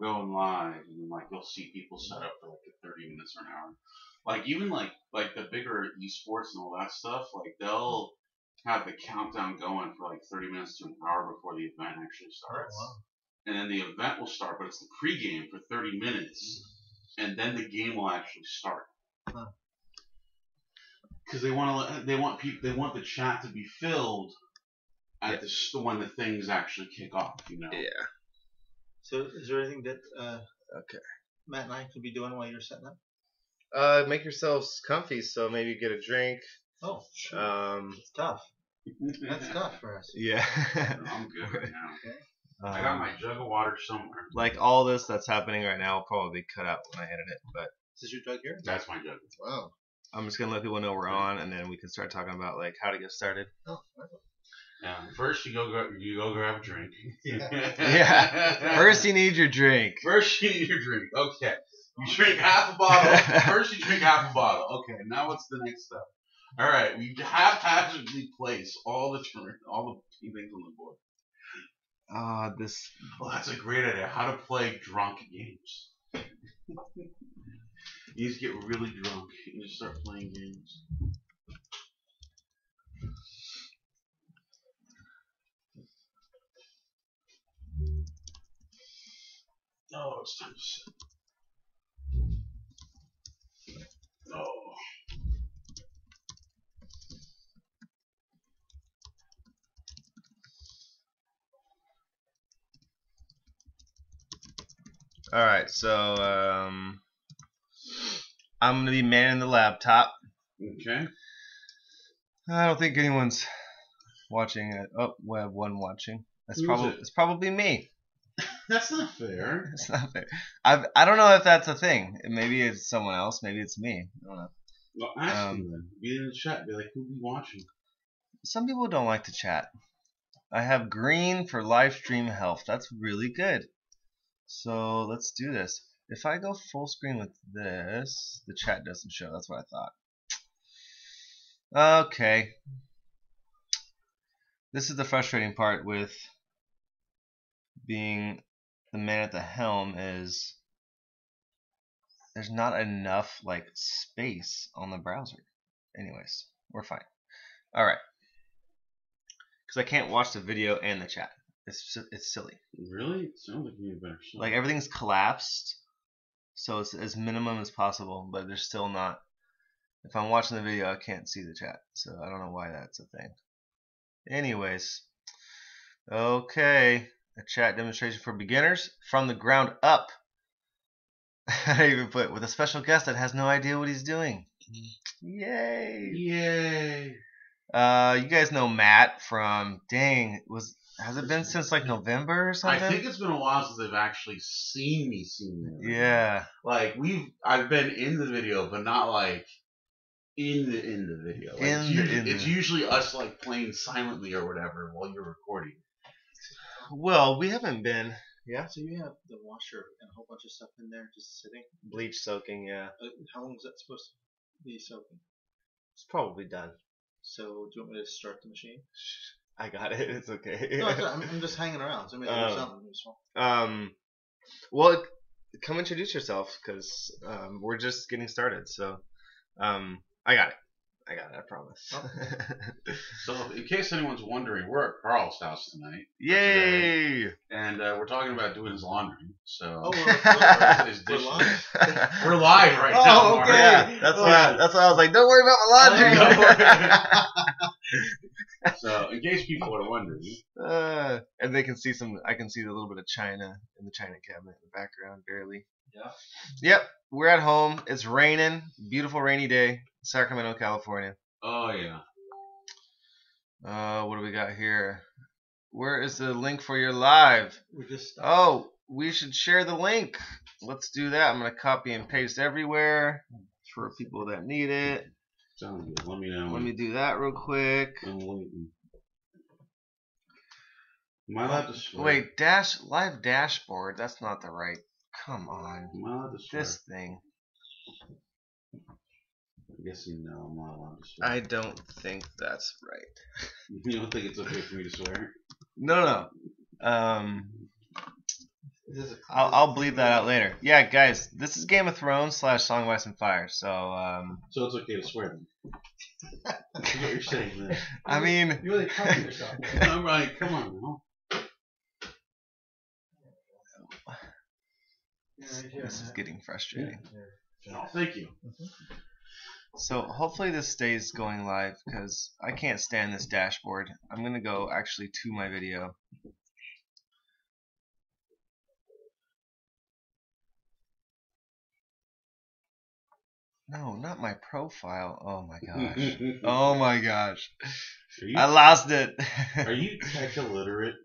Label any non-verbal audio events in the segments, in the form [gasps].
we're going live, and like you'll see people set up for like a 30 minutes or an hour. Like even like like the bigger esports and all that stuff, like they'll have the countdown going for like 30 minutes to an hour before the event actually oh, starts. wow. And then the event will start, but it's the pregame for 30 minutes, and then the game will actually start. Huh. Because they want to, they want people, they want the chat to be filled at Yeah. the when the things actually kick off. You know. Yeah. So is there anything that uh, Okay. Matt and I could be doing while you're setting up? Uh, make yourselves comfy. So maybe get a drink. Oh, sure. Um, it's tough. That's [laughs] tough for us. yeah. I'm good right now. [laughs] Um, I got my jug of water somewhere. like all this that's happening right now will probably be cut out when I edit it, but Is this your jug here? That's my jug. Wow. I'm just gonna let people know we're on, and then we can start talking about like how to get started. Oh, Yeah. First, you go, gra- you go grab a drink. [laughs] Yeah. First, you need your drink. First, you need your drink. Okay. You drink half a bottle. [laughs] First, you drink half a bottle. Okay. Now, what's the next step? All right. We haphazardly place all the all the things on the board. Ah, this. Well, that's a great idea. How to play drunk games. you just get really drunk and just start playing games. Oh, it's time to sit. Oh. All right, so um, I'm gonna be manning the laptop. Okay. I don't think anyone's watching it. Oh, we have one watching. That's probably it? it's probably me. That's not fair. It's not fair. I I don't know if that's a thing. Maybe it's someone else. Maybe it's me. I don't know. Well, ask Um, them then. Be in the chat. Be like, who be watching? Some people don't like to chat. I have green for live stream health. That's really good. So let's do this. If I go full screen with this, the chat doesn't show. That's what I thought. Okay. This is the frustrating part with being the man at the helm is there's not enough like space on the browser. Anyways, we're fine. All right. Because I can't watch the video and the chat. It's it's silly. Really? It sounds like you need a better shot. Like everything's collapsed, so it's as minimum as possible. But there's still not. If I'm watching the video, I can't see the chat, so I don't know why that's a thing. Anyways, okay, a chat demonstration for beginners from the ground up. [laughs] I even put with a special guest that has no idea what he's doing. Yay! Yay! Uh, you guys know Matt from dang was has it been since like November or something? I think it's been a while since they've actually seen me seen me. yeah. Like we've, I've been in the video, but not like in the in the video. Like, In it's, the- in it's the- usually us like playing silently or whatever while you're recording. Well, we haven't been. Yeah. So you have the washer and a whole bunch of stuff in there just sitting. Bleach soaking. Yeah. Uh, how long is that supposed to be soaking? It's probably done. So do you want me to start the machine? [laughs] I got it. It's okay. No, it's. [laughs] I'm, I'm just hanging around. So maybe there's something useful. um, well, come introduce yourself because um, we're just getting started. So, um, I got it. I got it. I promise. Oh. [laughs] So, in case anyone's wondering, we're at Carl's house tonight, Yay! and uh, we're talking about doing his laundry. So, Oh, [laughs] we're, we're, His we're dishes. live. we're live [laughs] right oh, now. Mark. okay. Yeah, that's why. That's why I was like, don't worry about my laundry. So, in case people are wondering, Uh, and they can see some. I can see a little bit of China in the China cabinet in the background, barely. Yeah. Yep, we're at home. It's raining. Beautiful rainy day, Sacramento, California. oh yeah, Uh, what do we got here? Where is the link for your live? We're just. Oh, we should share the link. Let's do that. I'm gonna copy and paste everywhere for people that need it. sounds good. Let me know. Let me do that real quick. I'm waiting. Am I allowed to swear? Wait, dash live dashboard. That's not the right. Come on, swear? this thing. I guess you know I'm not allowed to swear. I don't think that's right. [laughs] You don't think it's okay for me to swear? No, no. Um, I'll, I'll bleed that out later. Yeah, guys, this is Game of Thrones slash Song of Ice and Fire. So, um, So it's okay to swear then. [laughs] That's what you're saying then. I mean, You really covered yourself. [laughs] All right, come on now. This is getting frustrating. No, thank you. Mm-hmm. So hopefully this stays going live because I can't stand this dashboard. I'm gonna go actually to my video. No, not my profile. Oh my gosh. [laughs] Oh my gosh. You, I lost it. are you [laughs] tech illiterate?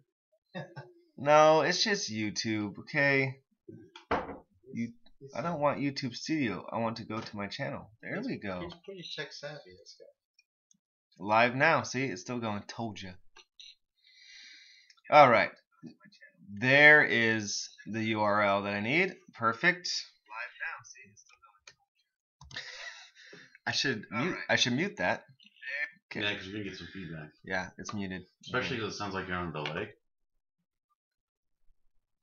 no, it's just YouTube, okay? You I don't want YouTube Studio. I want to go to my channel. There we go. He's pretty tech savvy, this guy. Live now. See, it's still going. Told you. All right. There is the URL that I need. Perfect. Live now. See, it's still going. I should mute. I should mute that. Yeah, because you're gonna get some feedback, Yeah, it's muted. especially because it sounds like you're on a delay.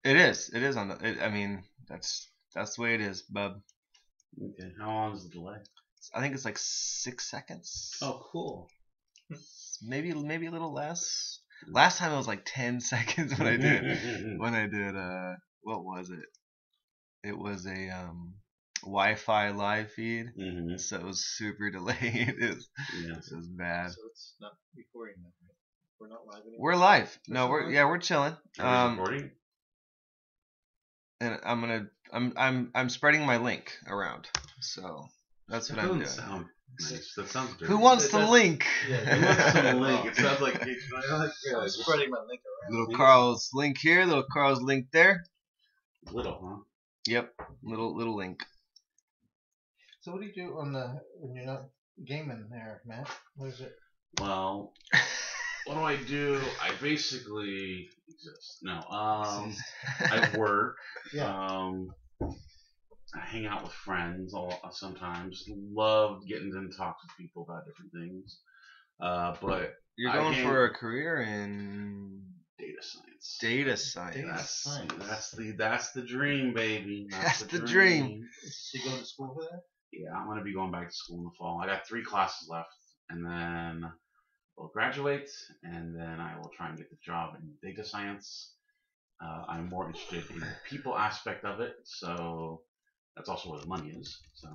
It is. It is on the. It, I mean, that's that's the way it is, bub. Okay, how long is the delay? I think it's like six seconds. Oh, cool. Maybe maybe a little less. Last time it was like ten [laughs] seconds when I did [laughs] when I did uh what was it? It was a um Wi-Fi live feed, hmm so it was super [laughs] delayed. it, was, Yeah. it was bad. So it's not recording now, right? We're not live anymore. We're live. No, We're we're yeah we're chilling. Are we Um, recording? And I'm gonna I'm I'm I'm spreading my link around. So that's That what I'm doesn't doing. sound nice. That sounds dirty. Who wants [laughs] the link? Yeah, Who wants some link? It sounds like I like I'm spreading my link around. Little Carl's link here. Little Carl's link there. little, huh? Yep. Little little link. So what do you do on the when you're not gaming there, Matt? What is it? Well, [laughs] what do I do? I basically exist. No, um, [laughs] I work. [laughs] Yeah. Um, I hang out with friends all sometimes. Love getting to talk to people about different things. Uh, but You're going for a career in data science. data science. Data That's science. that's the that's the dream, baby. That's the dream. So you go to school for that? Yeah, I'm gonna be going back to school in the fall. I got three classes left, and then will graduate, and then I will try and get the job in data science. Uh, I'm more interested in the people aspect of it, so that's also where the money is. So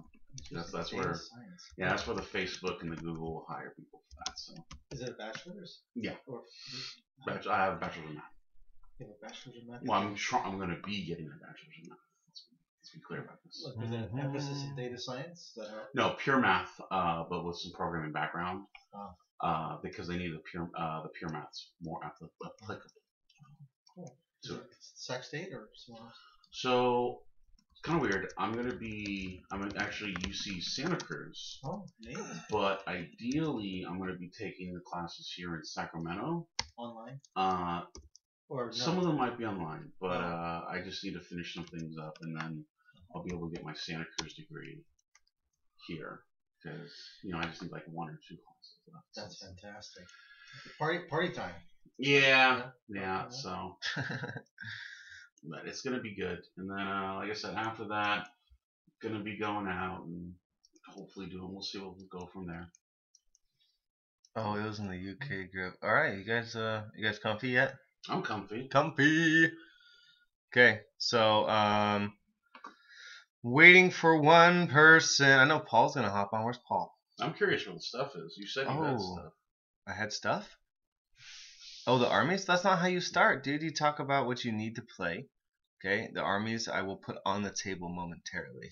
that's that's where science. yeah, that's where the Facebook and the Google will hire people for that. So Is it a bachelor's? Yeah. Or bach- I have a bachelor's in math. you have a bachelor's in math? Well, I'm try- I'm gonna be getting a bachelor's in math. Let's, let's be clear about this. Look, is there an emphasis in data science? No, pure math, uh, but with some programming background. Oh. Uh, because they need the pure uh, the pure maths more appli- applicable. Cool. So- Sac State or somewhere else? So it's kind of weird. I'm gonna be I'm at actually UC Santa Cruz, Oh, neat. but ideally I'm gonna be taking the classes here in Sacramento. Online Uh, or no? some of them might be online, but Oh. uh, I just need to finish some things up, and then I'll be able to get my Santa Cruz degree here because you know I just need like one or two classes left. That's fantastic. Party party time. Yeah, yeah. Yeah. So, [laughs] but it's gonna be good. And then, uh, like I said, after that, gonna be going out and hopefully doing. We'll see what we'll go from there. oh, it was in the UK group. All right, you guys, uh, you guys comfy yet? I'm comfy. Comfy. Okay, so um, waiting for one person. I know Paul's gonna hop on. Where's Paul? I'm curious what the stuff is. You said you had Oh. stuff. I had stuff. Oh, the armies? That's not how you start, dude. You talk about what you need to play. Okay, the armies I will put on the table momentarily.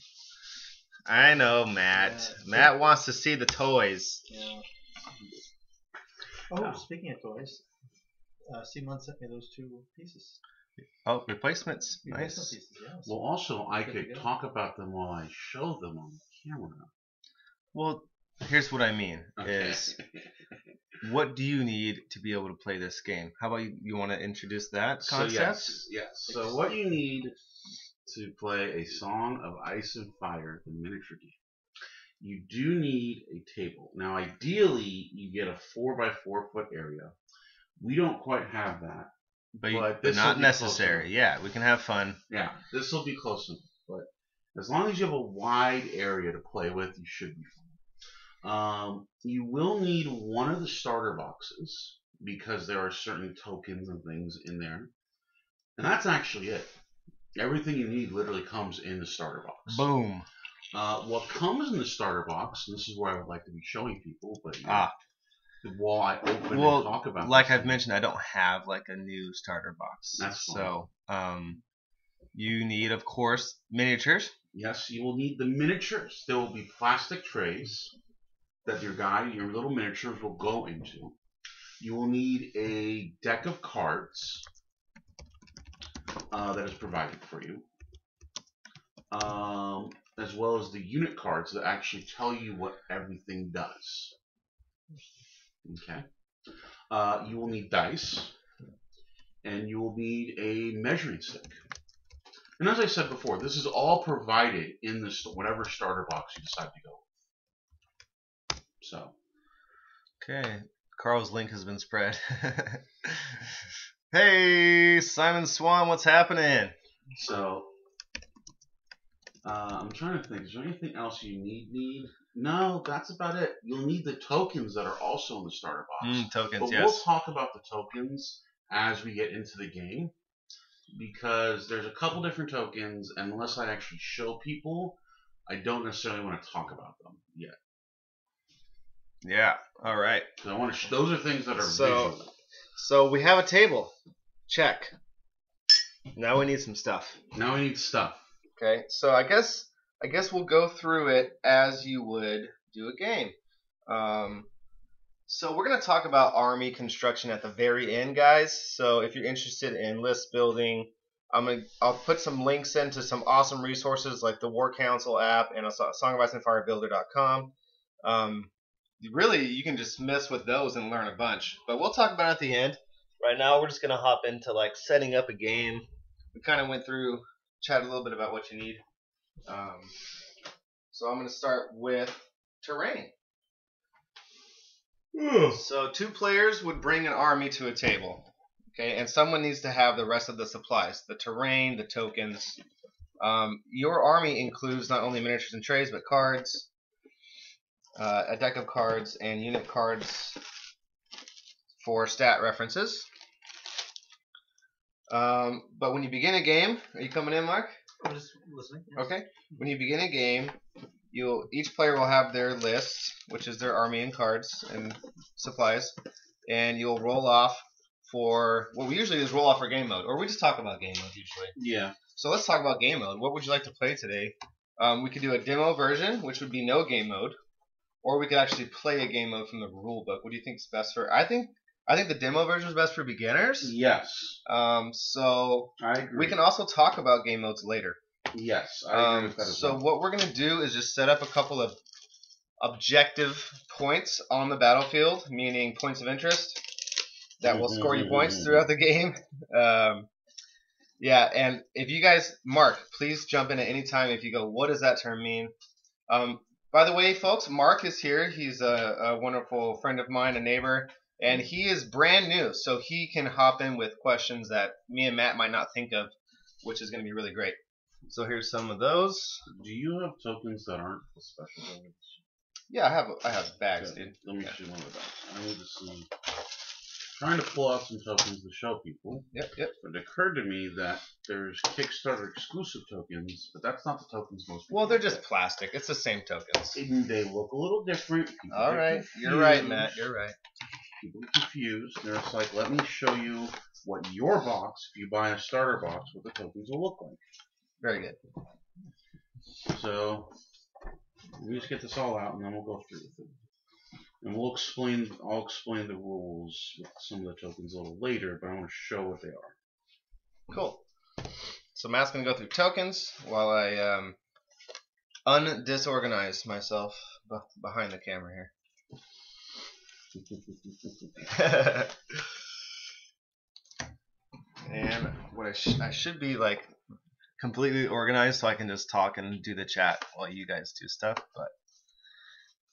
I know, Matt. Yeah. Matt wants to see the toys. Yeah. Oh, Yeah. speaking of toys, uh, Simon sent me those two pieces. Oh, replacements. Replacement Nice. pieces. Yeah. Well, also I Good could to talk about them while I show them on the camera. Well, here's what I mean: Okay. is what do you need to be able to play this game? How about you? You want to introduce that concept? So concept? yes, yes. So what you need to play a Song of Ice and Fire, the miniature game, you do need a table. Now, ideally, you get a four by four foot area. We don't quite have that, but, But but not will be close necessary. Yeah, we can have fun. Yeah, this will be close enough. But as long as you have a wide area to play with, you should be fine. Um, you will need one of the starter boxes because there are certain tokens and things in there. And that's actually it. Everything you need literally comes in the starter box. Boom. Uh, what comes in the starter box, and this is where I would like to be showing people, but Ah. I open Well, and talk about like I've mentioned, I don't have like a new starter box. That's so um, you need, of course, miniatures. Yes, you will need the miniatures. There will be plastic trays that your guy, your little miniatures will go into. You will need a deck of cards uh, that is provided for you, um, as well as the unit cards that actually tell you what everything does. Okay. Uh, you will need dice, and you will need a measuring stick. And as I said before, this is all provided in this whatever starter box you decide to go. with. So Okay. Carl's link has been spread. [laughs] hey, Simon Swan, what's happening? So uh, I'm trying to think. Is there anything else you need? Need? No, that's about it. You'll need the tokens that are also in the starter box. Mm, tokens, but yes. we'll talk about the tokens as we get into the game because there's a couple different tokens, and unless I actually show people, I don't necessarily want to talk about them yet. Yeah. All right. So I want to. Sh- those are things that are So- visual. So we have a table. Check. Now we need some stuff. Now we need stuff. Okay. So I guess I guess we'll go through it as you would do a game. Um, so we're gonna talk about army construction at the very end, guys. So if you're interested in list building, I'm gonna I'll put some links into some awesome resources like the War Council app and a Song of Ice and Fire Builder.com. Um, really you can just mess with those and learn a bunch. But we'll talk about it at the end. Right now we're just gonna hop into like setting up a game. We kind of went through, chatted a little bit about what you need. Um, so I'm gonna start with terrain. So two players would bring an army to a table. Okay, and someone needs to have the rest of the supplies, the terrain, the tokens. Um, your army includes not only miniatures and trays, but cards, uh, a deck of cards, and unit cards for stat references. Um, but when you begin a game, are you coming in, Mark? I'm just listening. yes. Okay. When you begin a game, you'll each player will have their list, which is their army and cards and supplies, and you'll roll off for what we usually do is roll off for game mode, or we just talk about game mode usually. Yeah. So let's talk about game mode. What would you like to play today? Um, we could do a demo version, which would be no game mode, or we could actually play a game mode from the rule book. What do you think is best for? I think I think the demo version is best for beginners. Yes. Um, so I agree. we can also talk about game modes later. Yes, I agree Um, with that as so well. what we're gonna do is just set up a couple of objective points on the battlefield, meaning points of interest that will score you points throughout the game. [laughs] Um, yeah, and if you guys, Mark, please jump in at any time if you go, what does that term mean? Um, by the way, folks, Mark is here. He's a, a wonderful friend of mine, a neighbor, and he is brand new, so he can hop in with questions that me and Matt might not think of, which is going to be really great. So here's some of those. Do you have tokens that aren't the special tokens? Yeah, I have I have bags, Okay, dude. Let me Yeah. see one of those. I need to see. Trying to pull out some tokens to show people. Yep, yep. But it occurred to me that there's Kickstarter exclusive tokens, but that's not the tokens most Well, they're get. just plastic. It's the same tokens. And they look a little different. People All get right, you're right. Matt. You're right. People confused. They're just like, let me show you what your box, if you buy a starter box, what the tokens will look like. Very good. So me just get this all out, and then we'll go through with it. And we'll explain. I'll explain the rules with some of the tokens a little later, but I want to show what they are. Cool. So Matt's gonna go through tokens while I um, undisorganize myself behind the camera here. [laughs] and what I, sh- I should be like completely organized so I can just talk and do the chat while you guys do stuff. But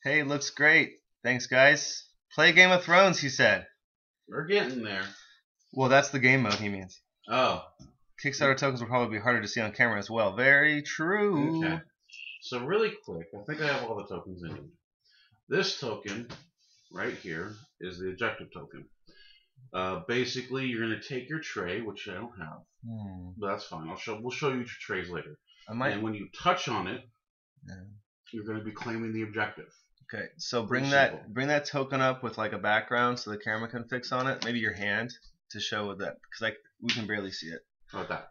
hey, looks great. Thanks, guys. Play Game of Thrones, he said. We're getting there. Well, that's the game mode he means. Oh, Kickstarter tokens will probably be harder to see on camera as well. Very true. okay. So really quick, I think I have all the tokens in. This token right here is the objective token. Uh, basically, you're gonna take your tray, which I don't have, Hmm. but that's fine. I'll show. We'll show you your trays later. I might. And when you touch on it, Yeah. you're gonna be claiming the objective. Okay, so bring Pretty that simple. bring that token up with like a background so the camera can fix on it. Maybe your hand to show that because like we can barely see it. How about that?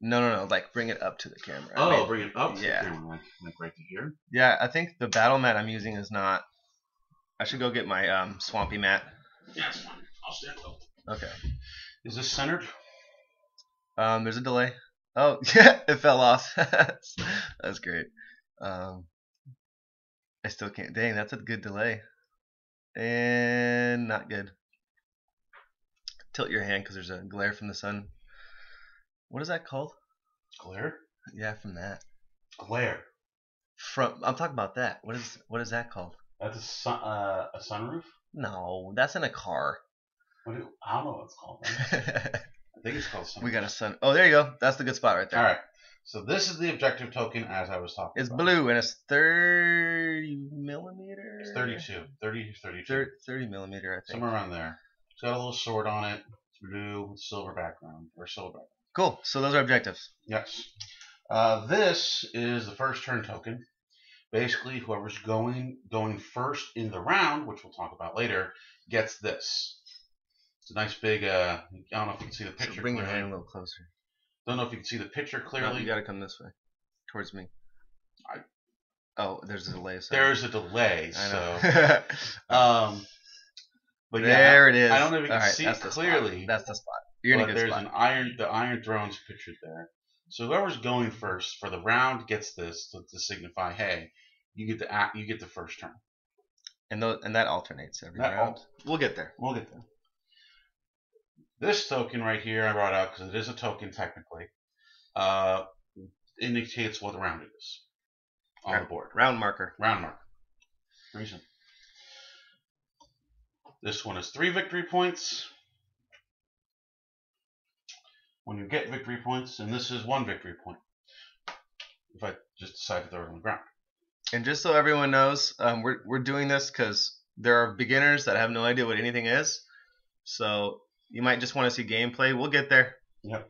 No, no, no. Like bring it up to the camera. I Oh, mean- bring it up to yeah. the camera, like, like right to here. yeah. I think the battle mat I'm using is not. I should go get my um, swampy mat. Yeah, it's fine. I'll stand up. Okay. Is this centered? Um, there's a delay. Oh, [laughs] yeah, it fell off. [laughs] that's great. Um, I still can't. Dang, that's a good delay. And not good. Tilt your hand because there's a glare from the sun. What is that called? Glare. Yeah, from that. Glare. From I'm talking about that. What is what is that called? That's a sun. Uh, a sunroof. No, that's in a car. What do, I don't know what it's called. [laughs] I think it's called sunroof. we got a sun. Oh, there you go. That's the good spot right there. All right. So this is the objective token as I was talking It's about. blue and it's 30 millimeter. It's 32. 30 32. 30, 30 millimeter, I think. Somewhere around there. It's got a little sword on it. It's blue with silver background. Or silver. Cool. So those are objectives. Yes. Uh, this is the first turn token. Basically, whoever's going going first in the round, which we'll talk about later, gets this. It's a nice big. Uh, I don't know if you can see the So picture. bring your hand a little closer. Don't know if you can see the picture No, clearly. you got to come this way, towards me. I- Oh, there's a delay. Sorry. There's a delay, I so. know. [laughs] Um, but yeah, there it is. I don't know if you can right, see that's it the spot. clearly. That's the spot. You're in a but good there's spot. an iron. The Iron Throne's pictured there. So whoever's going first for the round gets this to, to signify, hey, you get the act, you get the first turn. And tho- and that alternates every That round. we'll get there. We'll get there. This token right here I brought out because it is a token technically. Uh, indicates what round it is on the Right. board. Round marker. Round marker. Reason. This one is three victory points. When you get victory points, and this is one victory point. If I just decide to throw it on the ground. And just so everyone knows, um, we're we're doing this because there are beginners that have no idea what anything is. So you might just want to see gameplay. We'll get there. Yep.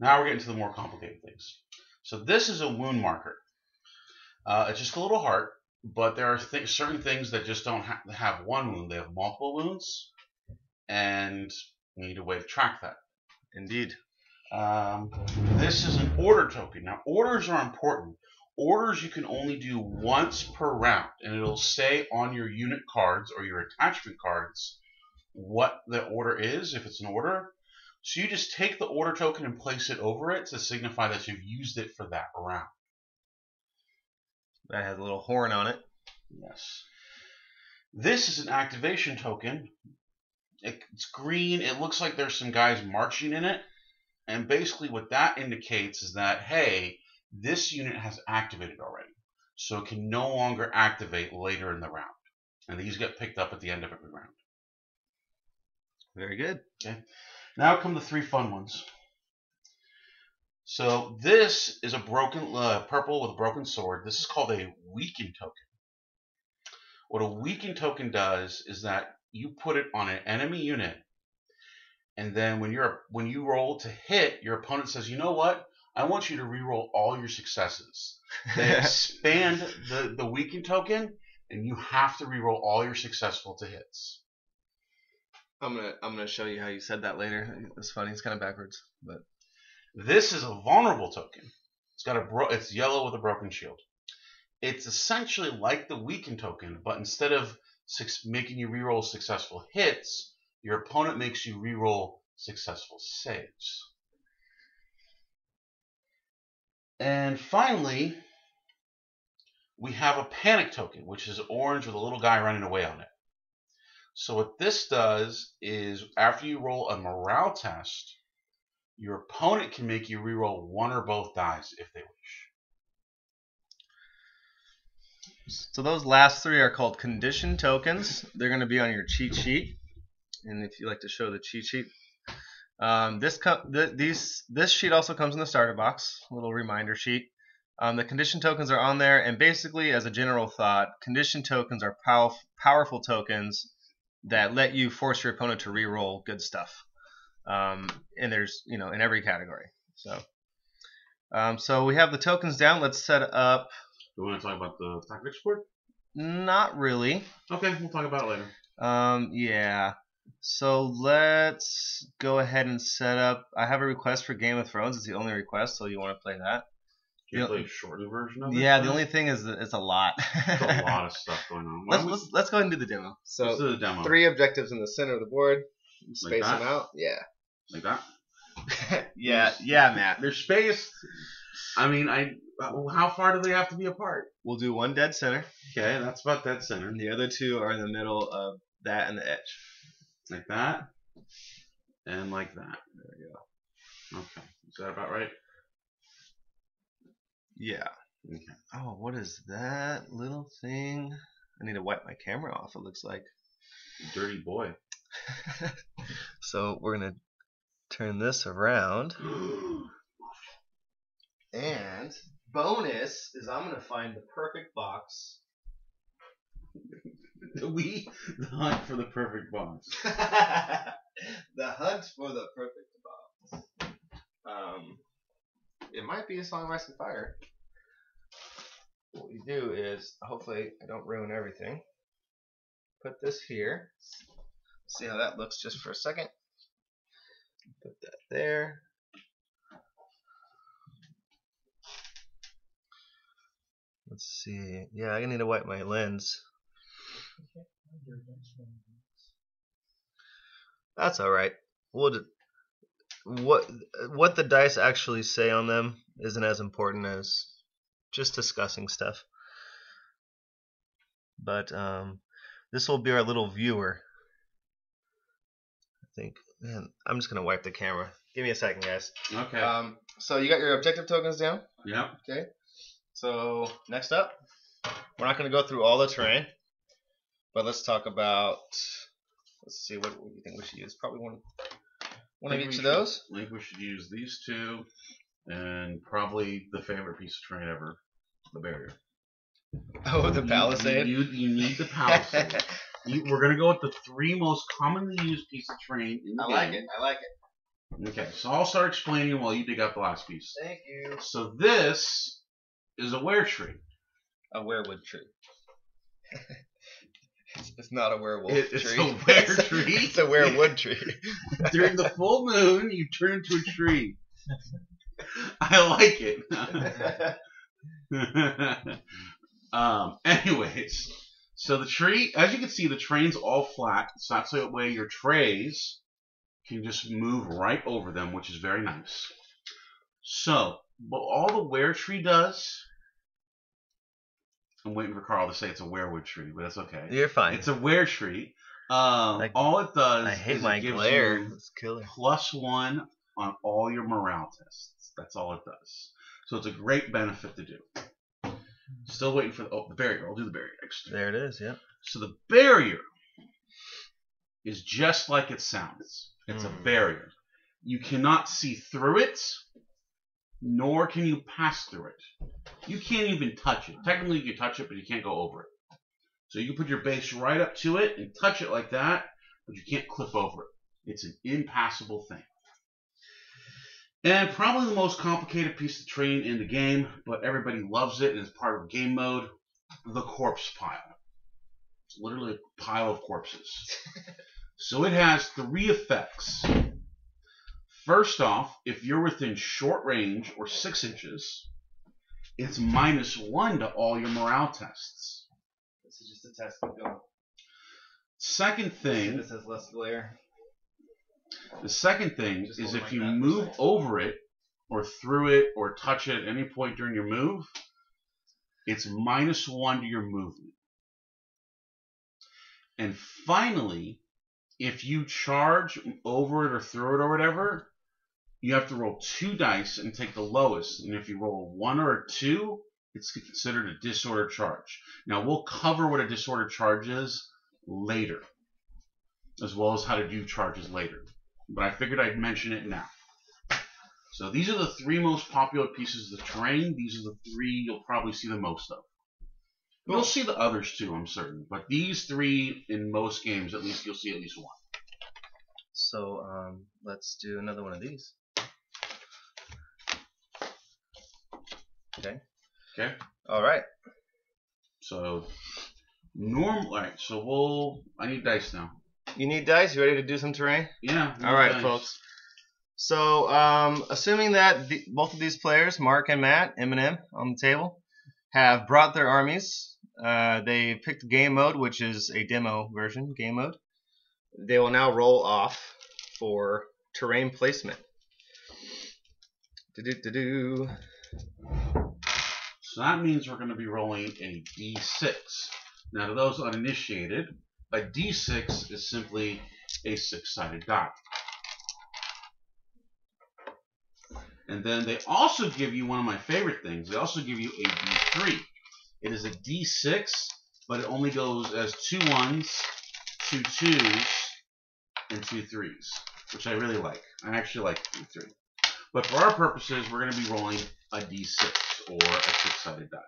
Now we're getting to the more complicated things. So this is a wound marker. Uh, it's just a little heart, but there are th- certain things that just don't ha- have one wound. They have multiple wounds, and we need a way to track that. Indeed. Um, this is an order token. Now, orders are important. Orders you can only do once per round, and it'll say on your unit cards or your attachment cards what the order is, if it's an order. So you just take the order token and place it over it to signify that you've used it for that round. That has a little horn on it. Yes. This is an activation token. It's green. It looks like there's some guys marching in it. And basically, what that indicates is that, hey, this unit has activated already. So it can no longer activate later in the round. And these get picked up at the end of every round. Very good. Okay. Now come the three fun ones. So this is a broken uh, purple with a broken sword. This is called a weaken token. What a weaken token does is that you put it on an enemy unit, and then when you're when you roll to hit, your opponent says, "You know what? I want you to re-roll all your successes." [laughs] They expand the the weaken token, and you have to re-roll all your successful to hits. I'm gonna I'm gonna show you how you said that later. It's funny. It's kind of backwards, but This is a vulnerable token. It's got a bro- it's yellow with a broken shield. It's essentially like the weaken token, but instead of six, making you reroll successful hits, your opponent makes you reroll successful saves. And finally, we have a panic token, which is orange with a little guy running away on it. So what this does is after you roll a morale test, your opponent can make you reroll one or both dice if they wish. so those last three are called condition tokens. They're gonna be on your cheat sheet. And if you like to show the cheat sheet, Um, this th- these this sheet also comes in the starter box, a little reminder sheet. Um, the condition tokens are on there, and basically, as a general thought, condition tokens are pow- powerful tokens that let you force your opponent to re-roll good stuff. Um, and there's you know in every category. So, um, so we have the tokens down. Let's set up. Do you want to talk about the tactics board? Not really. Okay, we'll talk about it later. Um, yeah. So let's go ahead and set up. I have a request for Game of Thrones. It's the only request, so you want to play that? Can you Yeah. play a shortened version of it? Yeah. The only thing is that it's a lot. There's a [laughs] lot of stuff going on. Why let's, don't we- let's let's go ahead and do the demo. let's So do the demo. three objectives in the center of the board. Space that? them out. Yeah. Like that. [laughs] yeah. Yeah, Matt. They're spaced. I mean, I. How far do they have to be apart? We'll do one dead center, Okay, that's about dead center. and the other two are in the middle of that and the edge. Like that. And like that. There we go. Okay. Is that about right? Yeah. Okay. Oh, what is that little thing? I need to wipe my camera off. It looks like. Dirty boy. [laughs] so we're gonna turn this around. [gasps] And bonus is I'm gonna find the perfect box. [laughs] we the hunt for the perfect box. [laughs] the hunt for the perfect box. Um, it might be a song ice and fire. What we do is, hopefully, I don't ruin everything. Put this here. See how that looks just for a second. Put that there. Let's see. Yeah, I need to wipe my lens. That's all right. We'll what what the dice actually say on them isn't as important as just discussing stuff. But um, this will be our little viewer. I think. Man, I'm just gonna wipe the camera. Give me a second, guys. Okay. Um, so you got your objective tokens down. Yeah. Okay. So next up, we're not going to go through all the terrain, but let's talk about. Let's see what, what do you think we should use. Probably one, one of each we of those. I think we should use these two, and probably the favorite piece of terrain ever, the barrier. [laughs] Oh, the Palisade. You, you, you need the palisade. [laughs] you, we're gonna go with the three most commonly used piece of terrain in the I game. like it. I like it. Okay, so I'll start explaining while you dig out the last piece. Thank you. So this is a were tree. A weirwood tree. [laughs] it's, it's not a werewolf It- it's tree. a [laughs] were It's a- tree. It's a weirwood tree. [laughs] During the full moon, you turn into a tree. [laughs] I like it. um, anyways, so the tree, as you can see, the train's all flat. So that's the way your trays can just move right over them, which is very nice. So, but all the were tree does, I'm waiting for Carl to say it's a weirwood tree, but that's okay. You're fine. It's a were tree. Um, Like, all it does I hate is my it gives glare. you It's killer. plus one on all your morale tests. That's all it does. So it's a great benefit to do. Still waiting for the, oh, the barrier. I'll do the barrier next. There it is. Yep. So the barrier is just like it sounds. It's Hmm. a barrier. You cannot see through it, nor can you pass through it. You can't even touch it. Technically, you can touch it, but you can't go over it. So you can put your base right up to it and touch it like that, but you can't clip over it. It's an impassable thing. And probably the most complicated piece of terrain in the game, but everybody loves it and it's part of game mode, the corpse pile. It's literally a pile of corpses. [laughs] so it has three effects. First off, if you're within short range or six inches, it's minus one to all your morale tests. This is just a test. Going. Second thing, This has less glare. the second thing Just is if like you that for a move over it or through it or touch it at any point during your move, it's minus one to your movement. And finally, if you charge over it or through it or whatever, you have to roll two dice and take the lowest. And if you roll a one or a two, it's considered a disorder charge. Now we'll cover what a disorder charge is later, as well as how to do charges later. but I figured I'd mention it now. So these are the three most popular pieces of the terrain. These are the three you'll probably see the most of. You'll see the others too, I'm certain, but these three in most games, at least you'll see at least one. So um, let's do another one of these. Okay. Okay. All right. So normal. All right. So we'll. I need dice now. You need dice. You ready to do some terrain? Yeah. All right, dice. folks. So, um, assuming that the, both of these players, Mark and Matt, Eminem, on the table, have brought their armies, uh, they picked game mode, which is a demo version game mode. They will now roll off for terrain placement. Do-do-do-do. So that means we're going to be rolling a d6. Now, to those uninitiated, a d6 is simply a six-sided die. And then they also give you one of my favorite things. They also give you a d3. It is a d6, but it only goes as two ones, two twos, and two threes, which I really like. I actually like d3. But for our purposes, we're going to be rolling a d6 or a six-sided die.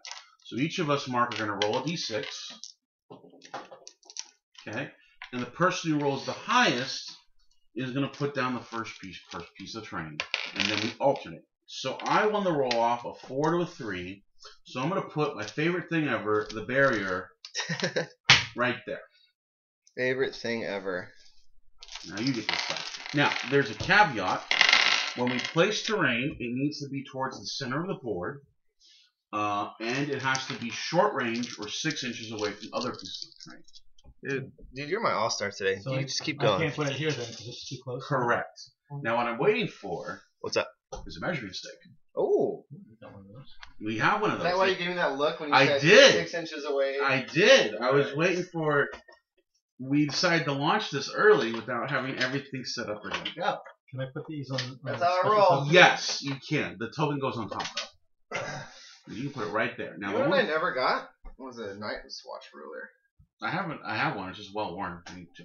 So each of us, Mark, are going to roll a d6. Okay, and the person who rolls the highest is going to put down the first piece, first piece of terrain, and then we alternate. So I won the roll off a four to a three. So I'm going to put my favorite thing ever, the barrier, [laughs] right there. Favorite thing ever. Now you get this back. Now there's a caveat. When we place terrain, it needs to be towards the center of the board, uh, and it has to be short range or six inches away from other pieces of terrain. Dude, dude, you're my all-star today. So you I- just keep going. I going. can't put it here then because it's too close. Correct. Now what I'm waiting for What's up? is a measuring stick. Oh, Got one of those. We have one of is those. that why you gave me that look when you I said did. six inches away? I did. I was waiting for. We decided to launch this early without having everything set up ready to go. Can I put these on? on That's a how I roll. token? Yes, you can. The token goes on top though. You can put it right there. Now you the know what I never got? Was a Night's Watch ruler. I haven't. I have one. It's just well worn. I need to.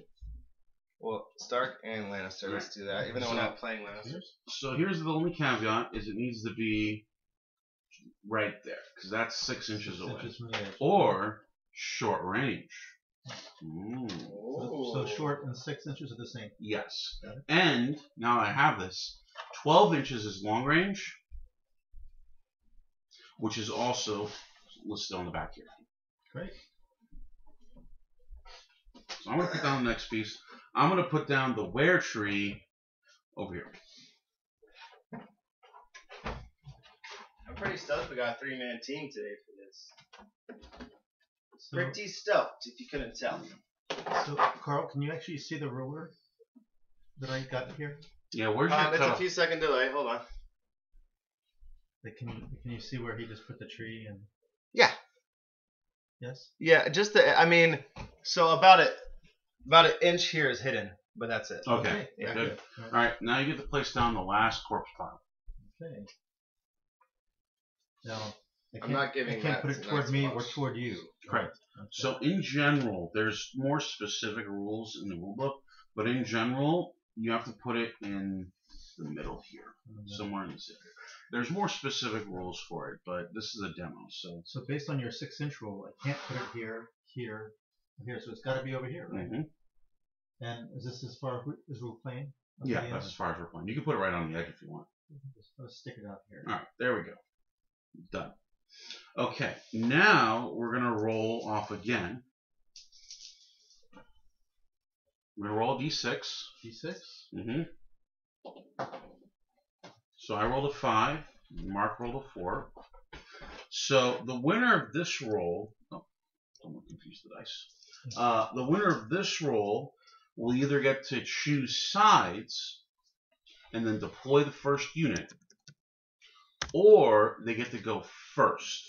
Well, Stark and Lannister. Let's do that. Even though we're not playing Lannister. So here's the only caveat: is it needs to be right there because that's six inches Six away, inches from the edge. or short range. Ooh. So, so short and six inches are the same. Yes. And now I have this. 12 inches is long range, which is also listed on the back here. Great. So I'm going to put down the next piece. I'm going to put down the ware tree over here. I'm pretty stoked we got a three man team today for this. So, Pretty stoked, if you couldn't tell. so Carl, can you actually see the ruler that I got here? Yeah, where's your Um, it's a cutoff? few second delay. Hold on. Like, can you can you see where he just put the tree and? Yeah. Yes. Yeah, just the. I mean, so about it, about an inch here is hidden, but that's it. Okay. Yeah. Good. All All right, now you get to place down the last corpse pile. Okay. Now, I I'm can't, giving I can't put it to toward me Watch. or toward you. Correct. Okay. So in general, there's more specific rules in the rulebook, but in general, you have to put it in the middle here. Um, somewhere in this area. There's more specific rules for it, but this is a demo, so. So based on your six inch rule, I can't put it here, here, or here. So it's got to be over here, right? Mhm. And is this as far as we're playing? Yeah, Okay, that's as far as we're playing. You can put it right on the edge if you want. Just, let's stick it out here. All right, there we go. Done. Okay, now we're gonna roll off again. We're gonna roll D six. D6. Mm-hmm. So I rolled a five. Mark rolled a four. So the winner of this roll, oh, don't confuse the dice. Uh, the winner of this roll will either get to choose sides and then deploy the first unit, or they get to go first.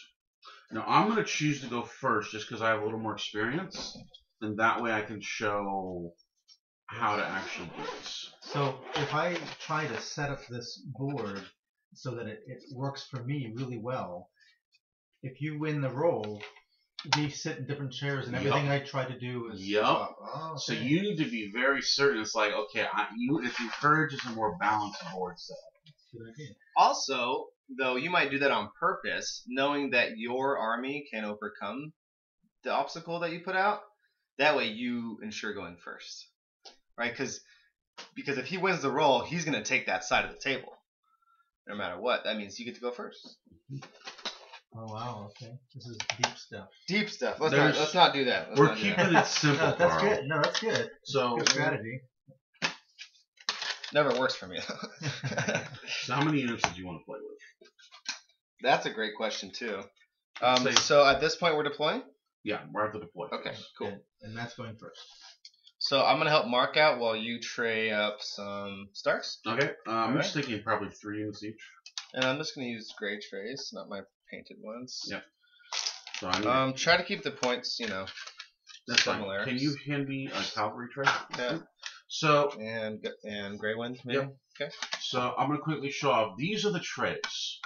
Now I'm going to choose to go first just because I have a little more experience, and that way I can show how to actually do this. So if I try to set up this board so that it, it works for me really well, if you win the roll, we sit in different chairs, and Yup. everything I try to do is. Yup. swap. Oh, So you need to be very certain. It's like okay, I, you it encourages a more balanced board set. Good idea. Also, though, you might do that on purpose, knowing that your army can overcome the obstacle that you put out. That way, you ensure going first, right? Because because if he wins the roll, he's gonna take that side of the table, no matter what. That means you get to go first. Oh wow. Okay. This is deep stuff. Deep stuff. Let's There's- not let's not do that. Let's We're not do that. keeping it simple, No, [laughs] that's Carl. good. No, that's good. So, Good strategy. Never works for me. [laughs] so how many units did you want to play with? That's a great question too. Um, so at this point, we're deploying. Yeah, we're at the deploy. Okay, cool. And, and that's going first. So I'm gonna help Mark out while you tray up some Starks, Okay. Uh, I'm Alright. just thinking probably three units each. and I'm just gonna use gray trays, not my painted ones. Yeah. So I need. Um, try to keep the points, you know, that's fine. similar. Can you hand me a cavalry tray? Yeah. So and and Grey Wind maybe. Yep. Okay. So I'm going to quickly show off. These are the trays.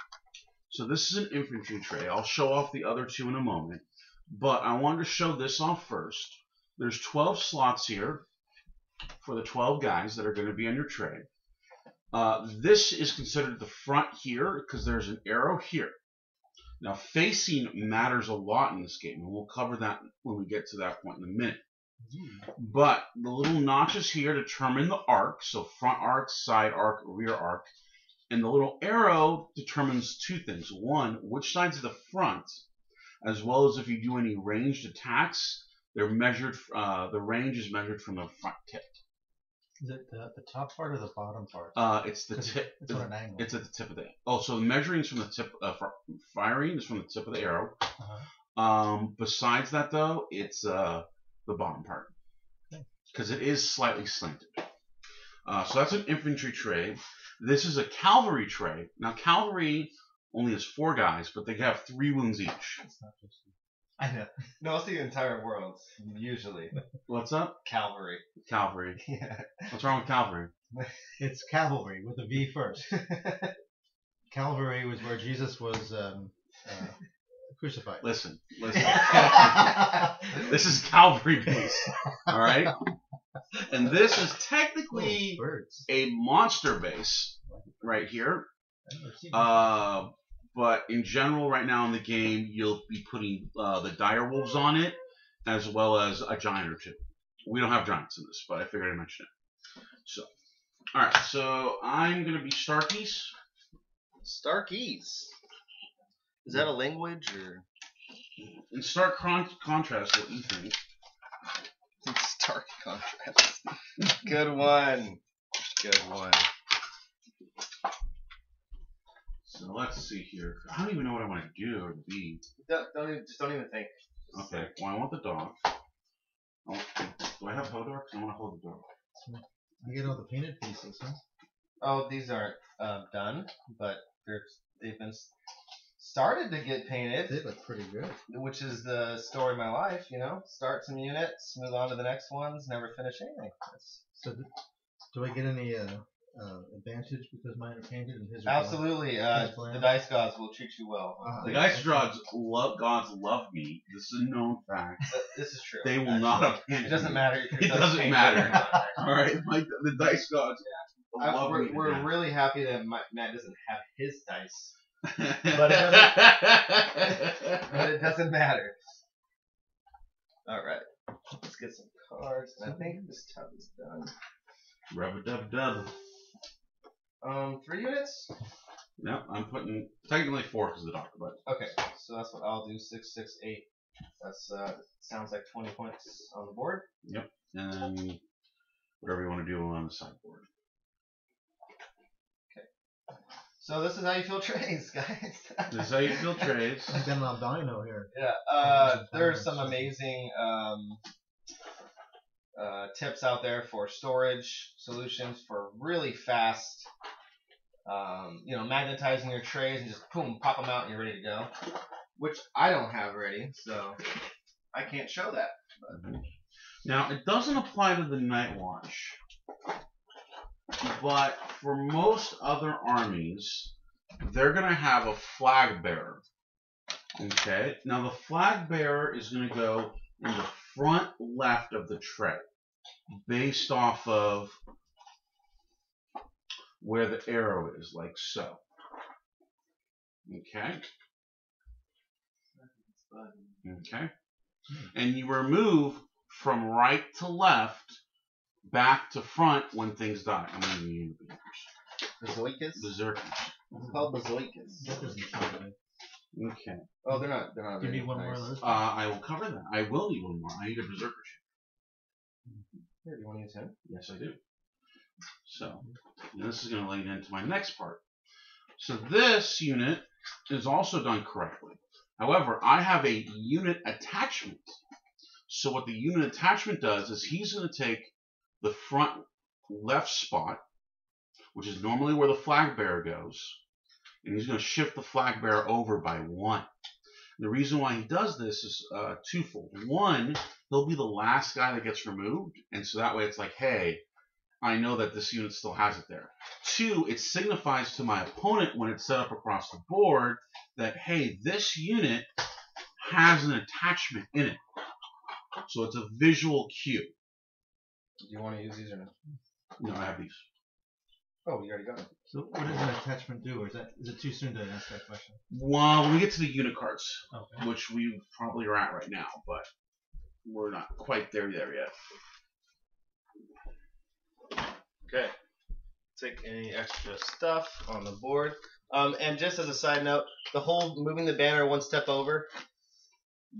So this is an infantry tray. I'll show off the other two in a moment. But I wanted to show this off first. There's 12 slots here for the 12 guys that are going to be on your tray. Uh, this is considered the front here because there's an arrow here. Now facing matters a lot in this game, and we'll cover that when we get to that point in a minute. But the little notches here determine the arc, so front arc, side arc, rear arc. And the little arrow determines two things. One, which side's the front, as well as if you do any ranged attacks, they're measured, uh, the range is measured from the front tip. Is it the, the top part or the bottom part? Uh, it's the tip. It's on an angle. It's at the tip of the. Oh, so the measuring is from the tip. Uh, for firing is from the tip of the arrow. Uh-huh. Um, besides that, though, it's uh, the bottom part Okay. because it is slightly slanted. Uh, so that's an infantry tray. This is a cavalry tray. Now, cavalry only has four guys, but they have three wounds each. It's not just. [laughs] I know. No, it's the entire world usually. What's up? Cavalry. Cavalry. [laughs] Yeah. What's wrong with cavalry? [laughs] It's cavalry with a V first. Calvary was where Jesus was um, uh, crucified. Listen, listen. this is cavalry base. All right. And this is technically Oh, a monster base right here. I've never Uh, but in general, right now in the game, you'll be putting uh, the dire wolves on it, as well as a giant or two. We don't have giants in this, but I figured I'd mention it. So, all right. So I'm gonna be Starkies. Starkeys. Is that a language or In stark con- contrast what you think, stark contrast? Good one. Good one. So let's see here. I don't even know what I want to do or be. Don't, don't even, just don't even think. Okay. Well, I want the dog. I want- do I have Hodor? 'Cause I want to hold the dog. I get all the painted pieces, huh? Oh, these aren't uh, done, but they're they've been started to get painted, They look pretty good. which is the story of my life. You know, start some units, move on to the next ones, never finish anything. That's So, th- do I get any uh, uh, advantage because mine are painted and his are absolutely uh, That's bland. the dice gods will treat you well. Uh-huh. The dice gods love gods love me. This is a known fact. This is true. They will actually. not. It doesn't matter. if your It dice doesn't painted matter. not. [laughs] All right, my, the dice gods I- love we're me. to we're death. really happy that Ma- Matt doesn't have his dice, [laughs] but but it doesn't matter. All right, let's get some cards. And I think this tub is done. Rub a dub dub. Um, three units. No, I'm putting technically four because of the doctor, but Okay, so that's what I'll do. Six, six, eight. That's uh, sounds like twenty points on the board. Yep, and whatever you want to do on the sideboard. Okay. So this is how you fill [laughs] trays, guys. This is how you fill trays. I got an albino here. Yeah, uh, there's some amazing um, uh, tips out there for storage solutions for really fast, um, you know, magnetizing your trays and just boom, pop them out and you're ready to go. Which I don't have ready, so I can't show that. Now, it doesn't apply to the Night Watch, but for most other armies, they're going to have a flag bearer Okay. Now the flag bearer is going to go in the front left of the tray, based off of where the arrow is, like so. Okay. Okay. And you remove from right to left, back to front when things die. I'm going to use Bazoikas? berserkers. It's called Bazoikas. That doesn't sound right. Okay. Oh, they're not. They're not. Do you very need one more of those? Uh, I will cover that. I will need one more. I need a berserker shield. Here, do you want to use him? Yes, I do. So, and this is going to lead into my next part. So this unit is also done correctly. However, I have a unit attachment. So what the unit attachment does is he's going to take the front left spot, which is normally where the flag bearer goes, and he's going to shift the flag bearer over by one. The reason why he does this is uh, twofold. One, he'll be the last guy that gets removed, and so that way it's like, hey, I know that this unit still has it there. Two, it signifies to my opponent when it's set up across the board that, hey, this unit has an attachment in it. So it's a visual cue. Do you want to use these or no? No, I have these. Oh, you already got them. So what does an attachment do, or is that is it too soon to ask that question? Well, when we get to the unit cards, Okay. which we probably are at right now, but we're not quite there there yet. Okay. Take any extra stuff on the board. Um, and just as a side note, the whole moving the banner one step over,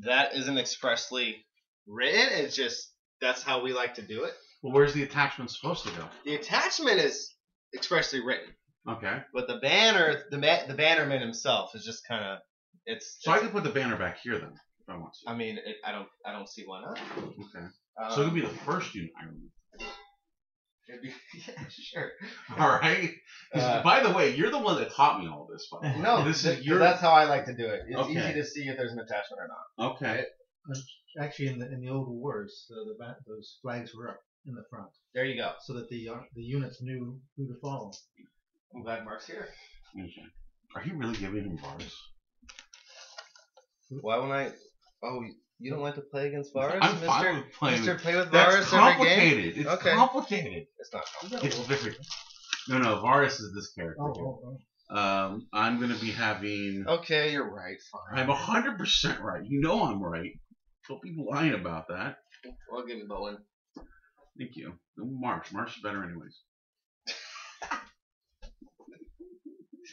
that isn't expressly written. It's just that's how we like to do it. Well, where's the attachment supposed to go? The attachment is expressly written, Okay. but the banner, the ma- the bannerman himself is just kind of it's. So I it's- can put the banner back here then, if I want to. I mean, it, I don't I don't see why not. Okay. Um, So it could be the first unit I remove. It'd be- [laughs] yeah, sure. All right. Uh, [laughs] by the way, you're the one that taught me all this. By the way. No, this is your. that's how I like to do it. It's Okay. easy to see if there's an attachment or not. okay. Actually, in the in the old wars, uh, the ba- those flags were up in the front, There you go. so that the uh, the units knew who to follow. I'm glad Mark's here. Okay. Are you really giving him bars? Why would I? Oh, you don't like to play against Varys, I'm Mister? fine with playing. Mister, play with That's Varys every game. complicated. It's Okay. complicated. It's not. It's very. No, no. Varys is this character. Oh, oh, oh. Um, I'm gonna be having. Okay, you're right. Fine. I'm hundred percent right. You know I'm right. Don't be lying about that. Well, give me Bowen. Thank you. Marsh. Marsh is better, anyways.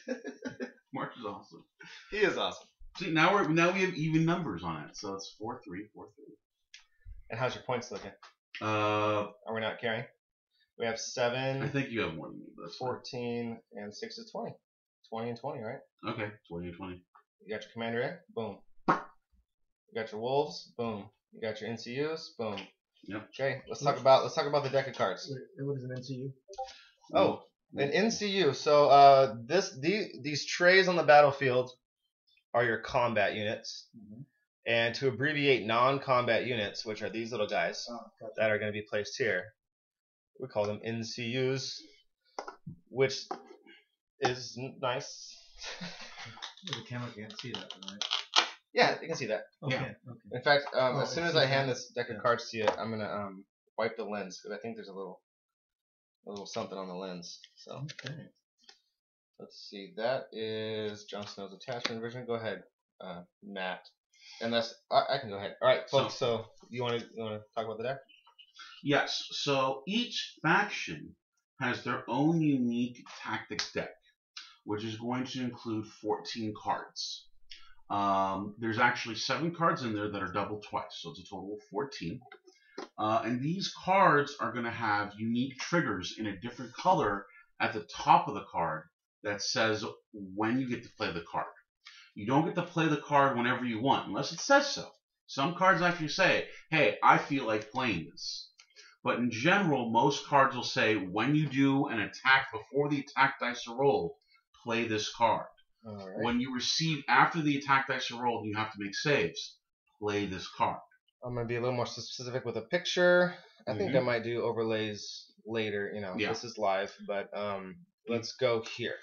[laughs] Marsh is awesome. He is awesome. See, now we're now we have even numbers on it, so it's four three four three. And how's your points looking? Uh, Are we not carrying? We have seven. I think you have more than me, but that's fine. 14, and six is twenty. Twenty and twenty, right? Okay, twenty and twenty. You got your commander in. Boom. You got your wolves. Boom. You got your NCUs. Boom. Yep. Okay, let's talk about let's talk about the deck of cards. Wait, what is an NCU? Oh, An NCU. So uh, this the, these trays on the battlefield are your combat units, and to abbreviate non-combat units, which are these little guys Oh, gotcha. that are going to be placed here, we call them NCUs, which is n- nice. [laughs] The camera can't see that, right? yeah, you can see that. Okay. Yeah. Okay. In fact, um, Oh, as soon as I hand that. this deck of Yeah. cards to you, I'm gonna um, wipe the lens because I think there's a little, a little something on the lens. So Okay. Let's see. That is Jon Snow's attachment version. Go ahead, uh, Matt. Unless I, I can go ahead. All right, So- folks. So, you want to you want to talk about the deck? Yes. So each faction has their own unique tactics deck, which is going to include 14 cards. Um, there's actually seven cards in there that are doubled twice, so it's a total of 14. Uh, and these cards are going to have unique triggers in a different color at the top of the card that says when you get to play the card. You don't get to play the card whenever you want, unless it says so. Some cards actually say, hey, I feel like playing this. But in general, most cards will say when you do an attack before the attack dice are rolled, play this card. Right. When you receive after the attack dice are rolled, you have to make saves. Play this card. I'm gonna be a little more specific with a picture. I think I might do overlays later. You know, Yeah. this is live, but um, let's go here.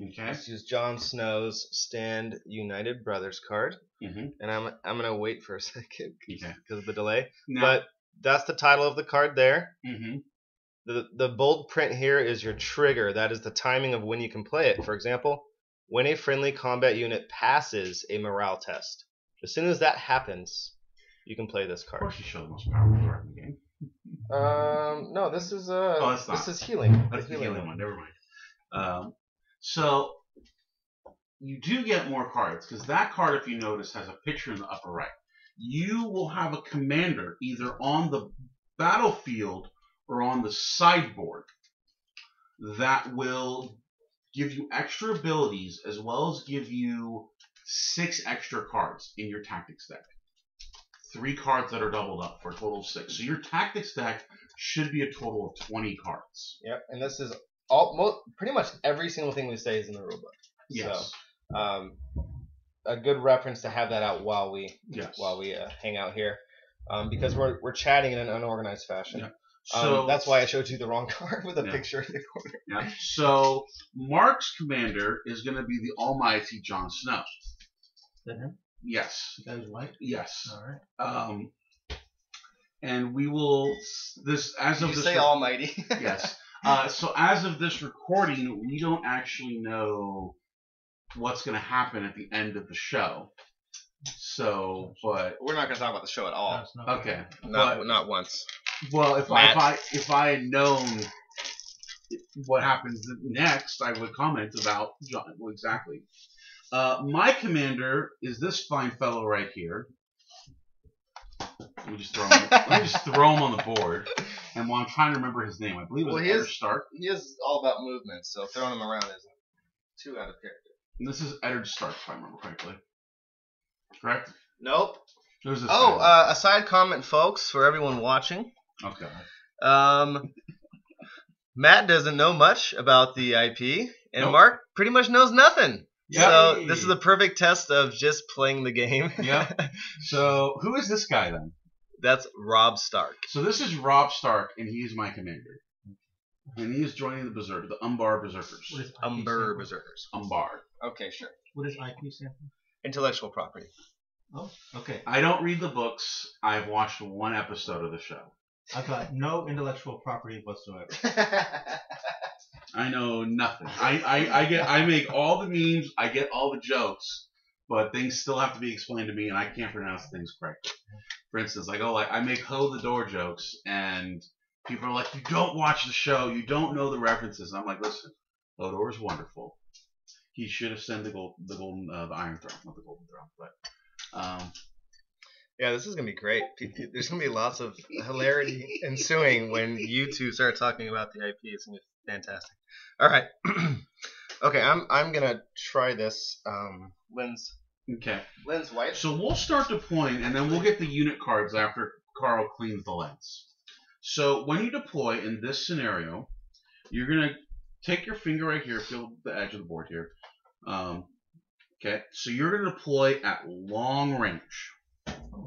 Okay. Let's use Jon Snow's Stand United Brothers card, Mhm. and I'm I'm gonna wait for a [laughs] second Okay. because of the delay. But that's the title of the card there. mhm. The the bold print here is your trigger. That is the timing of when you can play it. For example, when a friendly combat unit passes a morale test. As soon as that happens, you can play this card. of course, you show the most powerful card in the game. Um, no, this is uh, Oh, this is healing. That's The the healing one. Never mind. Um, so you do get more cards because that card, if you notice, has a picture in the upper right. You will have a commander either on the battlefield or on the sideboard that will give you extra abilities as well as give you six extra cards in your tactics deck. Three cards that are doubled up for a total of six. So your tactics deck should be a total of 20 cards. Yep, and this is all mo- pretty much every single thing we say is in the rulebook. Yes. Um, a good reference to have that out while we Yes. while we uh, hang out here, um, because we're we're chatting in an unorganized fashion. Yeah. Um, So that's why I showed you the wrong [laughs] card with a Yeah. picture in the corner. Yeah. So Mark's commander is going to be the almighty Jon Snow. Is that him? Yes. The guy who's white? Yes. All right. Um, and we will this as of you this say re- Almighty. [laughs] yes. Uh, so as of this recording, we don't actually know what's going to happen at the end of the show. So, but We're not going to talk about the show at all. That's not- okay. Not But- not once. Well, if I, if I if I had known what happens next, I would comment about Jon. Well, exactly. Uh, my commander is this fine fellow right here. Let me just throw him. let me just throw him on the board. [laughs] And while I'm trying to remember his name, I believe it was Well, he Eder is- Stark. He is all about movement, so throwing him around isn't too out of character. And this is Eddard Stark, if I remember correctly. Correct. Nope. This? Oh, uh, a side comment, folks, for everyone watching. okay. Um, Matt doesn't know much about the IP, and Nope. Mark pretty much knows nothing. Yep. So this is a perfect test of just playing the game. Yeah. [laughs] So who is this guy then? That's Robb Stark. So this is Robb Stark, and he's my commander. And he is joining the Berserk, the Umber Berserkers. What is IP Umber stand? Berserkers. Umber. Okay, sure. What is IP stand Intellectual property. Oh, okay. I don't read the books. I've watched one episode of the show. I've got no intellectual property whatsoever. [laughs] I know nothing. I, I, I get I make all the memes. I get all the jokes, but things still have to be explained to me, and I can't pronounce things correctly. For instance, I go like I make ho the door jokes, and people are like, "You don't watch the show. You don't know the references." I'm like, "Listen, Hodor is wonderful. He should have sent the gold, the golden, uh, the Iron Throne, not the Golden Throne, but um, yeah, this is gonna be great. There's gonna be lots of hilarity ensuing when you two start talking about the IP. It's gonna be fantastic. All right. [clears throat] okay, I'm I'm gonna try this. Um, Lynn's okay." lens wife. So we'll start deploying, and then we'll get the unit cards after Carl cleans the lens. So when you deploy in this scenario, you're gonna take your finger right here, feel the edge of the board here. Um, okay, so you're gonna deploy at long range.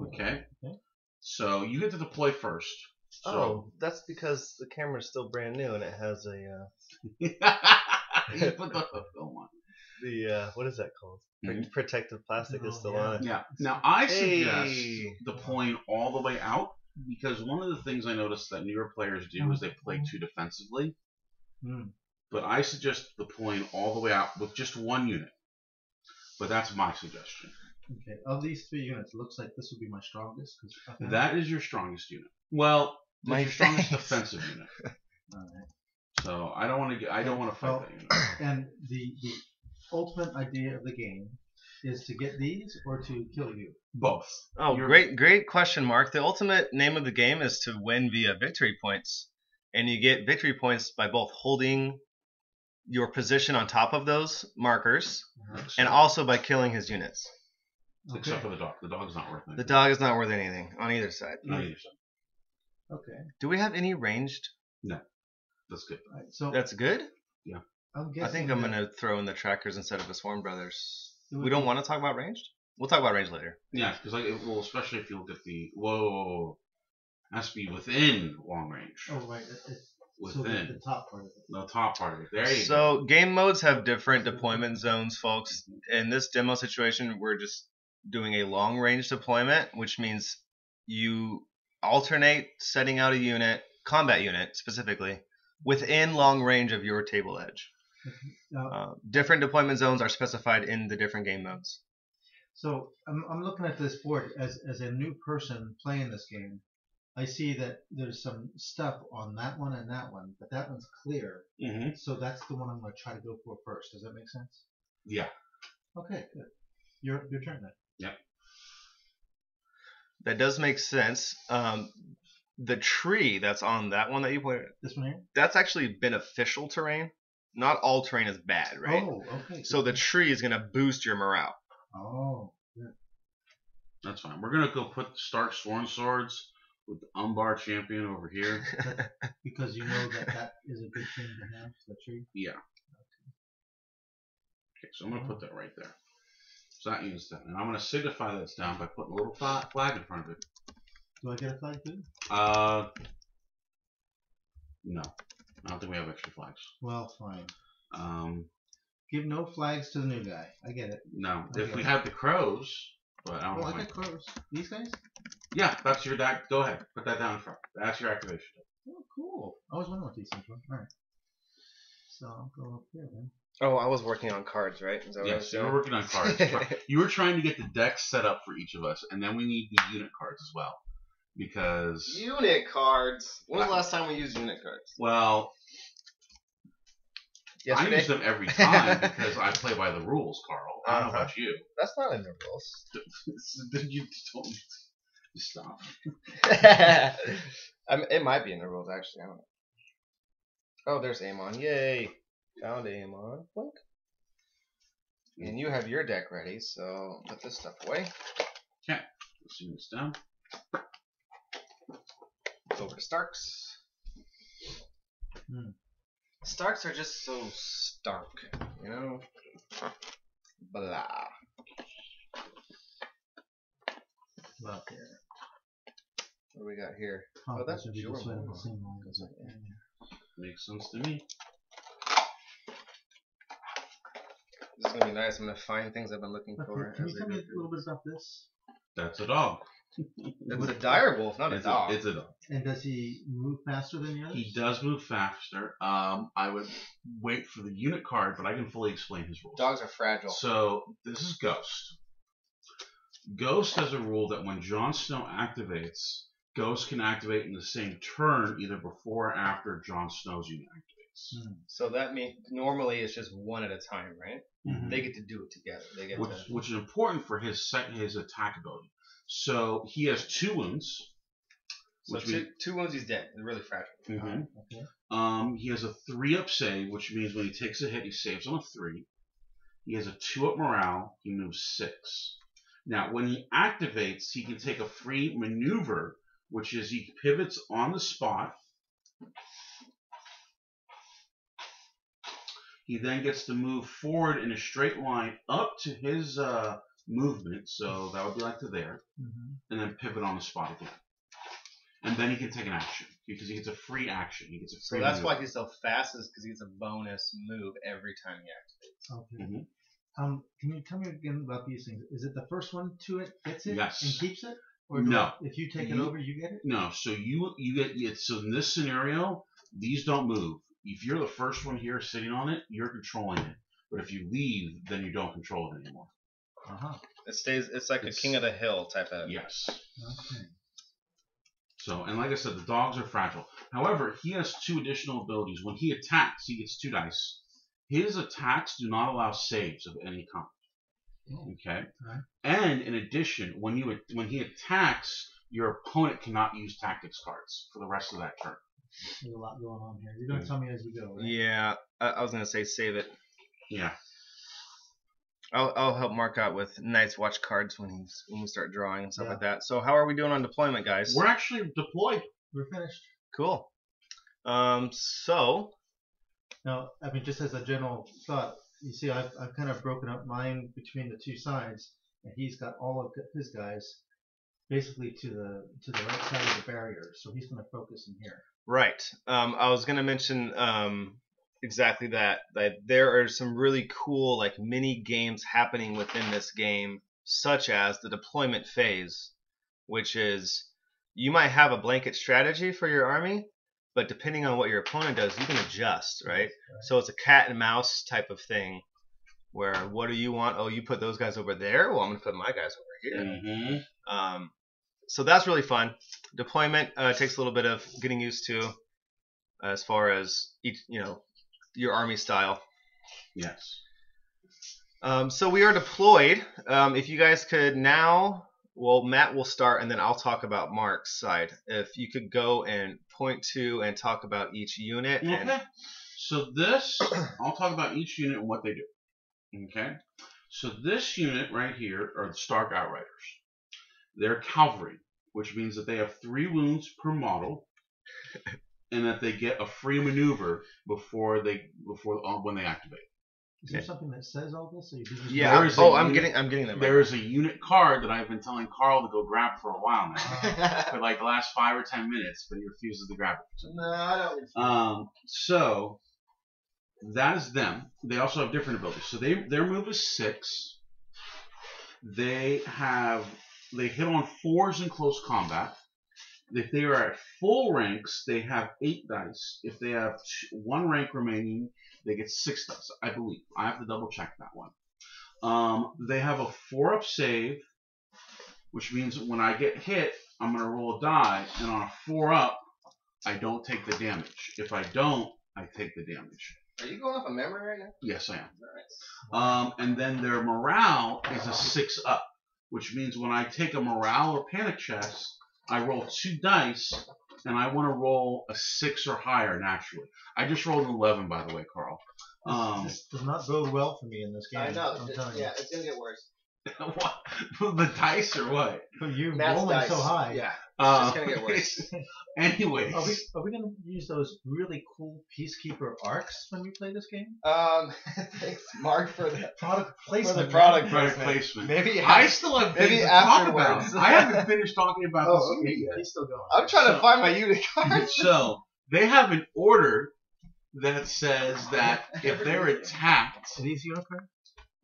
Okay, Okay. so you get to deploy first. So Oh, that's because the camera's still brand new and it has a uh, [laughs] put the film on. the uh, what is that called? Pro- Mhm. Protective plastic is Oh, still yeah. on it. Yeah. Now I suggest Hey. deploying all the way out because one of the things I noticed that newer players do is they play too defensively. Hmm. But I suggest the deploying all the way out with just one unit. But that's my suggestion. Okay. Of these three units, it looks like this would be my strongest. Cause That is your strongest unit. Well, My your strongest defensive unit. [laughs] All right. So I don't want to get. I don't want to fight Well, that unit. [clears throat] And the, the ultimate idea of the game is to get these or to kill you. Both. Oh, You're- great, great question, Mark. The ultimate name of the game is to win via victory points, and you get victory points by both holding your position on top of those markers, uh-huh. and also by killing his units. Except for the dog. The dog's not worth it. The dog is not worth anything on either side. Not either side. Okay. Do we have any ranged? That's good. All right. So That's good. I'm guessing. I think I'm that gonna throw in the trackers instead of the Sworn Brothers. it would We don't be- want to talk about ranged. We'll talk about ranged later. Yeah, because like, it- well, especially if you look at the whoa, whoa, whoa, whoa. has to be within long range. Oh right. It, it, So the, within the top part of it. the top part of it. There you go. So game modes have different deployment zones, folks. In this demo situation, we're just doing a long range deployment, which means you alternate setting out a unit, combat unit specifically, within long range of your table edge. Now, Uh, different deployment zones are specified in the different game modes. so I'm, I'm looking at this board as as a new person playing this game. I see that there's some stuff on that one and that one, but that one's clear. hmm So that's the one I'm going to try to go for first. Does that make sense? Yeah. Okay, good. Your your turn then. Yeah. That does make sense. Um, the tree that's on that one that you pointed, This one here. that's actually beneficial terrain. Not all terrain is bad, right? Oh, okay. So the tree is going to boost your morale. oh, That's fine. We're gonna go put start Sworn Swords with the Umber champion over here. [laughs] because you know that that is a good thing to have the tree. Yeah. Okay, so I'm gonna put that right there. So that unit's done, and I'm gonna signify that's down by putting a little flag in front of it. Do I get a flag too? Uh, no, I don't think we have extra flags. Well, fine. Um, Give no flags to the new guy. I get it. no, if Okay. we have the crows, but I don't Oh, know. I my- got crows. These guys? Yeah, that's your that. Go ahead, put that down in front. That's your activation. Oh, cool. I was wondering what these things were. All right. So I'll go up here then. Oh, I was working on cards, right? Is that Yes, you were working on cards. [laughs] you were trying to get the decks set up for each of us, and then we need the unit cards as well, because Unit cards. When was the last time we used unit cards? well, I use them every time [laughs] because I play by the rules, Carl. I don't know Uh-huh. about you. That's not in the rules. [laughs] Then you told me stop. [laughs] I mean, it might be in the rules actually. I don't know. Oh, there's Amon. Yay! Found Amon. Blink. And you have your deck ready, so put this stuff away. This unit's down. Over to Starks. Hmm. Starks are just so stark, you know? Blah. Well, here. What do we got here? Oh, Oh, that's should be your just right on one. the same line. Goes right there. Makes sense to me. This is gonna be nice. I'm gonna find things I've been looking for. Can you tell me a little bit about this? That's a dog. It's a [laughs] dire wolf, not a It's dog. a, it's a dog. And does he move faster than the others? He does move faster. Um, I would wait for the unit card, but I can fully explain his rules. Dogs are fragile. So this is Ghost. Ghost has a rule that when Jon Snow activates, Ghost can activate in the same turn, either before or after Jon Snow's unit activates. Hmm. So that means normally it's just one at a time, right? Mhm. They get to do it together. They get which, to. which is important for his set, his attack ability. So he has two wounds. So Which two, means, two wounds, he's dead. They're really fragile. Mhm. Okay. um, he has a three up save, which means when he takes a hit, he saves on a three. He has a two up morale. He moves six. Now, when he activates, he can take a free maneuver, which is he pivots on the spot. He then gets to move forward in a straight line up to his uh, movement, so that would be like to there, hmm and then pivot on the spot again. And then he can take an action because he gets a free action. He gets a So free. that's maneuver. why he's so fast, is because he gets a bonus move every time he activates. Okay. Mhm. Um, can you tell me again about these things? Is it the first one to it gets it Yes. and keeps it, or No. I- if you take it over, you get it? No, so you you get it. So in this scenario, these don't move. If you're the first one here sitting on it, you're controlling it. But if you leave, then you don't control it anymore. Uh huh. It stays. It's like It's- a king of the hill type of. Yes. Okay. So and like I said, the dogs are fragile. However, he has two additional abilities. When he attacks, he gets two dice. His attacks do not allow saves of any kind. Oh, Okay. Right. And in addition, when you when he attacks, your opponent cannot use tactics cards for the rest of that turn. There's a lot going on here. You're gonna tell me as we go, right? Yeah, I, I was gonna say save it. Yeah. I'll, I'll help Mark out with Night's Watch cards when he's when we start drawing and stuff Yeah. like that. So how are we doing on deployment, guys? We're actually deployed. We're finished. Cool. Um, so Now, I mean, just as a general thought, you see, I've, I've kind of broken up mine between the two sides, and he's got all of his guys basically to the to the right side of the barrier, so he's going to focus in here. Right. Um, I was gonna mention um, exactly that. That there are some really cool like mini games happening within this game, such as the deployment phase, which is you might have a blanket strategy for your army, but depending on what your opponent does, you can adjust. Right. So it's a cat and mouse type of thing. Where what do you want? Oh, you put those guys over there. Well, I'm gonna put my guys over here. Mm-hmm. Um, so that's really fun. Deployment uh, takes a little bit of getting used to, as far as each, you know, your army style. Yes. Um, so we are deployed. Um, if you guys could now, well, Matt will start, and then I'll talk about Mark's side. If you could go and point to and talk about each unit. And, So this, [clears throat] I'll talk about each unit and what they do. Okay. So this unit right here are the Stark Outriders. They're cavalry, which means that they have three wounds per model, [laughs] and that they get a free maneuver before they before uh, when they activate. Is there something that says all this? Just yeah. There is a oh, I'm unit- getting. I'm getting them. right There is a unit card that I've been telling Carl to go grab for a while now, now. [laughs] for like the last five or ten minutes, but he refuses to grab it. no, I don't. Um, so that is them. They also have different abilities. So they their move is six. They have they hit on fours in close combat. If they are at full ranks, they have eight dice. If they have one rank remaining, they get six dice. I believe. I have to double check that one. Um, they have a four up save, which means when I get hit, I'm gonna roll a die, and on a four up, I don't take the damage. If I don't, I take the damage. Are you going off of memory right now? Yes, I am. Alright. Um, and then their morale is a six up, which means when I take a morale or panic chest, I roll two dice, and I want to roll a six or higher naturally. I just rolled an eleven, by the way, Carl. Um, this does not bode well for me in this game. I know. I'm th- telling yeah, it's gonna get worse. [laughs] what? [laughs] the dice or what? you. You Matt's rolling dice. so high. Yeah. Uh, just gonna get worse. [laughs] anyways, Are we are we gonna use those really cool peacekeeper arcs when we play this game? Um, [laughs] thanks, Mark, for the Product placement. for placement. the product product placement. placement. Maybe I still have maybe things to talk about. afterwards. I haven't finished talking about Oh, this okay. yet. He's still going. I'm trying to find my unit card. [laughs] so they have an order that says that if they're attacked, these your cards?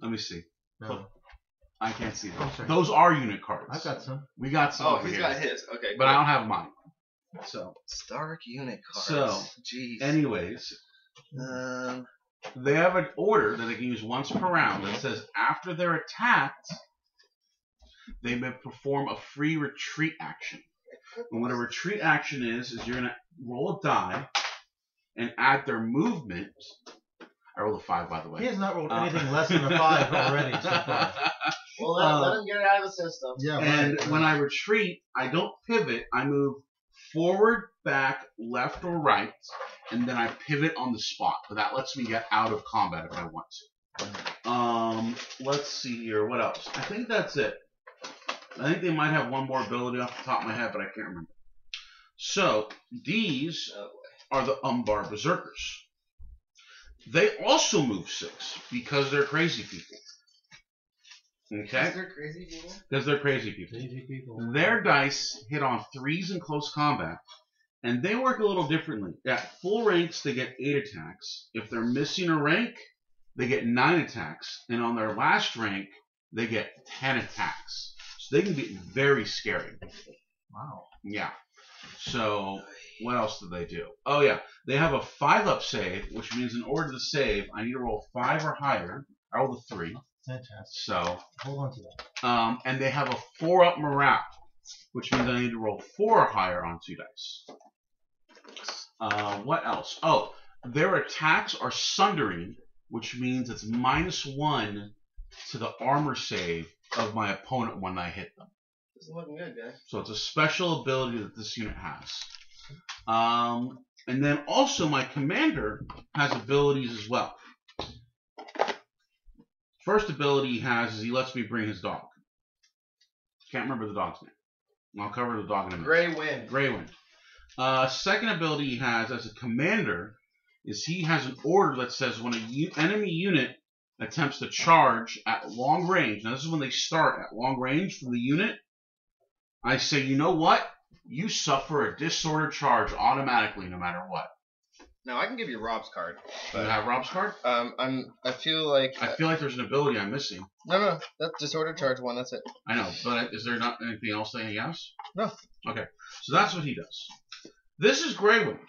let me see. No. I can't see Oh, them. Those are unit cards. I've got some. We got some. Oh, over he's here, got his. Okay, but I don't have mine. So, Stark unit cards. So, jeez. anyways, um, they have an order that they can use once per round that says after they're attacked, they may perform a free retreat action. And what a retreat action is, is you're gonna roll a die and add their movement. I rolled a five, by the way. He has not rolled Uh, anything less than a five already so far. [laughs] Well, let, Uh, let him get it out of the system. Yeah. And right. when I retreat, I don't pivot. I move forward, back, left, or right, and then I pivot on the spot. But that lets me get out of combat if I want to. Um, let's see here. What else? I think that's it. I think they might have one more ability off the top of my head, but I can't remember. So these Oh, are the Umber Berserkers. They also move six because they're crazy people. Okay? Is there crazy people? Because they're crazy people. Crazy people. Their dice hit on threes in close combat, and they work a little differently. At full ranks, they get eight attacks. If they're missing a rank, they get nine attacks, and on their last rank, they get ten attacks. So they can be very scary. Wow. Yeah. So what else do they do? Oh yeah, they have a five up save, which means in order to save, I need to roll five or higher. I rolled a three, Fantastic. so Hold on to that. um, and they have a four up morale, which means I need to roll four or higher on two dice. Uh, what else? Oh, their attacks are sundering, which means it's minus one to the armor save of my opponent when I hit them. This is looking good, guys. So it's a special ability that this unit has. Um, and then also my commander has abilities as well. First ability he has is he lets me bring his dog. Can't remember the dog's name. I'll cover the dog in a minute. Grey Wind. Greywind. Uh, second ability he has as a commander is he has an order that says when an enemy unit attempts to charge at long range, now this is when they start at long range from the unit, I say, you know what? you suffer a disorder charge automatically, no matter what. Now I can give you Robb's card, you have Robb's card? um, I'm I feel like I feel like there's an ability I'm missing. no no that's disorder charge one. That's it. I know, but is there not anything else that he has? No. Okay, so that's what he does. This is Grey Wind.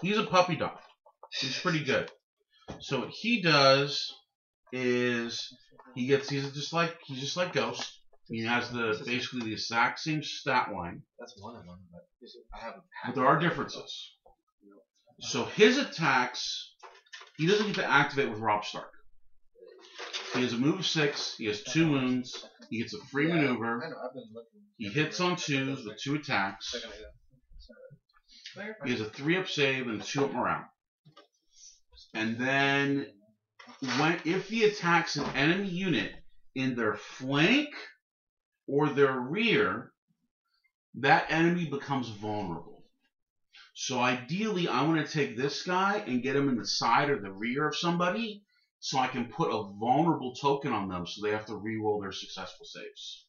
He's a puppy dog. He's pretty good. So what he does is he gets he's just like he's just like Ghost. He has the basically the exact same stat line, That's one of them. But I have. but there are differences. So his attacks, he doesn't get to activate with Robb Stark. He has a move of six. He has two wounds. He gets a free Yeah, maneuver. I know. I've been looking. He hits on twos with two attacks. Second ago. Sorry. He has a three up save and a two up morale. And then, when if he attacks an enemy unit in their flank or their rear, that enemy becomes vulnerable. So ideally, I want to take this guy and get him in the side or the rear of somebody, so I can put a vulnerable token on them, so they have to re-roll their successful saves.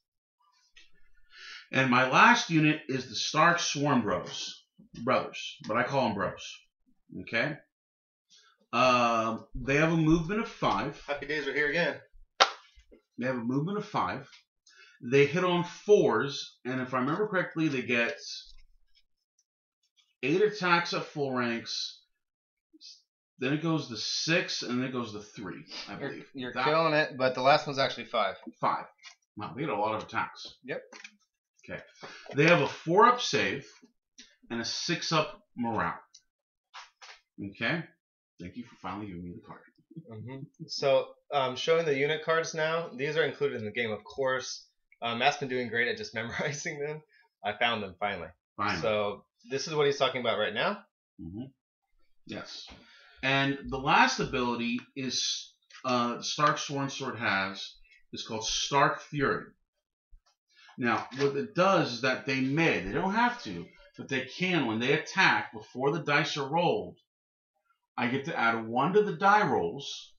And my last unit is the Stark Sworn Bros brothers, but I call them bros. Okay. Um, they have a movement of five. Happy days are here again. They have a movement of five. They hit on fours, and if I remember correctly, they get eight attacks at full ranks. Then it goes to six, and then it goes to three, I You're, believe. you're That- killing it, but the last one's actually five. Five. Wow, they get a lot of attacks. Yep. Okay. They have a four up save and a six up morale. Okay. Thank you for finally giving me the card. hmm So, um, showing the unit cards now. These are included in the game, of course. Um, Matt's been doing great at just [laughs] memorizing them. I found them finally. Finally. So this is what he's talking about right now. hmm Yes. And the last ability is uh, Stark Sworn Sword has is called Stark Fury. Now, what it does is that they may, they don't have to, but they can when they attack before the dice are rolled. I get to add one to the die rolls,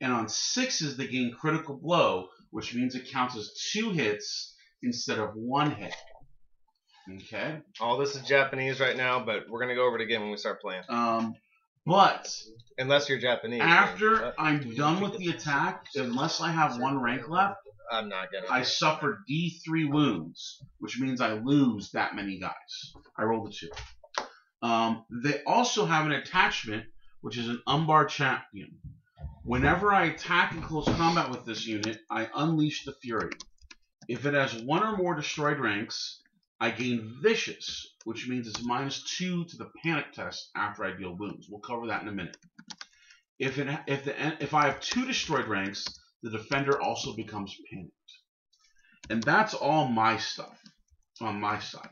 and on sixes they gain critical blow, which means it counts as two hits instead of one hit. Okay. All this is Japanese right now, but we're gonna go over it again when we start playing. Um, but Unless you're Japanese. After Uh, I'm done with the attack, unless I have one rank left, I'm not getting. I suffer D3 wounds, which means I lose that many guys. I roll the two. Um, they also have an attachment, which is an Umber Champion. Whenever I attack in close combat with this unit, I unleash the Fury. If it has one or more destroyed ranks, I gain Vicious, which means it's minus two to the Panic test after I deal wounds. We'll cover that in a minute. If it if the if I have two destroyed ranks, the defender also becomes panicked. And that's all my stuff on my side.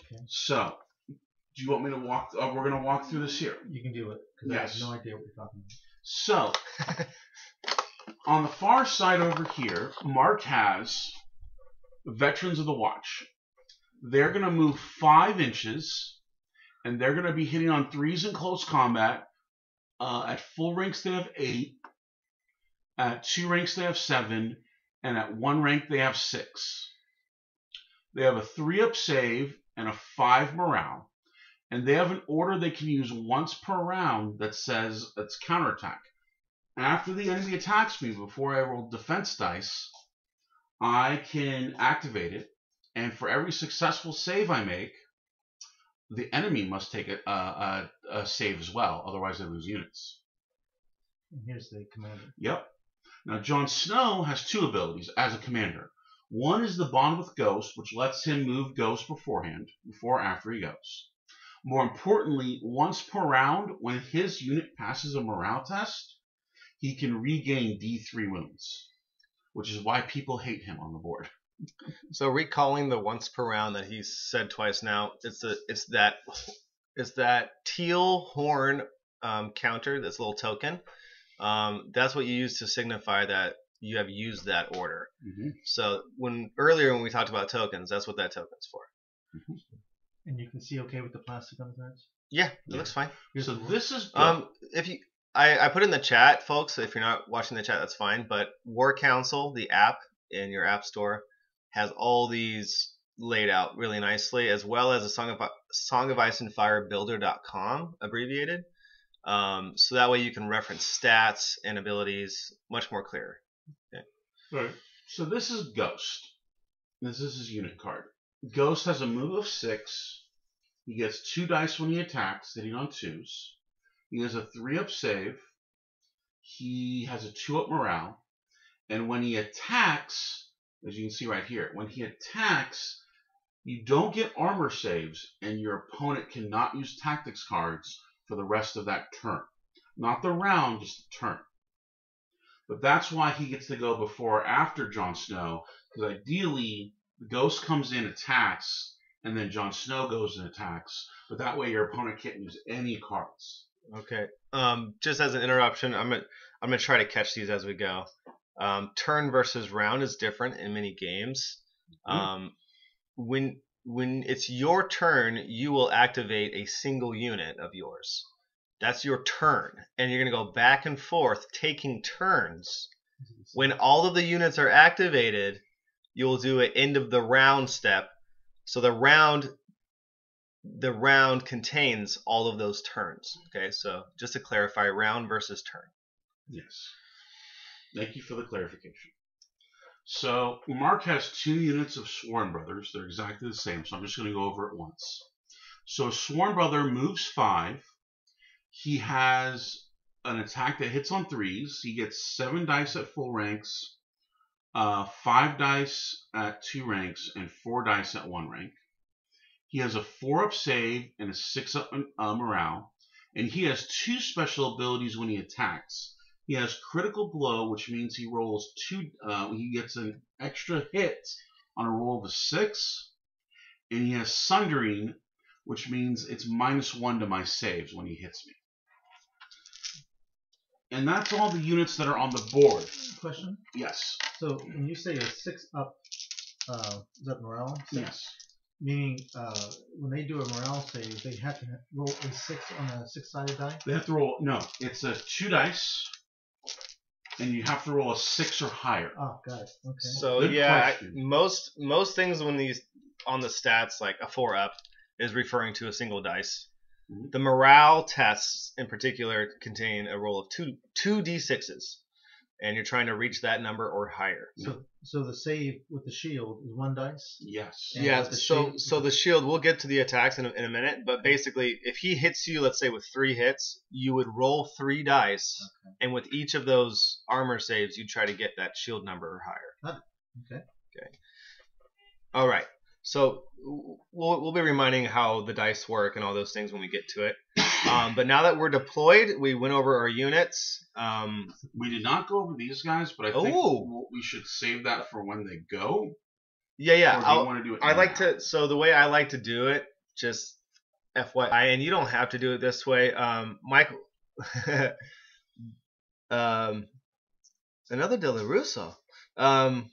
Okay. So, do you want me to walk? Uh, we're going to walk through this here. You can do it because I Yes. have no idea what you're talking about. So, [laughs] on the far side over here, Mark has Veterans of the Watch. They're going to move five inches, and they're going to be hitting on threes in close combat. Uh, at full ranks, they have eight. At two ranks, they have seven. And at one rank, they have six. They have a three up save and a five morale. And they have an order they can use once per round that says it's counterattack. After the enemy attacks me before I roll defense dice, I can activate it. And for every successful save I make, the enemy must take a, a, a, save as well. Otherwise, they lose units. And here's the commander. Yep. Now, Jon Snow has two abilities as a commander. One is the bond with Ghost, which lets him move Ghost beforehand, before or after he goes. More importantly, once per round, when his unit passes a morale test, he can regain D3 wounds, which is why people hate him on the board. So recalling the once per round that he said twice now, it's the it's that it's that teal horn um, counter, this little token. Um, that's what you use to signify that you have used that order. Mm-hmm. So when earlier when we talked about tokens, that's what that token's for. And you can see okay with the plastic on the cards. Yeah, it Yeah. looks fine. Here's So this is. Um, if you, I, I put in the chat, folks. If you're not watching the chat, that's fine. But War Council, the app in your app store, has all these laid out really nicely, as well as a Song of Song of Ice and Fire Builder.com abbreviated. Um, so that way you can reference stats and abilities much more clear. Right. So this is Ghost. This is his unit card. Ghost has a move of six. He gets two dice when he attacks, hitting on twos. He has a three up save. He has a two up morale. And when he attacks, as you can see right here, when he attacks, you don't get armor saves, and your opponent cannot use tactics cards for the rest of that turn. Not the round, just the turn. But that's why he gets to go before or after Jon Snow, because ideally the ghost comes in, attacks, and then Jon Snow goes and attacks. But that way your opponent can't use any cards. Okay. Um, just as an interruption, I'm gonna I'm gonna try to catch these as we go. Um, turn versus round is different in many games. Mhm. Um, when when it's your turn, you will activate a single unit of yours. That's your turn, and you're gonna go back and forth taking turns. When all of the units are activated, you'll do an end of the round step. So the round the round contains all of those turns. Okay, so just to clarify, round versus turn. Yes. Thank you for the clarification. So Mark has two units of Sworn Brothers. They're exactly the same, so I'm just going to go over it once. So Sworn Brother moves five. He has an attack that hits on threes. He gets seven dice at full ranks, uh, five dice at two ranks, and four dice at one rank. He has a four up save and a six up uh, morale. And he has two special abilities when he attacks. He has critical blow, which means he rolls two. Uh, he gets an extra hit on a roll of a six, and he has sundering, which means it's minus one to my saves when he hits me. And that's all the units that are on the board. Question. Yes. So when you say a six up, uh, is that morale? Six? Yes. Meaning, uh, when they do a morale save, they have to roll a six on a six-sided die. They have to roll. No, it's a two dice, and you have to roll a six or higher. Oh, god. it. Okay. So Good yeah, I- question. most most things when these on the stats like a four up is referring to a single dice. Mhm. The morale tests in particular contain a roll of two two d6s, and you're trying to reach that number or higher. So, so the save with the shield is one dice. Yes. And yeah, so shield- so the shield. We'll get to the attacks in a, in a minute, but basically, if he hits you, let's say with three hits, you would roll three dice, Okay. and with each of those armor saves, you try to get that shield number or higher. Okay. Okay. All right. So we'll we'll be reminding how the dice work and all those things when we get to it. Um, but now that we're deployed, we went over our units. Um, We did not go over these guys, but I think Oh. we should save that for when they go. yeah, yeah. I'll- want to do it? I like to. So the way I like to do it, just FYI, and you don't have to do it this way. Um, Michael, [laughs] um, another De La Russo. Um,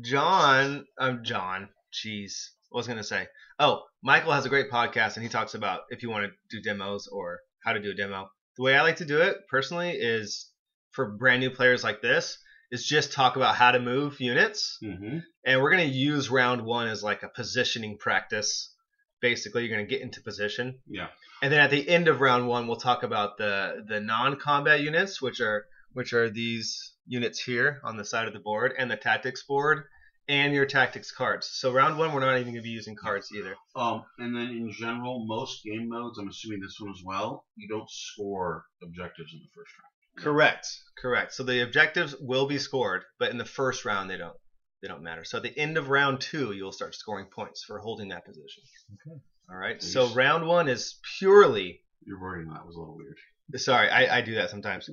John, um, John. Jeez, what was I gonna say? Oh, Michael has a great podcast, and he talks about if you want to do demos or how to do a demo. The way I like to do it personally is for brand new players like this is just talk about how to move units Mhm. and we're going to use round one as like a positioning practice. Basically, you're going to get into position, Yeah. and then at the end of round one, we'll talk about the the non-combat units, which are which are these units here on the side of the board, and the tactics board, and your tactics cards. So round one, we're not even going to be using cards either. Um, and then in general, most game modes, I'm assuming this one as well, you don't score objectives in the first round. Correct, correct. So the objectives will be scored, but in the first round, they don't they don't matter. So at the end of round two, you'll start scoring points for holding that position. Okay. All right. Nice. So round one is purely Your wording on that was a little weird. Sorry, I, I do that sometimes.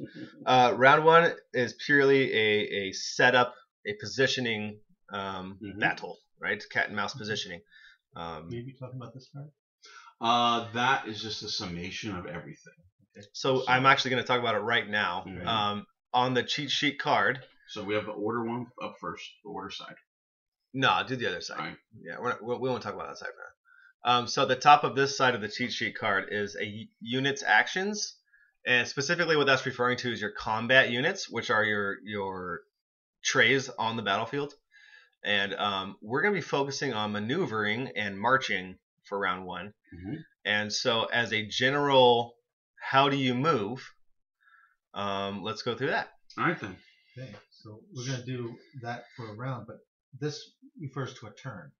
Uh, round one is purely a, a setup, a positioning um, Mhm. battle, right? Cat and mouse positioning. Um, Maybe talking about this part. Uh, that is just a summation of everything. so I'm actually going to talk about it right now. Mhm. Um, on the cheat sheet card, So we have the order one up first, the order side. no, do the other side. Alright. Yeah, we're not, we we won't talk about that side for now. Um, so the top of this side of the cheat sheet card is a unit's actions, and specifically what that's referring to is your combat units, which are your your trays on the battlefield. And um, we're going to be focusing on maneuvering and marching for round one. Mhm. And so, as a general, how do you move? Um, let's go through that. All right then. Okay, so we're gonna do that for a round, but this refers to a turn,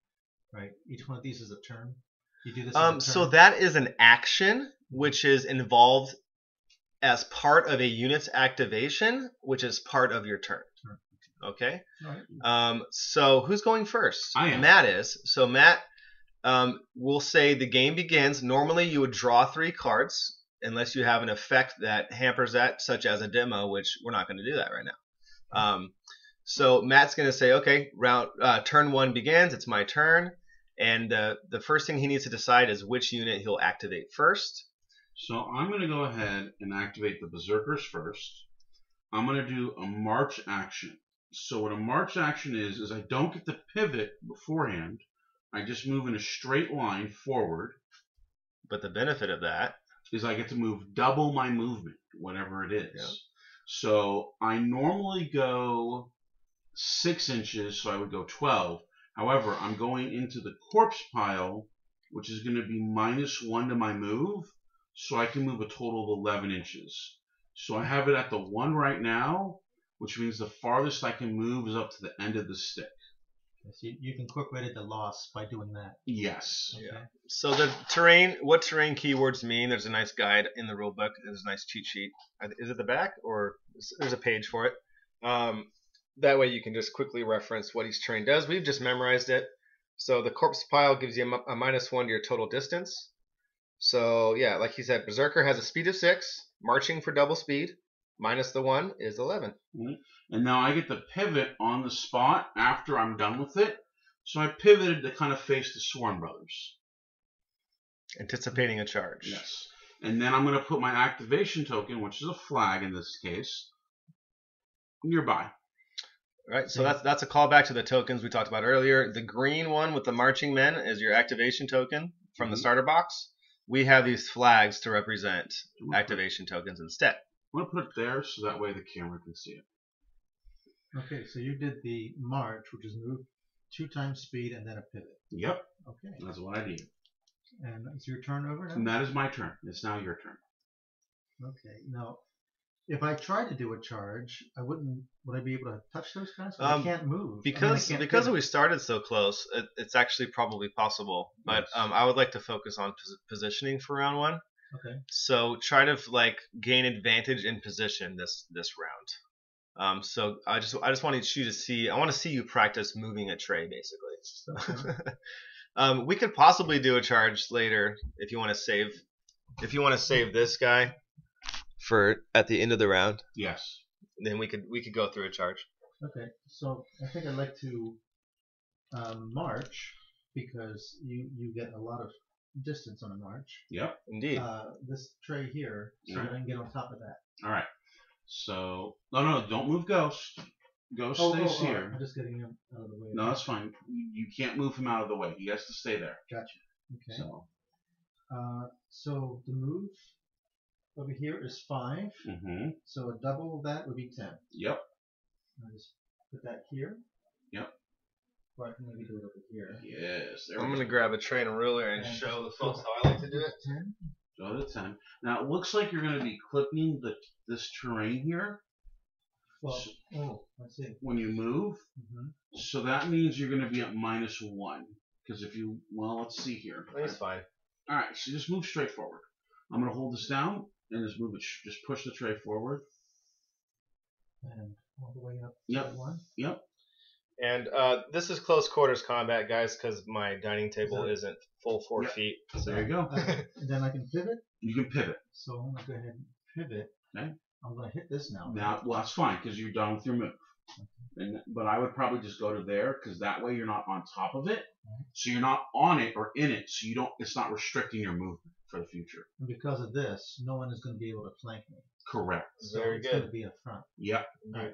right? Each one of these is a turn. You do this. as a Um, so that is an action which is involved as part of a unit's activation, which is part of your turn. Okay. Right. Um, so who's going first? I am. Matt is. So Matt, um, we'll say the game begins. Normally you would draw three cards, unless you have an effect that hampers that, such as a demo, which we're not going to do that right now. Um, so Matt's going to say, okay, round uh, turn one begins. It's my turn, and uh, the first thing he needs to decide is which unit he'll activate first. So I'm going to go ahead and activate the Berserkers first. I'm going to do a march action. So what a march action is, is I don't get to pivot beforehand. I just move in a straight line forward. But the benefit of that, Is I get to move double my movement, whatever it is. Yeah. So I normally go six inches, so I would go 12. However, I'm going into the corpse pile, which is going to be minus one to my move, so I can move a total of 11 inches. So I have it at the one right now, which means the farthest I can move is up to the end of the stick. So you, you've incorporated the loss by doing that. Yes. Okay. So the terrain, what terrain keywords mean? There's a nice guide in the rule book. There's a nice cheat sheet. Is it the back or there's a page for it? Um, that way you can just quickly reference what each terrain does. We've just memorized it. So the corpse pile gives you a, a minus one to your total distance. So yeah, like he said, Berserker has a speed of six, marching for double speed. Minus the one is eleven. And now I get to pivot on the spot after I'm done with it. So I pivoted to kind of face the Sworn Brothers. Anticipating a charge. Yes. And then I'm going to put my activation token, which is a flag in this case, nearby. Right, so Yeah. that's that's a callback to the tokens we talked about earlier. The green one with the marching men is your activation token from the Mhm. starter box. We have these flags to represent I'm gonna put- activation tokens instead. I'm going to put it there so that way the camera can see it. Okay, so you did the march, which is move two times speed and then a pivot. Yep, Okay, that's what I did. and it's your turn over now. And that is my turn. It's now your turn. Okay, now if I tried to do a charge, I wouldn't. Would I be able to touch those guys? Um, I can't move I mean, I Because can't because pivot. we started so close, it, it's actually probably possible. But Yes. um, I would like to focus on pos- positioning for round one. Okay. So try to like gain advantage in position this this round. Um, so I just I just wanted you to see I want to see you practice moving a tray basically. [laughs] Um, we could possibly do a charge later if you want to save if you want to save this guy for at the end of the round. Yes. Then we could we could go through a charge. Okay, so I think I'd like to um, march because you you get a lot of distance on a march. Yep. Indeed. Uh, this tray here, so that I can get on top of that. All right. So, no, no, don't move Ghost. Ghost Oh, stays oh, oh, here. I'm just getting him out of the way. No, that's fine. You you can't move him out of the way. He has to stay there. Gotcha. Okay. So, Uh, so the move over here is five. hmm So a double of that would be ten. Yep. I just put that here. Yep. Or I can maybe do it over here. Yes. There I'm we gonna go. grab a tray and a ruler and And show the folks how I like to do it. Ten. Go to 10. Now, it looks like you're going to be clipping the this terrain here Well, oh, I see. when you move. hmm So that means you're going to be at minus 1. Because if you, well, let's see here. That's fine. All right, so just move straight forward. I'm going to hold this down and just move it, just push the tray forward. And all the way up. Yep. One. Yep. And uh, this is close quarters combat, guys, because my dining table So- isn't full four Yep. feet. So there you go. Okay, [laughs] and then I can pivot. You can pivot. So I'm gonna go ahead and pivot. Okay. I'm gonna hit this now. Now, well, that's fine because you're done with your move. And, but I would probably just go to there because that way you're not on top of it, so you're not on it or in it, so you don't. It's not restricting your movement for the future. And because of this, no one is gonna be able to flank me. Correct. So Very it's good. gonna be a front. Yep. Alright.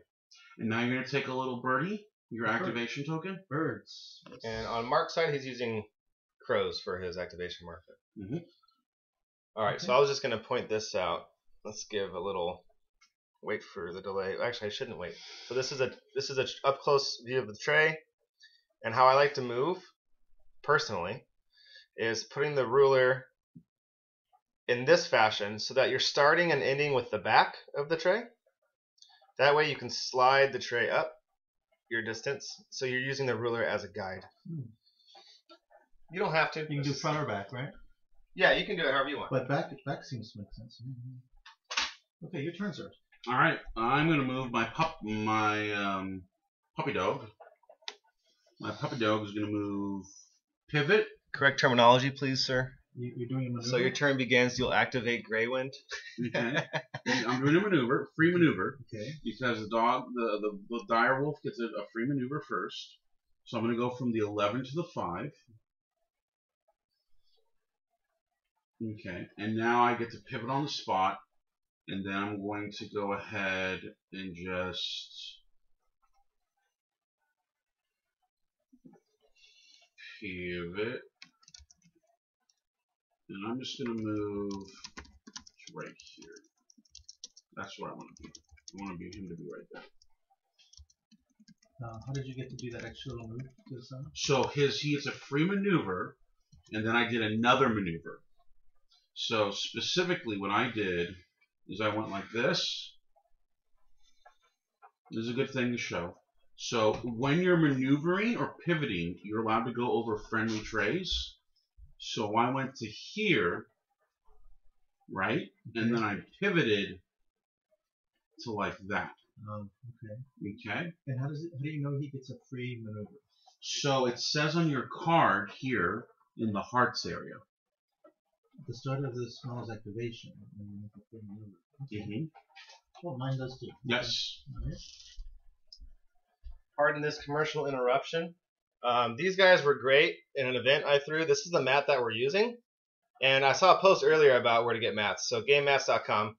And now you're gonna take a little birdie, your Bird. activation token. Birds. And on Mark's side, he's using crows for his activation marker. Mhm. All right, so I was just going to point this out. Let's give a little wait for the delay. Actually, I shouldn't wait. So this is a this is a up close view of the tray. And how I like to move, personally, is putting the ruler in this fashion so that you're starting and ending with the back of the tray. That way you can slide the tray up your distance. So you're using the ruler as a guide. Hmm. You don't have to. You can do front or back, right? Yeah, you can do it however you want. But back back seems to make sense. Mhm. Okay, your turn, sir. All right, I'm gonna move my pup, my um, puppy dog. My puppy dog is gonna move pivot. Correct terminology, please, sir. You, you're doing a maneuver. So your turn begins. You'll activate Grey Wind. Okay, I'm doing a maneuver, free maneuver, okay. because the dog, the the, the dire wolf gets a, a free maneuver first. So I'm gonna go from the 11 to the five. Okay, and now I get to pivot on the spot, and then I'm going to go ahead and just pivot, and I'm just gonna move to right here. That's where I want to be. I want to be him to be right there. Uh, how did you get to do that extra little move to the side? So his he is a free maneuver, and then I did another maneuver. So specifically, what I did is I went like this. This is a good thing to show. So when you're maneuvering or pivoting, you're allowed to go over friendly trays. So I went to here, right, and then I pivoted to like that. Um, okay. Okay. And how does it? How do you know he gets a free maneuver? So it says on your card here in the hearts area. At the start of the smallest activation, when you make a free maneuver. Okay. Mm-hmm. Well, mine does too. Yes. All right. Pardon this commercial interruption. Um, these guys were great in an event I threw. This is the mat that we're using. And I saw a post earlier about where to get mats. So gamemats.com.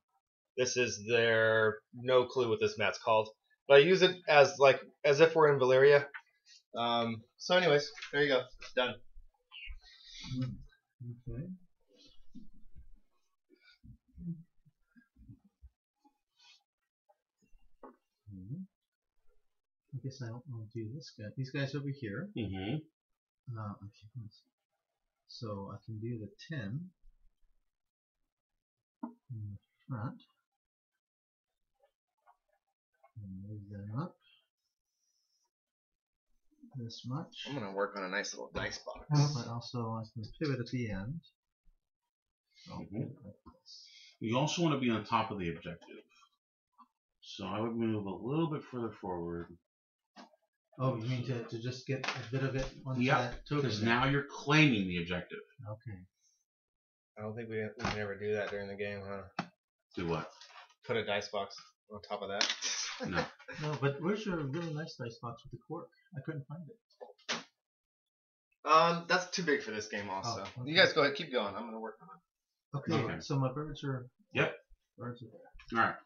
This is their no clue what this mat's called. But I use it as like as if we're in Valyria. Um, so anyways, there you go. It's Done. Okay. I guess I don't want to do this guy. These guys over here. Mm-hmm. Uh, okay. So I can do the 10 in the front. And move them up this much. I'm gonna work on a nice little dice box. But also I can pivot at the end. So Mhm. pivot like this. You also want to be on top of the objective. So I would move a little bit further forward Oh, you mean to, to just get a bit of it onto Yeah, that token? because now you're claiming the objective. Okay. I don't think we, we can ever do that during the game, huh? Do what? Put a dice box on top of that. No. [laughs] No, but where's your really nice dice box with the cork? I couldn't find it. Um, that's too big for this game, also. Oh, okay. You guys go ahead, keep going. I'm gonna work on it. Okay, Okay. so my birds are. Yep. Birds are there. All right.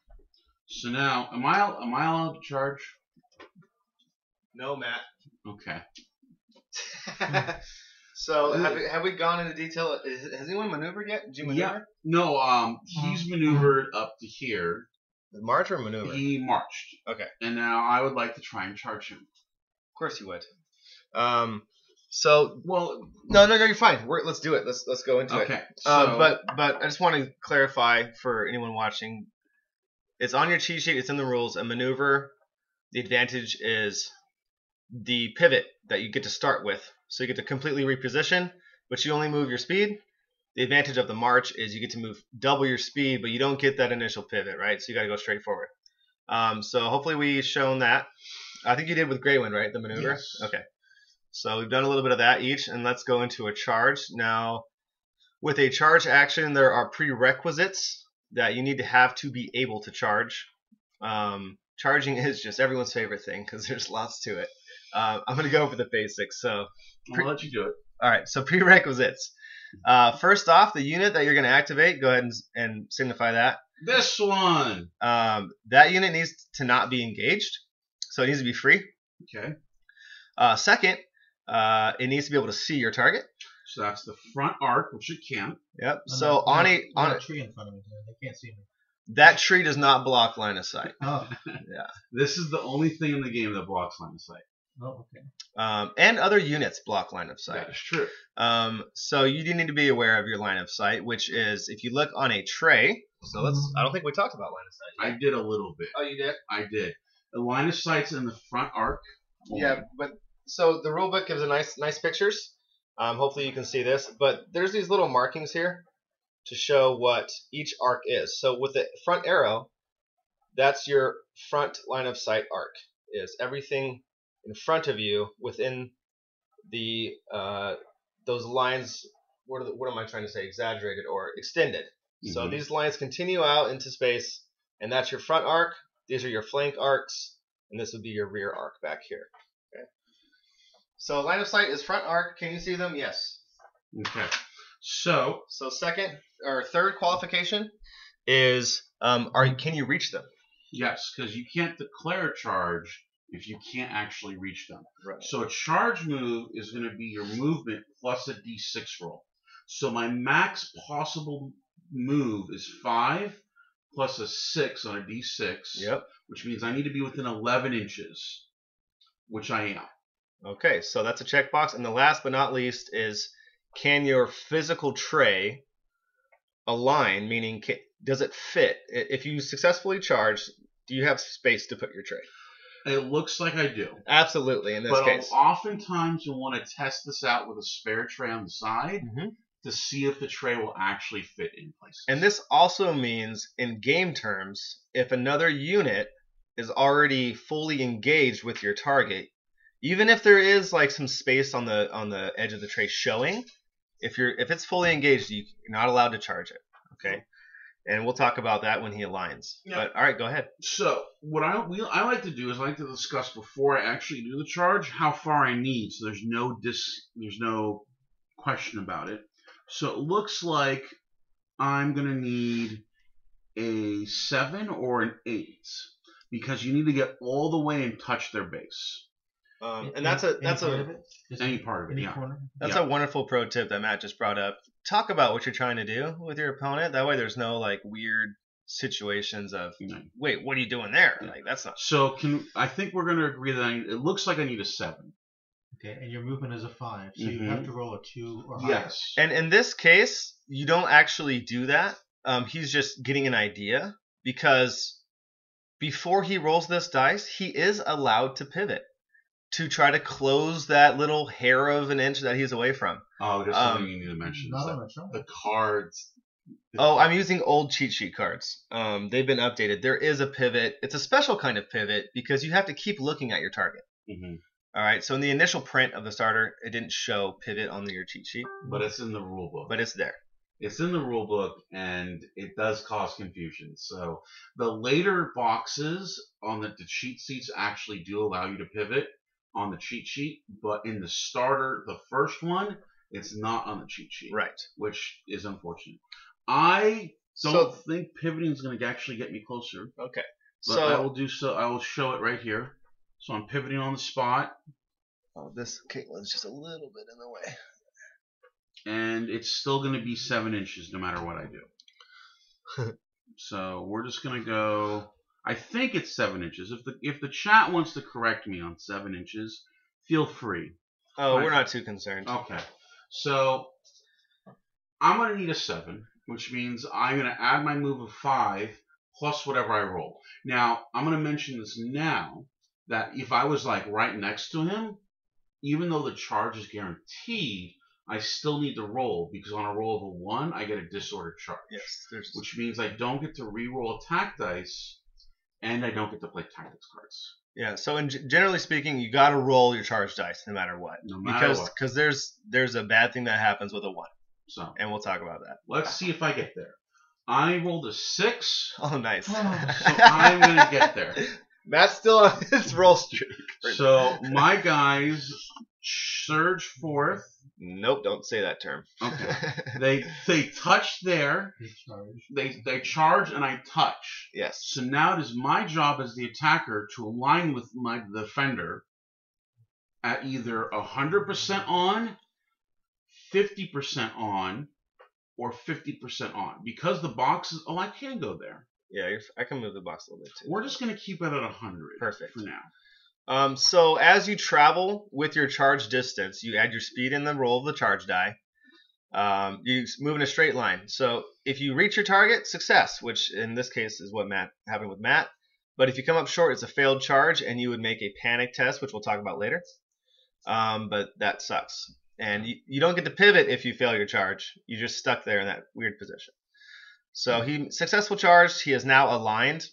So now, am I am I allowed to charge? No, Matt. Okay. [laughs] so have we, have we gone into detail? Is, has anyone maneuvered yet? Did you maneuver? Yeah. No. Um. He's maneuvered up to here. March or maneuver? He marched. Okay. And now I would like to try and charge him. Of course you would. Um. So Well. no, no, no. You're fine. We're, let's do it. Let's let's go into it. Okay. So. Uh, but but I just want to clarify for anyone watching. It's on your cheat sheet. It's in the rules. A maneuver. The advantage is the pivot that you get to start with. So you get to completely reposition, but you only move your speed. The advantage of the march is you get to move double your speed, but you don't get that initial pivot, right? So you got to go straight forward. Um, so hopefully we've shown that. I think you did with Grey Wind, right? The maneuver. Yes. Okay. So we've done a little bit of that each, and let's go into a charge now. With a charge action, there are prerequisites that you need to have to be able to charge. Um, charging [laughs] is just everyone's favorite thing because there's lots to it. Uh, I'm going to go over the basics. So, I'll let you do it. all right. So [laughs] prerequisites. Uh, first off, the unit that you're going to activate, go ahead and, and signify that. This one. Um, that unit needs to not be engaged, so it needs to be free. Okay. Uh, second, uh, it needs to be able to see your target. So that's the front arc, which it can't. Yep. I'm So not- on I a have- on a, a tree in front of me. They can't see me. that tree does not block line of sight. Oh, [laughs] Yeah. This is the only thing in the game that blocks line of sight. Oh, okay. Um, and other units block line of sight. That is true. Um, so you do need to be aware of your line of sight, which is if you look on a tray. So let's. I don't think we talked about line of sight. I did a little bit. Oh, you did. I did. The line of sight's in the front arc. Yeah, but so the rule book gives a nice nice pictures. Um, hopefully you can see this, but there's these little markings here to show what each arc is. So with the front arrow, that's your front line of sight arc. Is everything in front of you within the uh, those lines? What, are the, what am I trying to say? Exaggerated or extended? So Mhm. these lines continue out into space, and that's your front arc. These are your flank arcs, and this would be your rear arc back here. Okay. So line of sight is front arc. Can you see them? Yes. Okay. So So second or third qualification is um, are can you reach them? yes, because you can't declare a charge if you can't actually reach them. Right. So a charge move is going to be your movement plus a d6 roll. So my max possible move is five plus a six on a d6, Yep. which means I need to be within 11 inches, which I am. Okay, so that's a checkbox. And the last but not least is can your physical tray align? Meaning, ca does it fit? If you successfully charge, do you have space to put your tray? It looks like I do. Absolutely. In this but case. oftentimes you'll want to test this out with a spare tray on the side Mhm. to see if the tray will actually fit in place. And this also means, in game terms, if another unit is already fully engaged with your target, even if there is like some space on the on the edge of the tray showing, if you're if it's fully engaged, you- you're not allowed to charge it. Okay, and we'll talk about that when he aligns. Yeah. But all right, go ahead. So what I we, I like to do is I like to discuss before I actually do the charge how far I need, so there's no dis there's no question about it. So it looks like I'm gonna need a seven or an eight because you need to get all the way and touch their base. Um, and that's a Any that's part a of it? Any part of it, any yeah. corner? That's Yeah. a wonderful pro tip that Matt just brought up. Talk about what you're trying to do with your opponent. That way, there's no like weird situations of You know. wait, what are you doing there? Yeah. Like that's not. So can I think we're gonna agree that I, it looks like I need a seven. Okay, and your movement is a five, so you Mhm. have to roll a two or higher. Yes. And in this case, you don't actually do that. Um, he's just getting an idea because before he rolls this dice, he is allowed to pivot to try to close that little hair of an inch that he's away from. Oh, there's Um, something you need to mention. Not It's on like a chart. the cards. Oh, I'm using old cheat sheet cards. Um, they've been updated. There is a pivot. It's a special kind of pivot because you have to keep looking at your target. hmm All right. So in the initial print of the starter, it didn't show pivot on your cheat sheet, But it's in the rule book. but it's there. it's in the rule book and it does cause confusion. So the later boxes on the, the cheat sheets actually do allow you to pivot on the cheat sheet, but in the starter, the first one, it's not on the cheat sheet, Right. which is unfortunate. I don't So- think pivoting is going to actually get me closer, Okay. but So I will do so. I will show it right here. So I'm pivoting on the spot, oh, this Catelyn's just a little bit in the way. and it's still going to be seven inches no matter what I do. [laughs] so we're just going to go. I think it's seven inches. If the if the chat wants to correct me on seven inches, feel free. Oh, Right. we're not too concerned. Okay. So I'm going to need a seven, which means I'm going to add my move of five plus whatever I roll. Now I'm going to mention this now that if I was like right next to him, even though the charge is guaranteed, I still need to roll because on a roll of a one, I get a disordered charge, Yes, there's which means I don't get to re-roll attack dice, and I don't get to play tactics cards. yeah. So in, generally speaking, you got to roll your charge dice no matter what, No matter because what. because there's there's a bad thing that happens with a one, So and we'll talk about that. let's see if I get there. I rolled a six. [laughs] Oh, nice. So [laughs] I'm gonna get there. Matt's still on his roll streak. So my guys surge forth. Nope, don't say that term. Okay. [laughs] They they touch there. Big charge. They they charge and I touch. yes. So now it is my job as the attacker to align with my defender at either hundred percent on, fifty percent on, or fifty percent on. Because the box is oh I can go there. Yeah, you're, I can move the box a little bit too. We're just gonna keep it at hundred Perfect. for now. Um, so as you travel with your charge distance, you add your speed in the roll of the charge die. Um, you move in a straight line. So if you reach your target, success, which in this case is what Matt happened with Matt. But if you come up short, it's a failed charge, and you would make a panic test, which we'll talk about later. Um, but that sucks, and you, you don't get to pivot if you fail your charge. You're just stuck there in that weird position. So he successful charged. He is now aligned.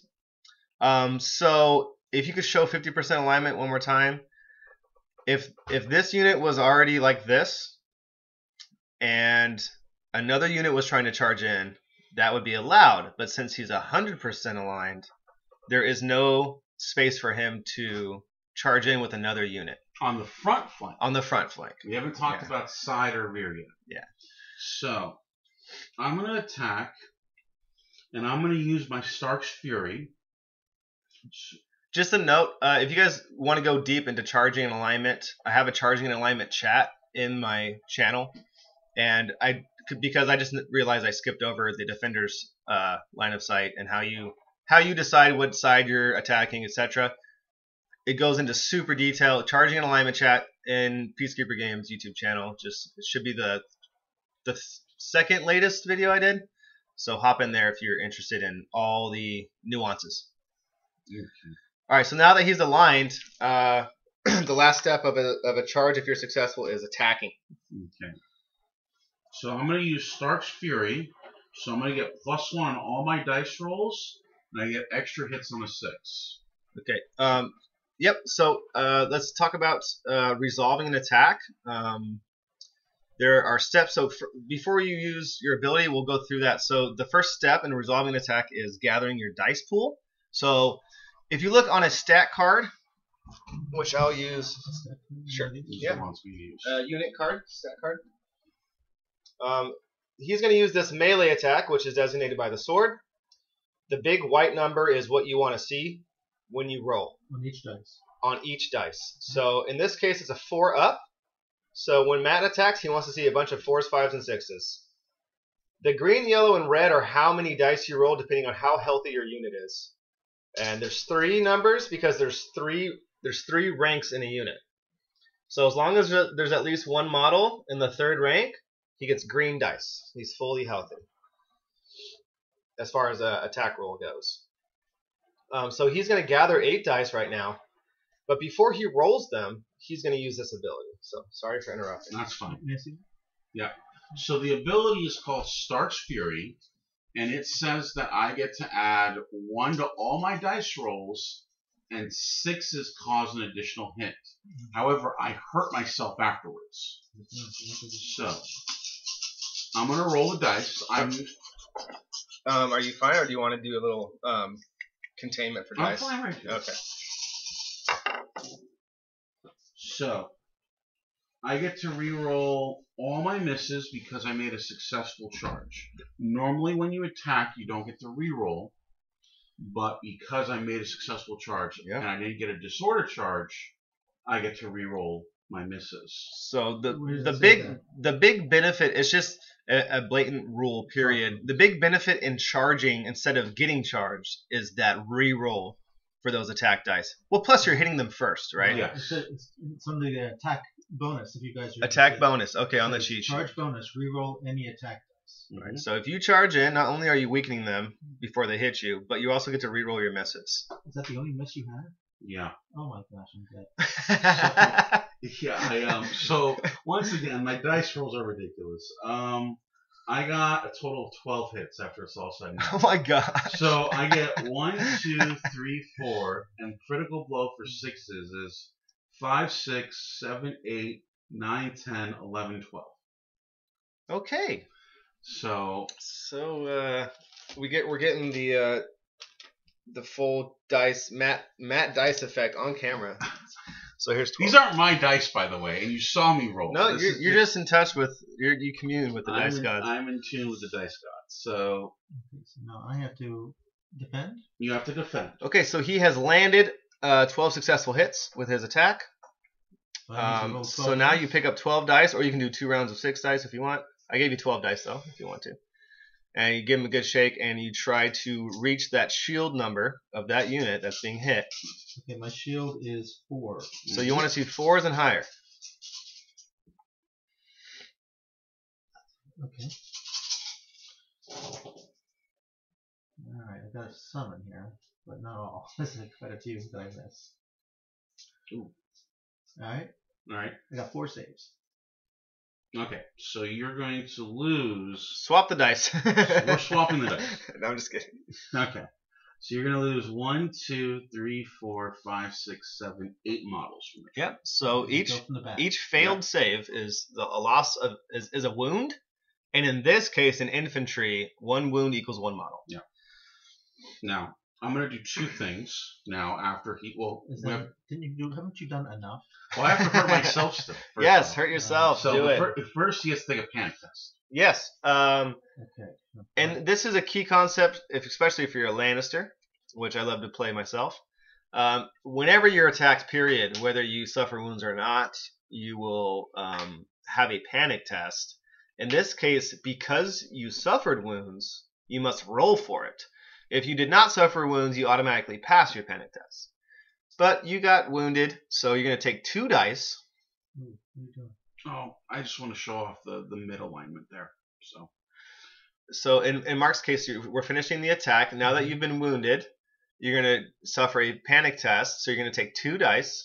Um, so if you could show 50% alignment one more time, if if this unit was already like this, and another unit was trying to charge in, that would be allowed. But since he's 100% aligned, there is no space for him to charge in with another unit On the front flank. on the front flank. We haven't talked Yeah. about side or rear yet. Yeah. So, I'm going to attack, and I'm going to use my Stark's Fury. Just a note, uh, if you guys want to go deep into charging and alignment, I have a charging and alignment chat in my channel, and I because I just realized I skipped over the defender's uh, line of sight and how you how you decide what side you're attacking, etc. It goes into super detail. Charging and alignment chat in Peacekeeper Games YouTube channel. Just it should be the the second latest video I did. So hop in there if you're interested in all the nuances. All right, so now that he's aligned, uh, [clears throat] the last step of a, of a charge, if you're successful, is attacking. Okay. So I'm going to use Stark's Fury. So I'm going to get plus one on all my dice rolls, and I get extra hits on a six. Okay. Um, yep. So uh, let's talk about uh, resolving an attack. Um, there are steps. So for, before you use your ability, we'll go through that. So the first step in resolving an attack is gathering your dice pool. So if you look on a stat card, which I'll use Sure. Yeah. are the ones we use. uh, unit card, stat card. Um, he's going to use this melee attack, which is designated by the sword. The big white number is what you want to see when you roll on each dice. on each dice. So in this case, it's a four up. So when Matt attacks, he wants to see a bunch of fours, fives, and sixes. The green, yellow, and red are how many dice you roll depending on how healthy your unit is. And there's three numbers because there's three there's three ranks in a unit. So as long as there's at least one model in the third rank, he gets green dice. He's fully healthy. As far as a attack roll goes. Um, so he's going to gather eight dice right now. But before he rolls them, he's going to use this ability. So sorry for interrupting. That's fine. Yeah. So the ability is called Stark's Fury, and it says that I get to add one to all my dice rolls, and sixes cause an additional hit. However, I hurt myself afterwards. So I'm gonna roll the dice. I'm Um, are you fine, or do you want to do a little um, containment for I'm dice? fine right here. Okay. So I get to re-roll all my misses because I made a successful charge. Normally, when you attack, you don't get to re-roll, but because I made a successful charge Yeah. and I didn't get a disorder charge, I get to re-roll my misses. So the the big that? the big benefit is just a, a blatant rule. Period. The big benefit in charging instead of getting charged is that re-roll for those attack dice. Well, plus you're hitting them first, right? Yeah. It's, it's, it's under the attack bonus if you guys are Attack bonus. Okay, on the cheat sheet. Charge bonus. Reroll any attack dice. Right. So if you charge in, not only are you weakening them before they hit you, but you also get to re-roll your misses. Is that the only miss you had? Yeah. Oh my gosh, I'm dead. [laughs] Yeah, I um. So once again, my dice rolls are ridiculous. Um, I got a total of twelve hits after it's all said and done. oh my god. So I get one, two, three, four, and critical blow for sixes is five, six, seven, eight, nine, ten, eleven, twelve. Okay. So So uh, we get we're getting the uh, the full dice Matt Matt dice effect on camera. [laughs] So here's 12. these aren't my dice, by the way, and you saw me roll. no, This you're, you're just in touch with you're, you commune with the I'm dice in, gods. I'm in tune with the dice gods. So Okay, so now I have to defend. you have to defend. Okay, so he has landed uh, 12 successful hits with his attack. So I need to Um, so now you pick up 12 dice, or you can do two rounds of six dice if you want. I gave you 12 dice though, if you want to. and you give him a good shake, and you try to reach that shield number of that unit that's being hit. Okay, my shield is four. So you want to see fours and higher. Okay. Alright, I've got a summon here, but not all. [laughs] There's quite a few that I miss. Ooh. Alright, All right. I got four saves. Okay. So you're going to lose. Swap the dice. [laughs] we're swapping the dice. [laughs] no, I'm just kidding. Okay. So you're going to lose one, two, three, four, five, six, seven, eight models from the Yep. So each Go from the back. each failed save is the, a loss of is, is a wound, and in this case, in infantry, one wound equals one model. Yeah. Now, I'm going to do two things now after he. Well, Is we that, have, didn't you do? Haven't you done enough? well, I have to hurt myself [laughs] still. first yes, off. hurt yourself. So do the it. fir- first, he has to take a panic test. yes. Um, Okay. and this is a key concept, if especially if you're a Lannister, which I love to play myself. Um, whenever you're attacked, period, whether you suffer wounds or not, you will um, have a panic test. In this case, because you suffered wounds, you must roll for it. If you did not suffer wounds, you automatically pass your panic test. But you got wounded, so you're going to take two dice. Ooh, what are you doing? Oh, I just want to show off the, the mid alignment there. So So in, in Mark's case, you, we're finishing the attack. Now that mhm. you've been wounded, you're going to suffer a panic test. So you're going to take two dice.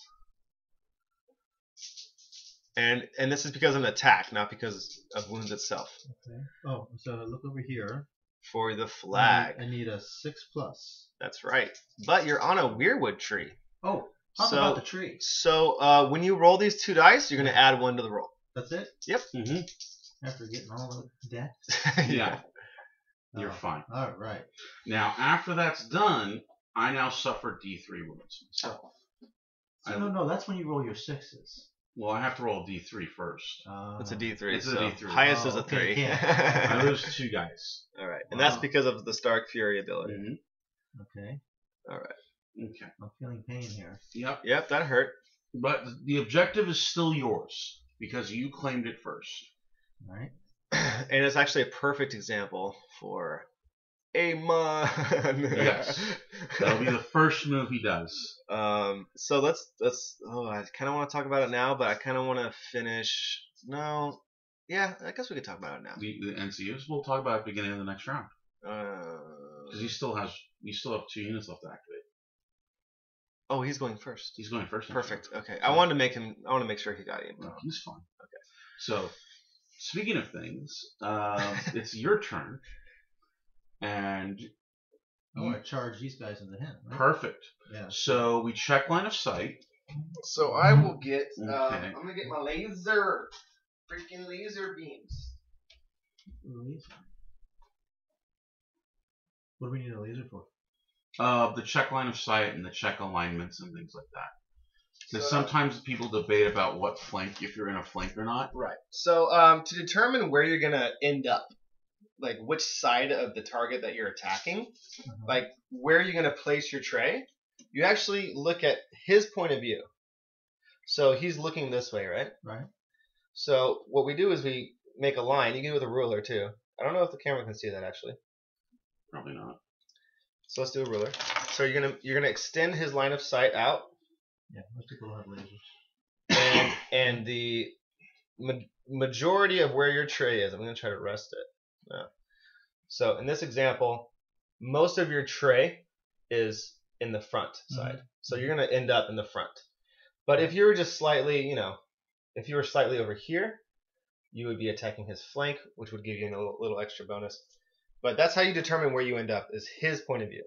And and this is because of an attack, not because of wounds itself. Okay. Oh, so look over here. For the flag. I need a six plus. That's right. But you're on a weirwood tree. Oh, talk So- about the tree. So uh, when you roll these two dice, you're going to add one to the roll. That's it. Yep. mm-hmm. After getting all the death. [laughs] yeah, you're Oh, fine. All right. Now, after that's done, I now suffer D3 wounds myself. So I- no, no, that's when you roll your sixes. Well, I have to roll a D3 first. Uh, It's a D3. It's a so D3. Highest Oh, is a okay, 3. yeah. [laughs] I lose two guys. All right. And that's because of the Stark Fury ability. Mm-hmm. Okay. All right. Okay. I'm feeling pain here. Yep. Yep, that hurt. But the objective is still yours because you claimed it first. All right. [clears throat] and it's actually a perfect example for a. [laughs] Yes. That'll be the [laughs] first move he does. um. So let's let's. Oh, I kind of want to talk about it now, but I kind of want to finish. No. Yeah, I guess we could talk about it now. The, the NCUs. We'll talk about it at the beginning of the next round Uh, because he still has. You still have two units left to activate. oh, he's going first. He's going first. Perfect. Okay. I wanted to make him. I want to make sure he got him. round. No, he's fine. Okay. So, speaking of things, uh, [laughs] it's your turn, and I want to charge these guys in the head. Right? perfect. Yeah. So we check line of sight. So I will get. Okay. I'm gonna get my laser, freaking laser beams. Laser. What do we need a laser for? Uh, the check line of sight and the check alignments and things like that. Because So- sometimes people debate about what flank, if you're in a flank or not. Right. So um, to determine where you're gonna end up, like which side of the target that you're attacking, Uh-huh. like where are you're gonna place your tray, you actually look at his point of view. So he's looking this way, right? Right. So what we do is we make a line. You can do it with a ruler too. I don't know if the camera can see that actually. Probably not. So let's do a ruler. So you're gonna you're gonna extend his line of sight out, Yeah, most people have lasers. and and the ma- majority of where your tray is, I'm gonna try to rest it. Yeah. So in this example, most of your tray is in the front mm-hmm. side. So mm-hmm. you're gonna end up in the front. But if you were just slightly, you know, if you were slightly over here, you would be attacking his flank, which would give you a little, little extra bonus. But that's how you determine where you end up is his point of view.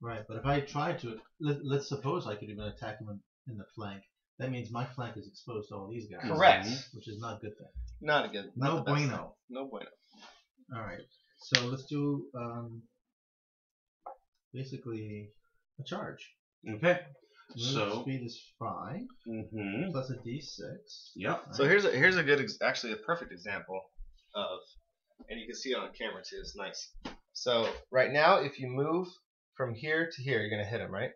Right, but if I tried to, let, let's suppose I could even attack him in, in the flank. That means my flank is exposed to all these guys. Correct. Mm-hmm. Which is not a good thing. Not a good. not No bueno. thing. No bueno. All right, so let's do um, basically a charge. Okay. Move So. speed is five Mm-hmm. plus a d6. Yep. So here's a here's a good ex- actually a perfect example of, and you can see it on camera too. It's nice. So right now, if you move from here to here, you're gonna hit him, right?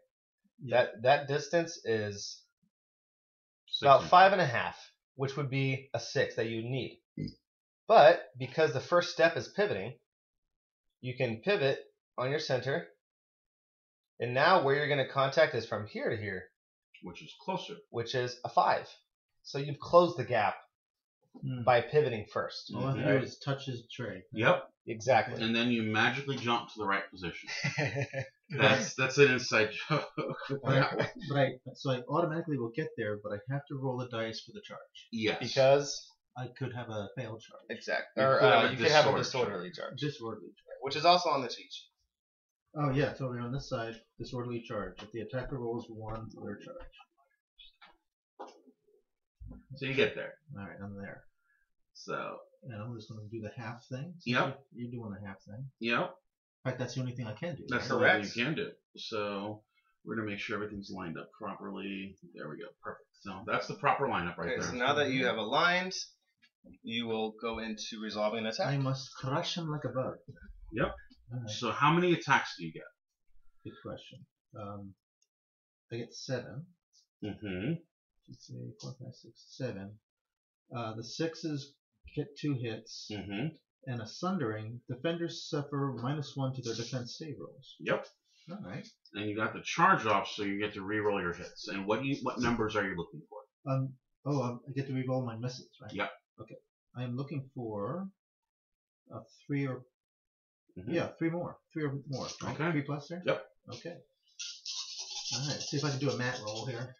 Yeah. That that distance is about five and a half, which would be a six that you need. But because the first step is pivoting, you can pivot on your center. And now where you're going to contact is from here to here, which is closer. which is a five. So you've closed the gap Hmm. by pivoting first. All I have to do is touch his tray. Yep. Exactly. And then you magically jump to the right position. [laughs] That's that's an inside joke. But I, but I, so I automatically will get there, but I have to roll a dice for the charge. yes. because I could have a failed charge. exactly, You or could have uh, a you could have a disordered disorderly charge, Disorderly charge. which is also on the cheat sheet. Oh yeah, it's over here on this side. Disorderly charge. If the attacker rolls one for their charge. So you get there. All right, I'm there. So And I'm just going to do the half thing. since Yep. You're doing the half thing. yep. In fact, that's the only thing I can do. That's right? the only thing Correct. you can do. So we're gonna make sure everything's lined up properly. There we go. Perfect. So that's the proper lineup right Okay, there. so now that you have aligned, you will go into resolving an I must crush him like a bug. Yep. All right, So how many attacks do you get? good question. Um, I get seven. Mm-hmm. Two, three, four, five, six, seven. Uh, the sixes get two hits, Mm-hmm. and a sundering. Defenders suffer minus one to their defense save rolls. Yep. All right. And you got the charge off, so you get to re-roll your hits. And what do you, what numbers are you looking for? Um. Oh, um, I get to reroll my misses, right? Yep. Okay. I am looking for a three or Mhm. yeah, three more, three or more. Right? Okay. Three plus there. Yep. Okay. All right. See if I can do a mat roll here.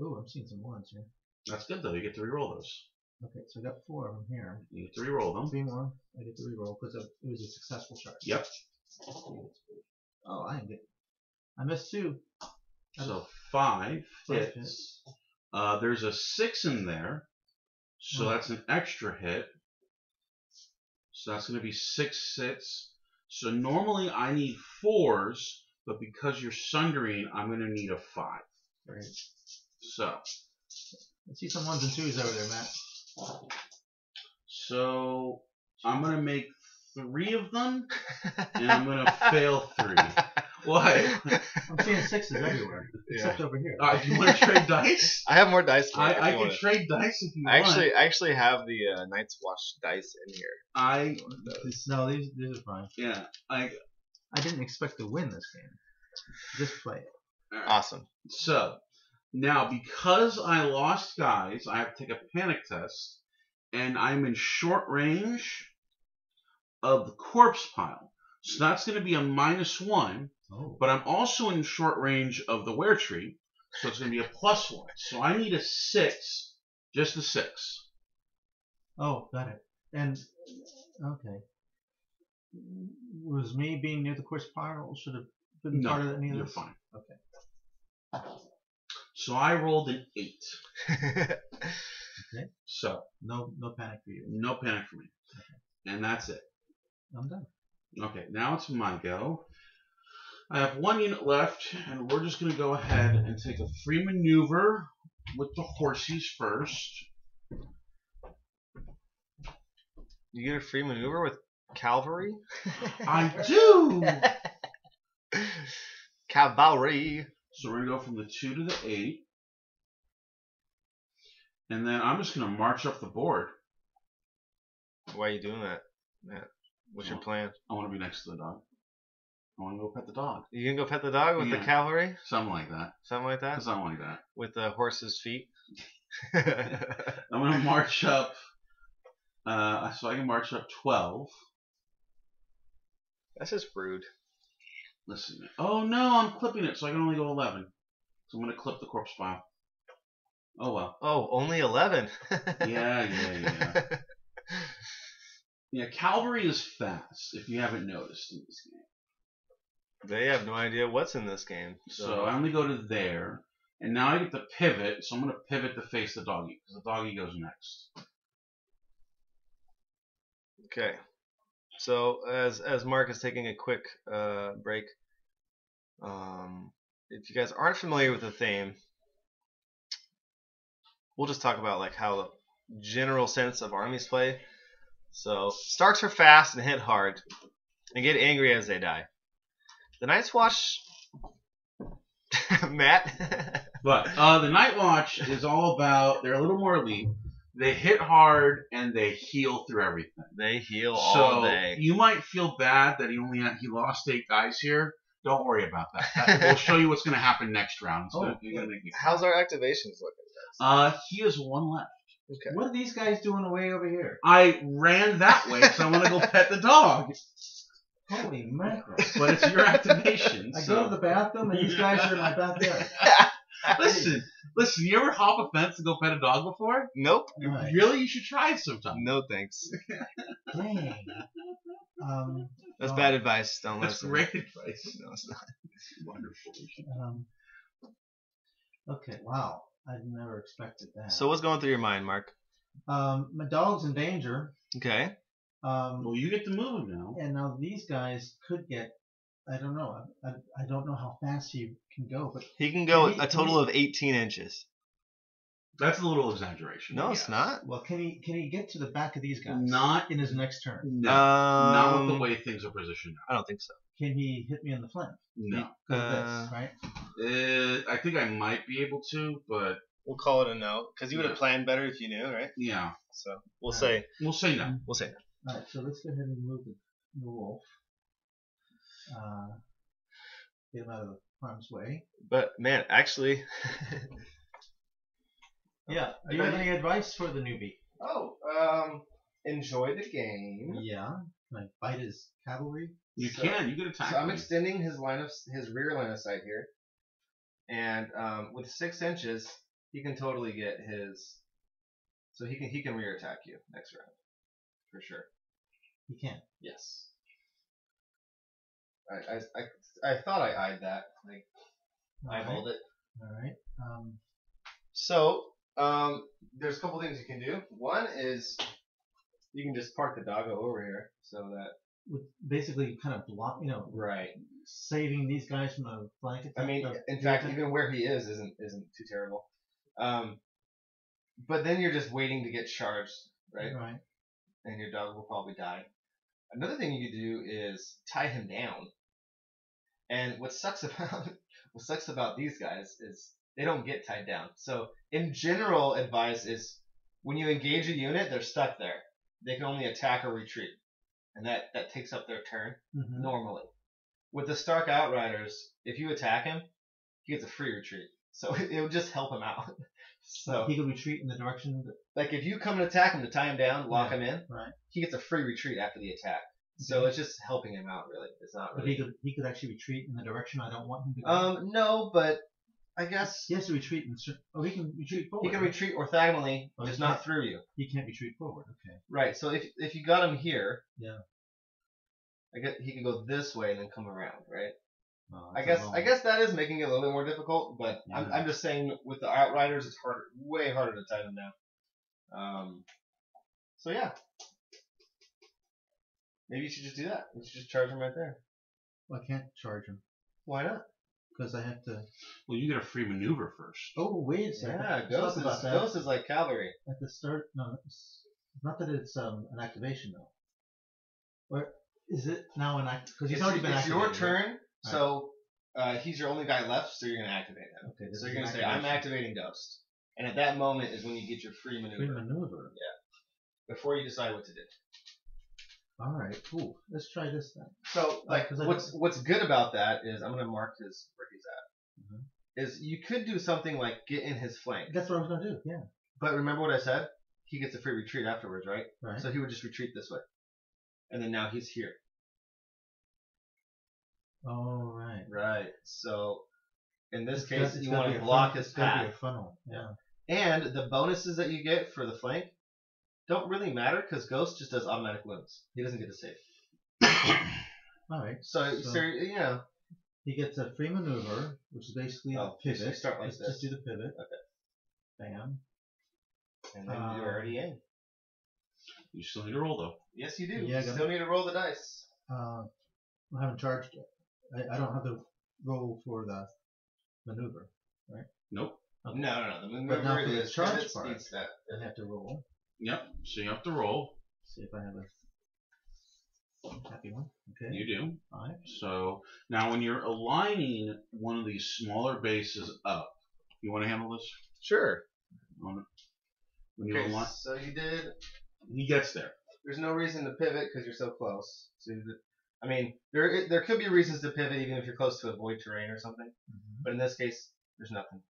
Ooh, I'm seeing some ones here. That's good though. You get to re-roll those. Okay, so I got four of them here. You get to re-roll them. Three more. I get to re-roll because it was a successful charge. Yep. Oh, I get. I missed two. So five Five hits. hits. Uh, there's a six in there, so Hmm. that's an extra hit. So that's going to be six hits. So normally I need fours, but because you're sundering, I'm going to need a five. Great. So, I see some ones and twos over there, Matt. so I'm going to make three of them, [laughs] and I'm going to fail three. [laughs] What? I'm seeing sixes everywhere, [laughs] except over here. Uh, do you want to trade [laughs] dice? I have more dice. I, I can trade dice if you I want. actually, I actually have the uh, Night's Watch dice in here. I These- no, these these are fine. yeah. I I didn't expect to win this game. Just play it. Awesome. So now because I lost guys, I have to take a panic test, and I'm in short range of the corpse pile. So that's going to be a minus one, Oh. but I'm also in short range of the were tree, so it's going to be a plus one. So I need a six, just a six. Oh, got it. And okay. Was me being near the corpse pile should have been No, part of any of you're this? fine. Okay. So I rolled an eight. [laughs] Okay. So No, no panic for you. no panic for me, and that's it. I'm done. Okay, now it's my go. I have one unit left, and we're just going to go ahead and take a free maneuver with the horsies first. you get a free maneuver with cavalry. [laughs] I do! [laughs] cavalry. So we're going to go from the 2 to the 8. And then I'm just going to march up the board. Why are you doing that, Matt? What's your oh. plan? I want to be next to the dog. I want to go pet the dog. You gonna go pet the dog with Yeah. the cavalry, Something like that. something like that, Something like that. with the horse's feet. [laughs] I'm going to march up. Uh, so I can march up 12. That's just rude. Listen. Oh no, I'm clipping it, so I can only go 11. So I'm gonna clip the corpse pile. Oh well. Oh, only eleven. Yeah, yeah, yeah. [laughs] Yeah, cavalry is fast. If you haven't noticed in this game. They have no idea what's in this game. So I only go to there, and now I get to pivot. So I'm gonna pivot to face the doggy because the doggy goes next. Okay. So as as Mark is taking a quick uh, break, um, if you guys aren't familiar with the theme, we'll just talk about like how the general sense of armies play. So Starks are fast and hit hard, and get angry as they die. The Night's Watch, [laughs] Matt. [laughs] But uh, the Night Watch is all about. They're a little more elite. They hit hard and they heal through everything. They heal so all day. you might feel bad that he only had, he lost eight guys here. Don't worry about that. that [laughs] we'll show you what's going to happen next round. It's Oh, you're gonna make How's our activations looking? Uh, he has one left. Okay. What are these guys doing away over here? I ran that way because I want to go pet the dog. Holy mackerel! [laughs] But it's your activation. I so. go to the bathroom and these guys are in my backyard. [laughs] Listen, listen. You ever hop a fence and go pet a dog before? Nope. Right. Really, you should try it sometime. No thanks. [laughs] Dang. Um, That's bad advice. Don't That's listen. great advice. No, it's not. It's Wonderful. um, okay. Wow. I never expected that. So what's going through your mind, Mark? um, my dog's in danger. Okay. Um, Well, you get to move him now. and now these guys could get. I don't know. I, I, I don't know how fast he can go, but He can go Can he- a total of 18 inches. That's a little exaggeration. No, it's not. well, can he can he get to the back of these guys? Not in his next turn. no, not with Um, the way things are positioned I don't think so. Can he hit me in the flank? now. Because Uh, this, right? Uh, I think I might be able to, but We'll call it a no because you would have Yeah. planned better if you knew, right? yeah, So we'll Yeah. say we'll say no. we'll say no. All right. So let's go ahead and move the, the wolf. Uh, get him out of the harm's way. But man, actually, [laughs] Yeah. Do you have any advice for the newbie? oh, um, enjoy the game. Yeah. Can I bite his cavalry? You So- can. You can attack. So I'm him. extending his line of his rear line of sight here, and um, with six inches, he can totally get his. So he can he can rear attack you next round, for sure. He can't. Yes. I I I, I thought I eyed that. Like All I right. hold it. All right. Um, So um, there's a couple things you can do. One is you can just park the doggo over here, so that with basically kind of block, you know, right. saving these guys from a flank attack. I mean, in fact, attack. even where he is isn't isn't too terrible. Um, but then you're just waiting to get charged, right? Right. And your dog will probably die. Another thing you could do is tie him down. And what sucks [laughs] about what sucks about these guys is they don't get tied down. So in general, advice is when you engage a unit, they're stuck there. They can only attack or retreat, and that that takes up their turn Mhm. normally. With the Stark Outriders, if you attack him, he gets a free retreat. So it, [laughs] it would just help him out. [laughs] So, he could retreat in the direction that. like, if you come and attack him to tie him down, lock Yeah, him in, right. he gets a free retreat after the attack. So it's just helping him out, really. It's not But he could he could actually retreat in the direction I don't want him to go. Um, no, but I guess he has to retreat in. cer- Oh, he can retreat forward. he can right? retreat orthogonally, Oh, just not through you. He can't retreat forward. Okay. Right. So if if you got him here, Yeah. I guess he could go this way and then come around, right? Oh, I guess I guess that is making it a little bit more difficult, but I'm, I'm just saying with the outriders, it's harder, way harder to tie them down. Um, so yeah, maybe you should just do that. You should just charge them right there. I can't charge them. Why not? because I have to. Well, you get a free maneuver first. Oh wait a second. Yeah, Let's ghost is that. ghost is like cavalry. at the start. No, it's not that it's um an activation though. Or is it now an act? Because he's it's already been it's your turn. right? So uh, he's your only guy left, so you're gonna activate him. Okay. This So you're gonna an say, "I'm activating ghost," and at that moment is when you get your free maneuver Free maneuver. Yeah. Before you decide what to do. All right. Cool. Let's try this then. So, like, I what's what's good about that is I'm gonna mark his where he's at. Mhm. Is you could do something like get in his flank, That's what I was gonna do. Yeah. but remember what I said? He gets a free retreat afterwards, right? Right. So he would just retreat this way, and then now he's here. All right. Right. So in this It's case, got- it's you want to block funnel- his it's path, Be a funnel. Yeah. and the bonuses that you get for the flank don't really matter because Ghost just does automatic wounds. He doesn't get to save. [coughs] All right. So, So- so you know, He gets a free maneuver, which is basically Oh, the so pivot. you start like Let's this. just do the pivot. Okay. Bam. and then Um, you're already in. You still need to roll though. Yes, you do. Yeah, you still need to roll the dice. Uh, I haven't charged yet. I, I don't have to roll for the maneuver. Right? Nope. Okay. No, no, no. The But now maneuver for the is charge pivots part. needs that. I have to roll. Yep. So you have to roll. See if I have a happy one. Okay. You do. Five. So now when you're aligning one of these smaller bases up, you want to handle this? Sure. When when you Okay, unlock. so you did. He gets there. There's no reason to pivot because you're so close. So, you did- I mean, there there could be reasons to pivot even if you're close to a void terrain or something. Mhm. But in this case, there's nothing.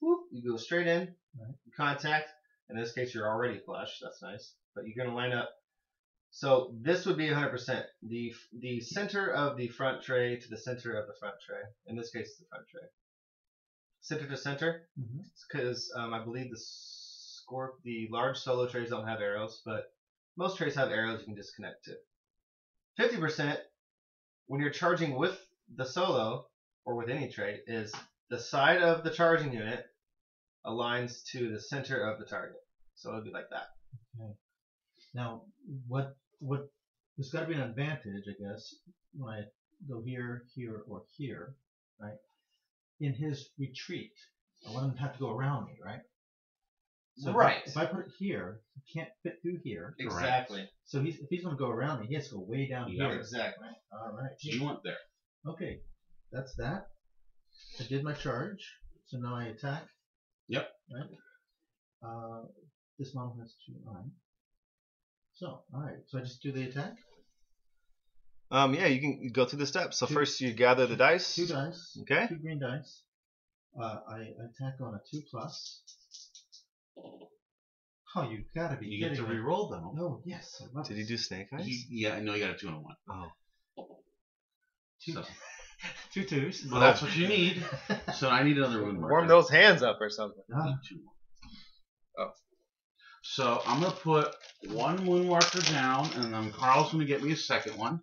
Whoop, you go straight in, Right. contact. In this case, you're already flush. That's nice. But you're going to line up. So this would be 100%. The the center of the front tray to the center of the front tray. In this case, the front tray. Center to center, because um, I believe the scorp the large solo trays don't have arrows, but most trays have arrows you can disconnect to. 50% when you're charging with the solo or with any tray is the side of the charging unit aligns to the center of the target. So it would be like that. Okay. Now, what what there's got to be an advantage, I guess, when I go here, here, or here, right? In his retreat, I want him to have to go around me, right? So if I- Right. If I, put it here, he can't fit through here. Exactly. So he's, if he's going to go around me, he has to go way down Yeah. here. Exactly. All right. You went there. Okay, that's that. I did my charge, so now I attack. Yep. Right. Uh, this model has two. All right. So, all right. So I just do the attack. Um, yeah, you can go through the steps. So Two- first you gather the dice. Two dice. Okay. Two green dice. Uh, I attack on a two plus. [laughs] Oh, you gotta be You get kidding to me. re-roll them. Oh yes, I love Did it. he do snake eyes? You- yeah, I know you got a two and a one. Oh. two, So, [laughs] two twos? well, that's what you need. So I need another wound marker. Warm those hands up or something. I Ah, need two more. Oh. So I'm gonna put one wound marker down, and then Carl's gonna get me a second one.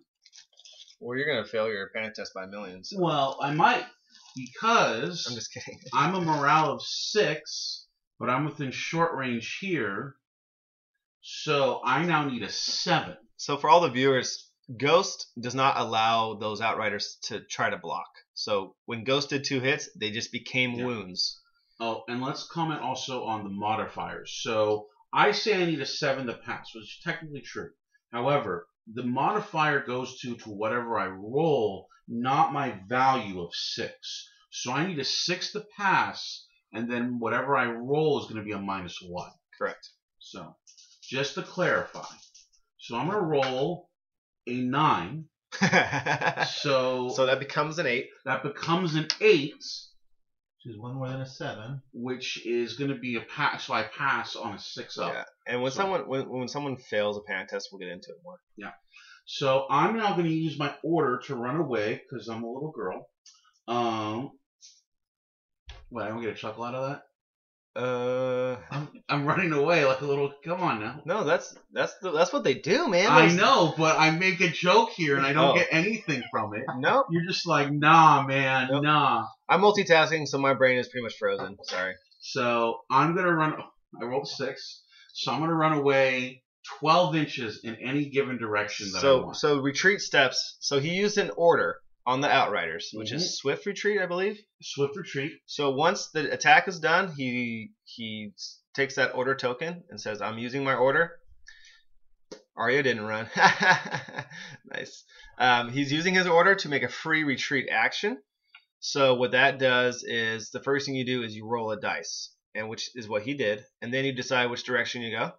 Well, you're gonna fail your panic test by millions. Well, I might because I'm just kidding. I'm a morale of six, but I'm within short range here. So I now need a seven. So for all the viewers, Ghost does not allow those outriders to try to block. So when Ghost did two hits, they just became Yeah. wounds. Oh, and let's comment also on the modifiers. So I say I need a seven to pass, which is technically true. However, the modifier goes to to whatever I roll, not my value of six. So I need a six to pass, and then whatever I roll is going to be a minus one. Correct. So just to clarify, so I'm going to roll a nine. [laughs] So, so that becomes an eight. that becomes an eight, which is one more than a seven. which is going to be a pass. So I pass on a six up. Yeah. And when So- someone when, when someone fails a panic test, we'll get into it more. Yeah. So I'm now going to use my order to run away because I'm a little girl. Um, what? I don't get a chuckle out of that. Uh, I'm running away like a little. Come on now. no, that's that's the, that's what they do, man. I know, but I make a joke here and I don't Oh. get anything from it. No, You're just like, nah, man, Nope. nah. I'm multitasking, so my brain is pretty much frozen. Sorry. So I'm gonna run. I rolled six, so I'm gonna run away 12 inches in any given direction that I So want. so retreat steps. So he used an order on the outriders, which Mhm. is swift retreat, I believe. Swift retreat. So once the attack is done, he he takes that order token and says, "I'm using my order." Arya didn't run. [laughs] nice. Um, he's using his order to make a free retreat action. So what that does is the first thing you do is you roll a dice, and which is what he did, and then you decide which direction you go.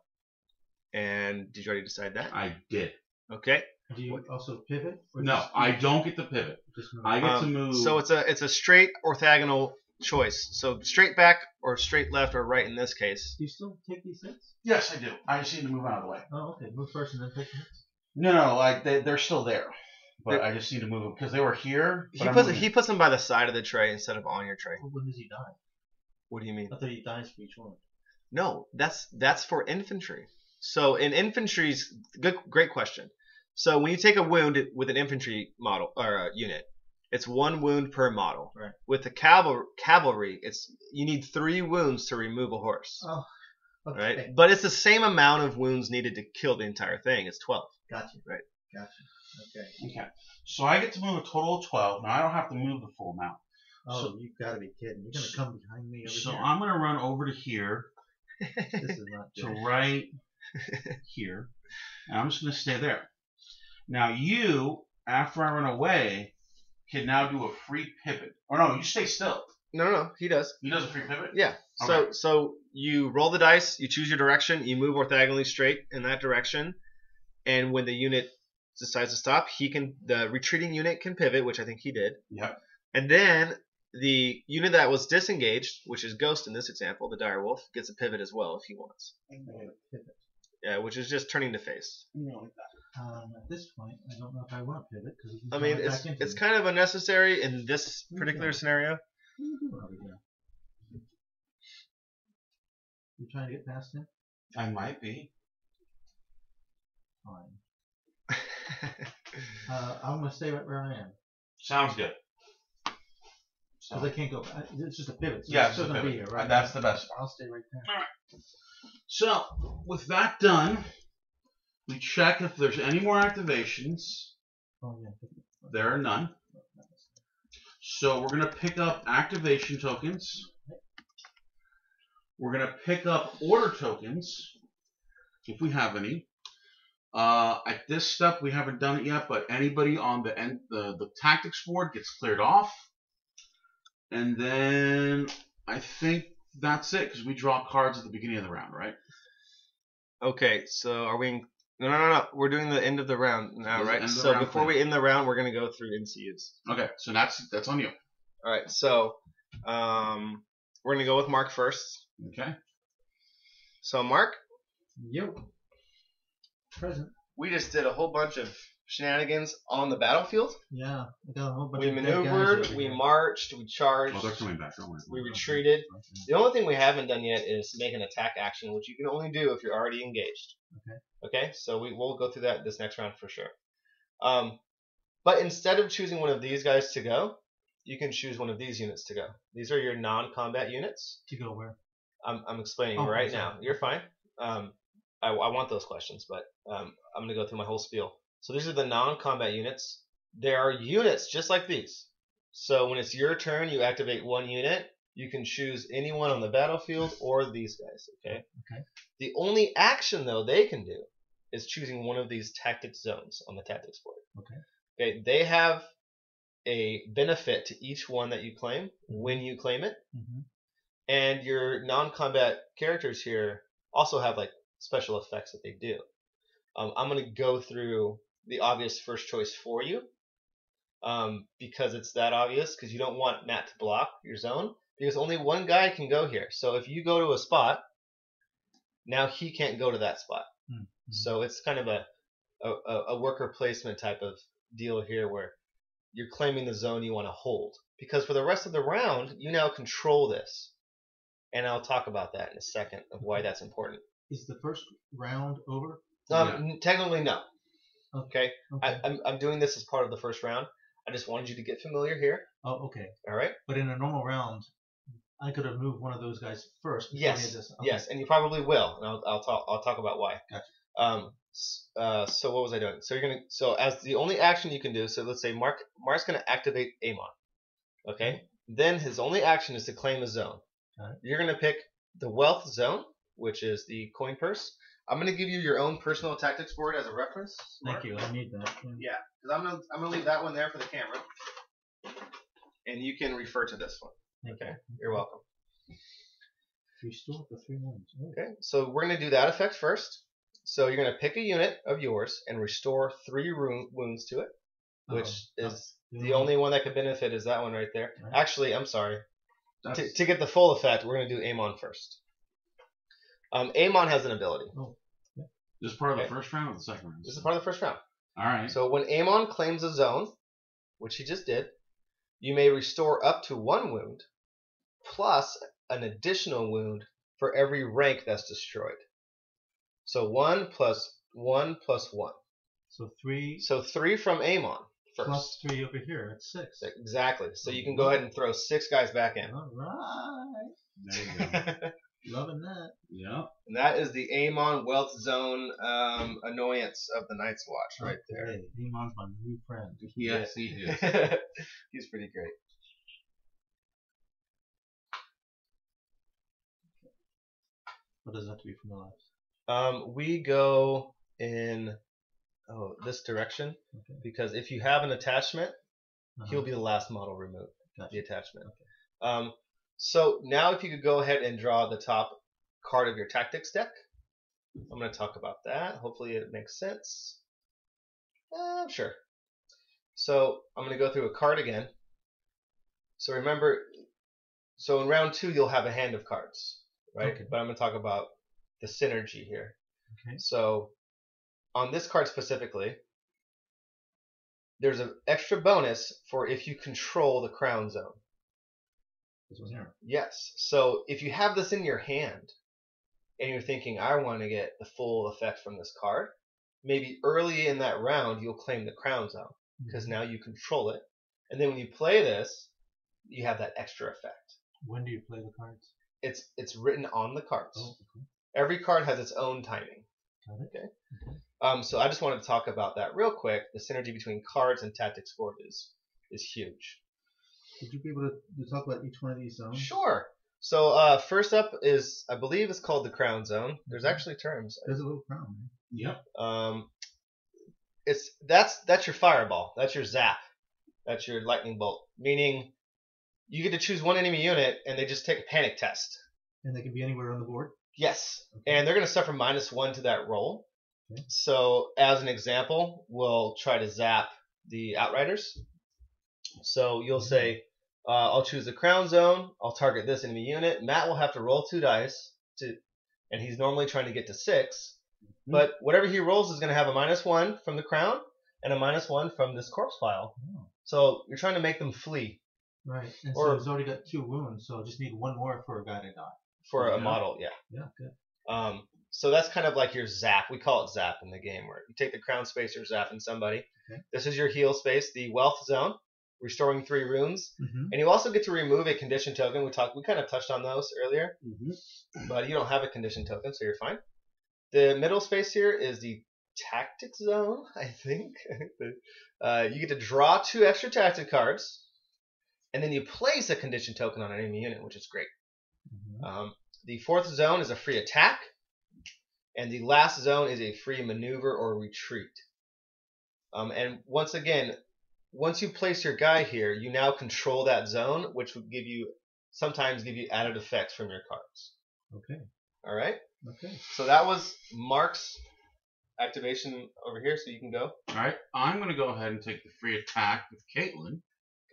And did you already decide that? I did. Okay. Do you also pivot? or No, I don't get to pivot. Just? I get to Um, move. So it's a it's a straight orthogonal choice. So straight back or straight left or right in this case. Do you still take these hits? yes, I do. I just need to move out of the way. Oh, okay. Move first and then take the hits. No, no, like they, they're still there, but They're- I just need to move them because they were here. He but I'm puts moving. he puts them by the side of the tray instead of on your tray. Well, when does he die? What do you mean? I thought he dies for each one. No, that's that's for infantry. So in infantry's good great question. So when you take a wound with an infantry model or uh, unit, it's one wound per model. Right. With the caval- cavalry, it's you need three wounds to remove a horse. Oh, okay. Right, but it's the same amount of wounds needed to kill the entire thing. It's twelve. Gotcha. Right. Gotcha. Okay. Okay, so I get to move a total of twelve. Now I don't have to move the full amount. Oh, So- you've got to be kidding. You're gonna come behind me over So here. I'm gonna run over to here This is not to right here, and I'm just gonna stay there. Now you, after I run away, can now do a free pivot. Or no, you stay still. No, no, no. He does. He does a free pivot. Yeah. So so you roll the dice, you choose your direction, you move orthogonally straight in that direction, and when the unit decides to stop, he can the retreating unit can pivot, which I think he did. Yep. And then the unit that was disengaged, which is Ghost in this example, the dire wolf, gets a pivot as well if he wants. Pivot. Yeah, which is just turning to face. Um, at this point, I don't know if I want to pivot because I mean, it's it's kind of unnecessary in this particular Okay. scenario. What are you doing over here? Trying to get past him? I might be. Fine. [laughs] Uh, I'm gonna stay right where I am Sounds good. because I can't go. I, it's just a pivot. So Yeah, it's still a gonna be pivot. here, right? That's the best. I'll stay right there. So, with that done, we check if there's any more activations. Oh yeah. There are none. So we're gonna pick up activation tokens. We're gonna pick up order tokens, if we have any. Uh, at this step, we haven't done it yet, but anybody on the end, the the tactics board gets cleared off, and then I think that's it because we draw cards at the beginning of the round, right? Okay, so are we? In, no, no, no, no. We're doing the end of the round now, This right? end the So round before thing. we end the round, we're gonna go through NCUs. Okay, so that's that's on you. All right. So, um, we're gonna go with Mark first. Okay. So, Mark, Yep. Present. we just did a whole bunch of shenanigans on the battlefield. Yeah. I got a whole bunch We of dead guys maneuvered, over we here. marched, we charged, Oh, they're coming back. Don't worry. we retreated. The only thing we haven't done yet is make an attack action, which you can only do if you're already engaged. Okay. Okay, so we will go through that this next round for sure. Um, but instead of choosing one of these guys to go, you can choose one of these units to go. These are your non-combat units. To go where? I'm, I'm explaining Oh, right I'm sorry. now. You're fine. Um, I, I want those questions, but um, I'm going to go through my whole spiel. So these are the non-combat units. There are units just like these. So when it's your turn, you activate one unit. You can choose anyone on the battlefield or these guys. Okay. Okay. The only action though they can do is choosing one of these tactics zones on the tactics board. Okay. Okay. They have a benefit to each one that you claim when you claim it Mm-hmm. and your non-combat characters here also have like special effects that they do. Um, I'm gonna go through the obvious first choice for you um, because it's that obvious. Because you don't want Matt to block your zone because only one guy can go here. So if you go to a spot, now he can't go to that spot. Mhm. So it's kind of a, a a- a worker placement type of deal here where you're claiming the zone you want to hold. Because for the rest of the round, you now control this. And I'll talk about that in a second of why that's important. Is the first round over? Um, Yeah. Technically, no. Okay. Okay. I, I'm, I'm doing this as part of the first round. I just wanted you to get familiar here. oh, okay. All right. But in a normal round, I could have moved one of those guys first. Yes, we had this. Okay. Yes, and you probably will, and I'll, I'll talk. I'll talk about why. Gotcha. Um. Uh. So what was I doing? So you're gonna. So as the only action you can do. So let's say Mark. Mark's gonna activate Aemon. Okay. Then his only action is to claim a zone. You're gonna pick the wealth zone, which is the coin purse. I'm gonna give you your own personal tactics board as a reference. Thank you. I need that. Yeah, because I'm gonna I'm gonna leave that one there for the camera, and you can refer to this one. Okay, you're welcome. Restore the three ones. Oh, Okay, so we're gonna do that effect first. So you're gonna pick a unit of yours and restore three wounds to it, oh, which Uh-oh. is the only one that could benefit is that one right there. Right. Actually, I'm sorry. To, to get the full effect, we're gonna do Aemon first. Um, Aemon has an ability. this is part of Okay. the first round or the second round? This is part of the first round. All right. So when Aemon claims a zone, which he just did, you may restore up to one wound, plus an additional wound for every rank that's destroyed. So one plus one plus one. So three So three from Aemon first. plus three over here. That's six. Exactly. So you can go ahead and throw six guys back in. All right. [laughs] There you go. And Loving that. yeah. And that is the Aemon Wealth Zone um, annoyance of the Night's Watch right Hey, Aemon's my new friend. Yes, he is. He's pretty great. What does it have to be from the left? Um, we go in oh this direction Okay. because if you have an attachment, Uh-huh. he'll be the last model removed. Gotcha. The attachment. Um, so now if you could go ahead and draw the top card of your tactics deck. I'm going to talk about that. Hopefully it makes sense. Uh, sure. So I'm going to go through a card again. So remember, so in round two you'll have a hand of cards, right? Okay. But I'm going to talk about the synergy here. Okay. So on this card specifically, there's an extra bonus for if you control the crown zone. This one here. Yes. So if you have this in your hand and you're thinking, I want to get the full effect from this card, maybe early in that round you'll claim the crown zone because now you control it. And then when you play this, you have that extra effect. When do you play the cards? It's it's written on the cards. Oh, okay. Every card has its own timing. Got it. Okay. Um, so I just wanted to talk about that real quick. The synergy between cards and tactics board is is huge. Would you be able to, to talk about each one of these zones? Sure. So uh, first up is I believe it's called the crown zone. There's actually terms. There's a little crown. Right? Yep. Um, it's that's that's your fireball. That's your zap. That's your lightning bolt. Meaning, you get to choose one enemy unit, and they just take a panic test. And they can be anywhere on the board. Yes, Okay. and they're going to suffer minus one to that roll. Okay. So, as an example, we'll try to zap the outriders. So you'll say, uh, "I'll choose the crown zone. I'll target this enemy unit." Matt will have to roll two dice to, and he's normally trying to get to 6 Mm-hmm. But whatever he rolls is going to have a minus one from the crown and a minus one from this corpse pile. Oh. So you're trying to make them flee Right. And Or- so he's already got two wounds, so I just need one more for a guy to die. for a model. Yeah. Yeah, good. Um, so that's kind of like your zap. We call it zap in the game, where you take the crown space, you're zapping somebody. Okay. This is your heal space, the wealth zone, restoring three rooms, Mm-hmm. and you also get to remove a condition token. We talked, we kind of touched on those earlier, Mm-hmm. but you don't have a condition token, so you're fine. The middle space here is the tactics zone, [laughs] I think. [laughs] uh, you get to draw two extra tactic cards, and then you place a condition token on an enemy unit, which is great. Mm-hmm. Um, the fourth zone is a free attack, and the last zone is a free maneuver or retreat. Um, and once again, once you place your guy here, you now control that zone, which would give you sometimes give you added effects from your cards. Okay. All right. Okay. So that was Mark's activation over here, so you can go. All right. I'm going to go ahead and take the free attack with Catelyn.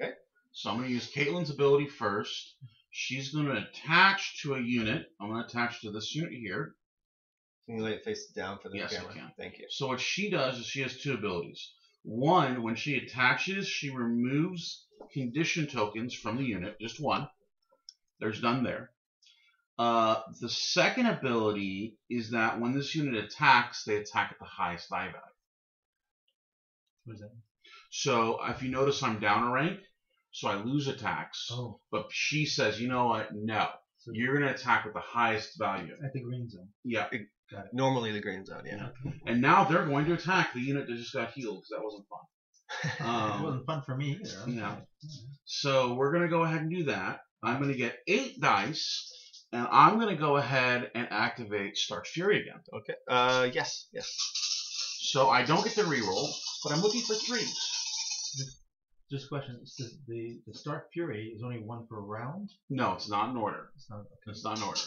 Okay. So I'm going to use Catelyn's ability first. She's going to attach to a unit. I'm going to attach to this unit here. Can you lay it face down for the Yes, I can. Thank you. So what she does is she has two abilities. One, when she attaches, she removes condition tokens from the unit. Just one. There's none there. Uh, the second ability is that when this unit attacks, they attack at the highest die value. What is that? So if you notice, I'm down a rank, so I lose attacks. Oh, But she says, you know what? No, so you're gonna attack with the highest value. at the green zone. Yeah. Got it. Normally the green zone, yeah. And now they're going to attack the unit that just got healed because that wasn't fun. [laughs] it Um, wasn't fun for me either. [laughs] yeah. Okay. So we're gonna go ahead and do that. I'm gonna get eight dice, and I'm gonna go ahead and activate Stark Fury again. Okay. Uh, yes, yes. So I don't get the reroll, but I'm looking for threes. Just a question. It's the, the the Stark Fury is only one per round. No, it's not in order. It's not. Okay. It's not in order.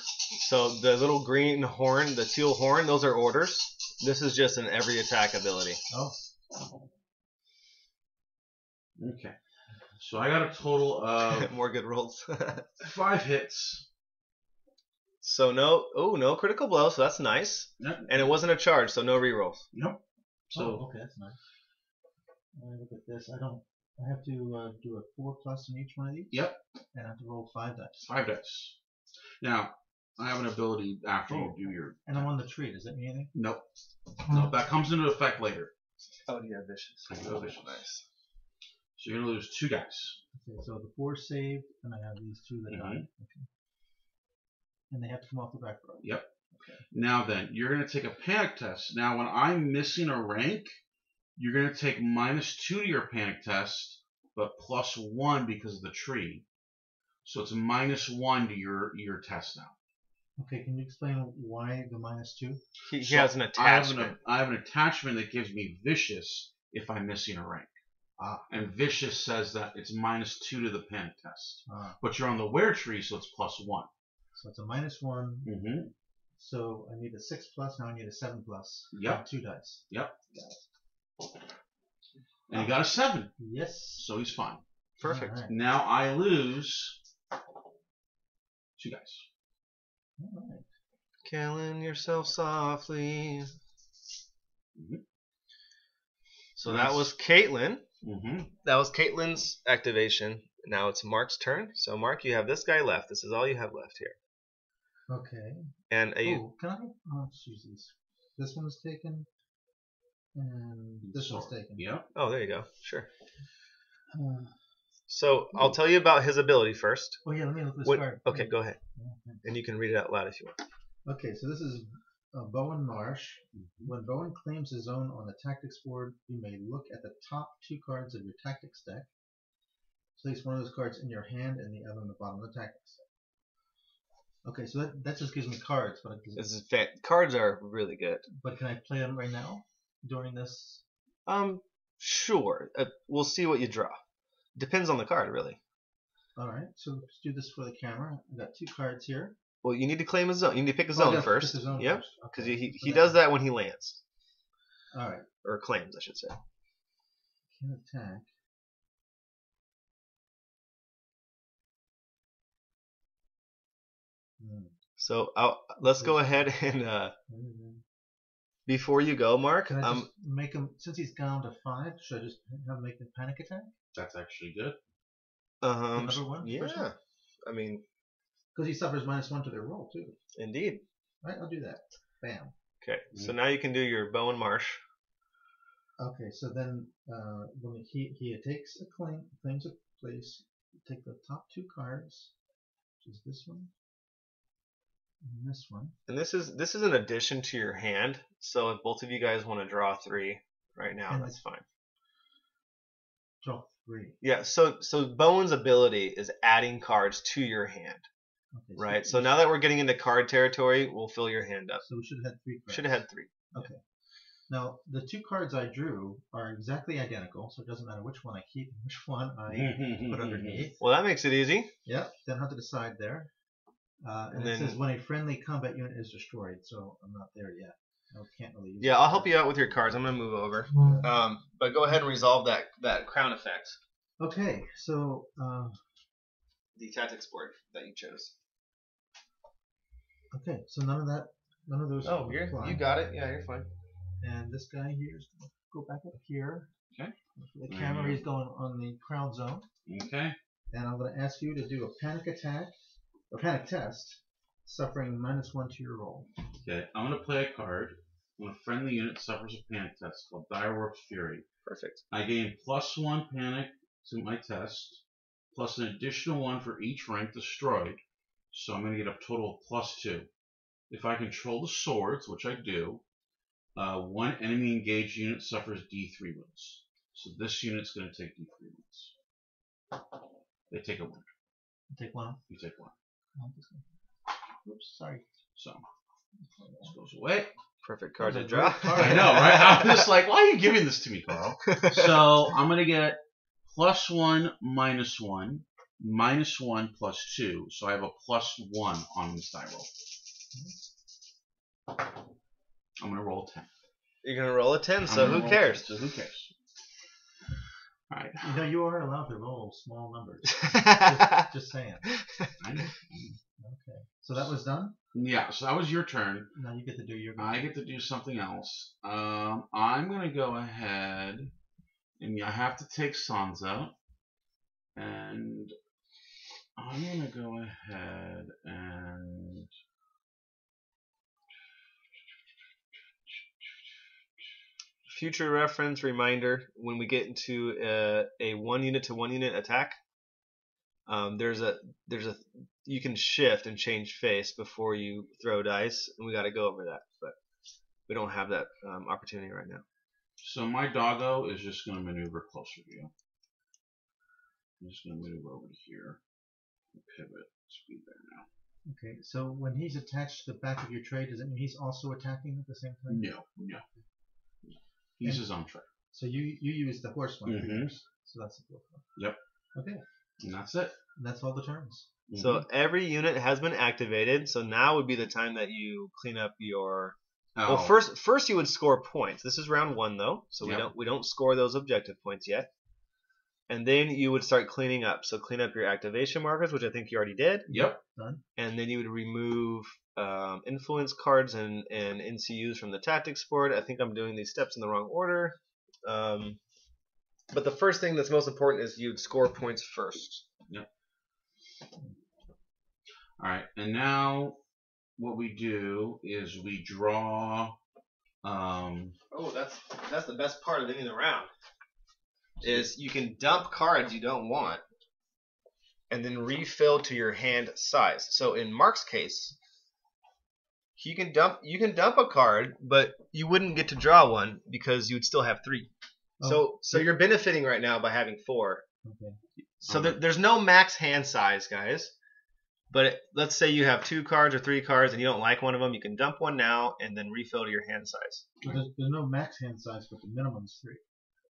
So the little green horn, the teal horn, those are orders. This is just an every attack ability. Oh. Okay. So I got a total of [laughs] More good rolls. [laughs] five hits. so no, oh no critical blow, so that's nice. Yep. And it wasn't a charge, so no rerolls. Yep. So oh, okay, that's nice. Let me look at this. I don't. I have to uh, do a four plus in each one of these. Yep. And I have to roll five dice. five dice. Now I have an ability after Oh. you do your. And I'm on the tree. Does that mean anything? Nope. No, that comes into effect later. Oh yeah, vicious. I go vicious. Nice. So you're gonna lose two dice. Okay, so the four saved, and I have these two that Mhm. died. Okay. And they have to come off the back row. Yep. Now then, you're gonna take a panic test. Now when I'm missing a rank, you're gonna take minus two to your panic test, but plus one because of the tree. So it's minus one to your your test now. Okay, can you explain why the minus two? He, he So has an I have attachment. an, I have an attachment that gives me vicious if I'm missing a rank. Ah. And vicious says that it's minus two to the panic test. Ah, But you're on the wear tree, so it's plus one. so it's a minus one. Mm-hmm. So I need a six plus. Now I need a seven plus. Yep. Two dice. And he got a seven, Yes. so he's fine. Perfect. All right. Now I lose two dice. All right. Killing yourself softly. Mhm. So Nice. that was Catelyn. Mm-hmm. That was Catelyn's activation. Now it's Mark's turn. So Mark, you have this guy left. This is all you have left here. Okay. And a Oh, can I? Oh, let's use these. This one's taken, and this one's taken. Yep. oh, there you go. Sure. Uh, So I'll tell you about his ability first. oh yeah, let me look this What- card. okay, go ahead, Yeah, and you can read it out loud if you want. Okay, so this is uh, Bowen Marsh. When Bowen claims his zone on the tactics board, you may look at the top two cards of your tactics deck. Place one of those cards in your hand and the other on the bottom of the tactics deck. Okay, so that, that just gives me cards, but it This is fa- cards are really good. but can I play them right now during this? Um, sure. Uh, we'll see what you draw. Depends on the card, really. All right, so let's do this for the camera. I got two cards here. Well, you need to claim a zone. You need to pick a Oh, zone pick first. zone Yep. Because Okay. he, he does that when he lands All right, or claims, I should say. can attack. Hmm. So I'll, let's go ahead and uh, before you go, Mark. Can I Um, just make him since he's down to five? Should I just have him make the panic attack? That's actually good. um, number one, yeah. first? I mean, Because he suffers minus one to their roll too. indeed. Right, I'll do that. Bam. Okay. So now you can do your Bowen Marsh. Okay, so then uh, when he he takes a claim claims a place, take the top two cards, which is this one and this one. And this is this is an addition to your hand. So if both of you guys want to draw three right now, And that's fine. Draw three. Yeah. So so Bowen's ability is adding cards to your hand, Okay, right? So now that we're getting into card territory, we'll fill your hand up. so we should have had three cards. Should have had three. Okay. Now the two cards I drew are exactly identical, so it doesn't matter which one I keep and which one I [laughs] put underneath. Well, that makes it easy. Yep, then have to decide there. Uh, and, And it then- says when a friendly combat unit is destroyed, so I'm not there yet. I can't really use Yeah. I'll help you out with your cards. I'm gonna move over. Um, but go ahead and resolve that that crown effect. Okay, so uh, The tactics board that you chose. okay, so none of that, none of those. Oh, you're, apply. you got it. Yeah, you're fine. And this guy here is gonna go back up here. Okay. The camera, is going on the crown zone, Okay. and I'm going to ask you to do a panic attack, or panic test, suffering minus one to your roll. Okay. I'm gonna play a card. When a friendly unit suffers a panic test called Direworks Fury, Perfect. I gain plus one panic to my test, plus an additional one for each rank destroyed. So I'm gonna get a total of plus two. If I control the swords, which I do, uh, one enemy engaged unit suffers D3 wounds. So this unit's gonna take D3 wounds. They take a wound. Take one. You take one. Oops, sorry. So this goes away. Perfect card to draw. card. I know, right? I'm just like, why are you giving this to me, Carl? [laughs] so I'm gonna get plus one, minus one, minus one, plus two. So I have a plus one on this die roll. I'm gonna roll ten. You're gonna roll a ten, so who cares? 10, So who cares? All right. You know, you are allowed to roll small numbers. [laughs] just, just saying. I know. Okay. So that was done. Yeah. So that was your turn. Now you get to do your. I get to do something else. Um, I'm gonna go ahead, and I have to take Sansa, and I'm gonna go ahead and. Future reference reminder: when we get into a, a one unit to one unit attack, um, there's a there's a you can shift and change face before you throw dice, and we got to go over that, but we don't have that um, opportunity right now. So my doggo is just gonna maneuver closer to you. I'm just gonna maneuver over to here. and Pivot. Speed there now. Okay. So when he's attached to the back of your tray, does it mean he's also attacking at the same time? No, no. He's his own tray. So you you use the horse one. Mhm. figures. So that's the fourth one. Yep. Okay. And that's it. And that's all the turns. So every unit has been activated. So now would be the time that you clean up your. Oh, Well, first first you would score points. This is round one though, so we don't we don't score those objective points yet. And then you would start cleaning up. So clean up your activation markers, which I think you already did. Yep. done. and then you would remove um, influence cards and, and NCUs from the tactics board. I think I'm doing these steps in the wrong order. Um, but the first thing that's most important is you'd score points first. Yep. All right, and now what we do is we draw. Um, Oh, that's that's the best part of any of the round. Is you can dump cards you don't want, and then refill to your hand size. So in Mark's case, you can dump you can dump a card, but you wouldn't get to draw one because you'd still have three. So oh. so you're benefiting right now by having four. Okay. So there, there's no max hand size, guys. But it, let's say you have two cards or three cards and you don't like one of them, you can dump one now and then refill to your hand size. So there's, there's no max hand size, but the minimum is three.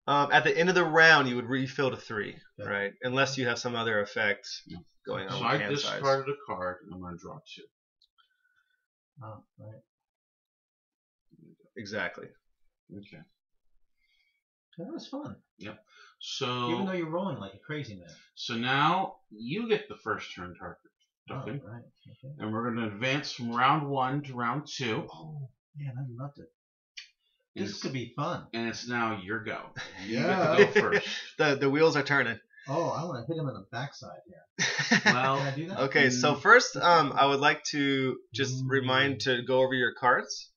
Um, at the end of the round, you would refill to three, Yeah. right? Unless you have some other effect Yeah. going on so with I hand size. discarded a card, and I'm going to draw two. Oh, right. Exactly. Okay. That was fun. Yep. So Even though you're rolling like a crazy man. so now you get the first turn target, Oh, right. Okay. and we're going to advance from round one to round two. Oh, man, I loved it. And This it's, could be fun. and it's now your go. You Yeah. get to go first. [laughs] the the wheels are turning. Oh, I want to hit him in the backside here. [laughs] Well, Can I do that? okay, so Mm. first, um, I would like to just remind to go over your cards.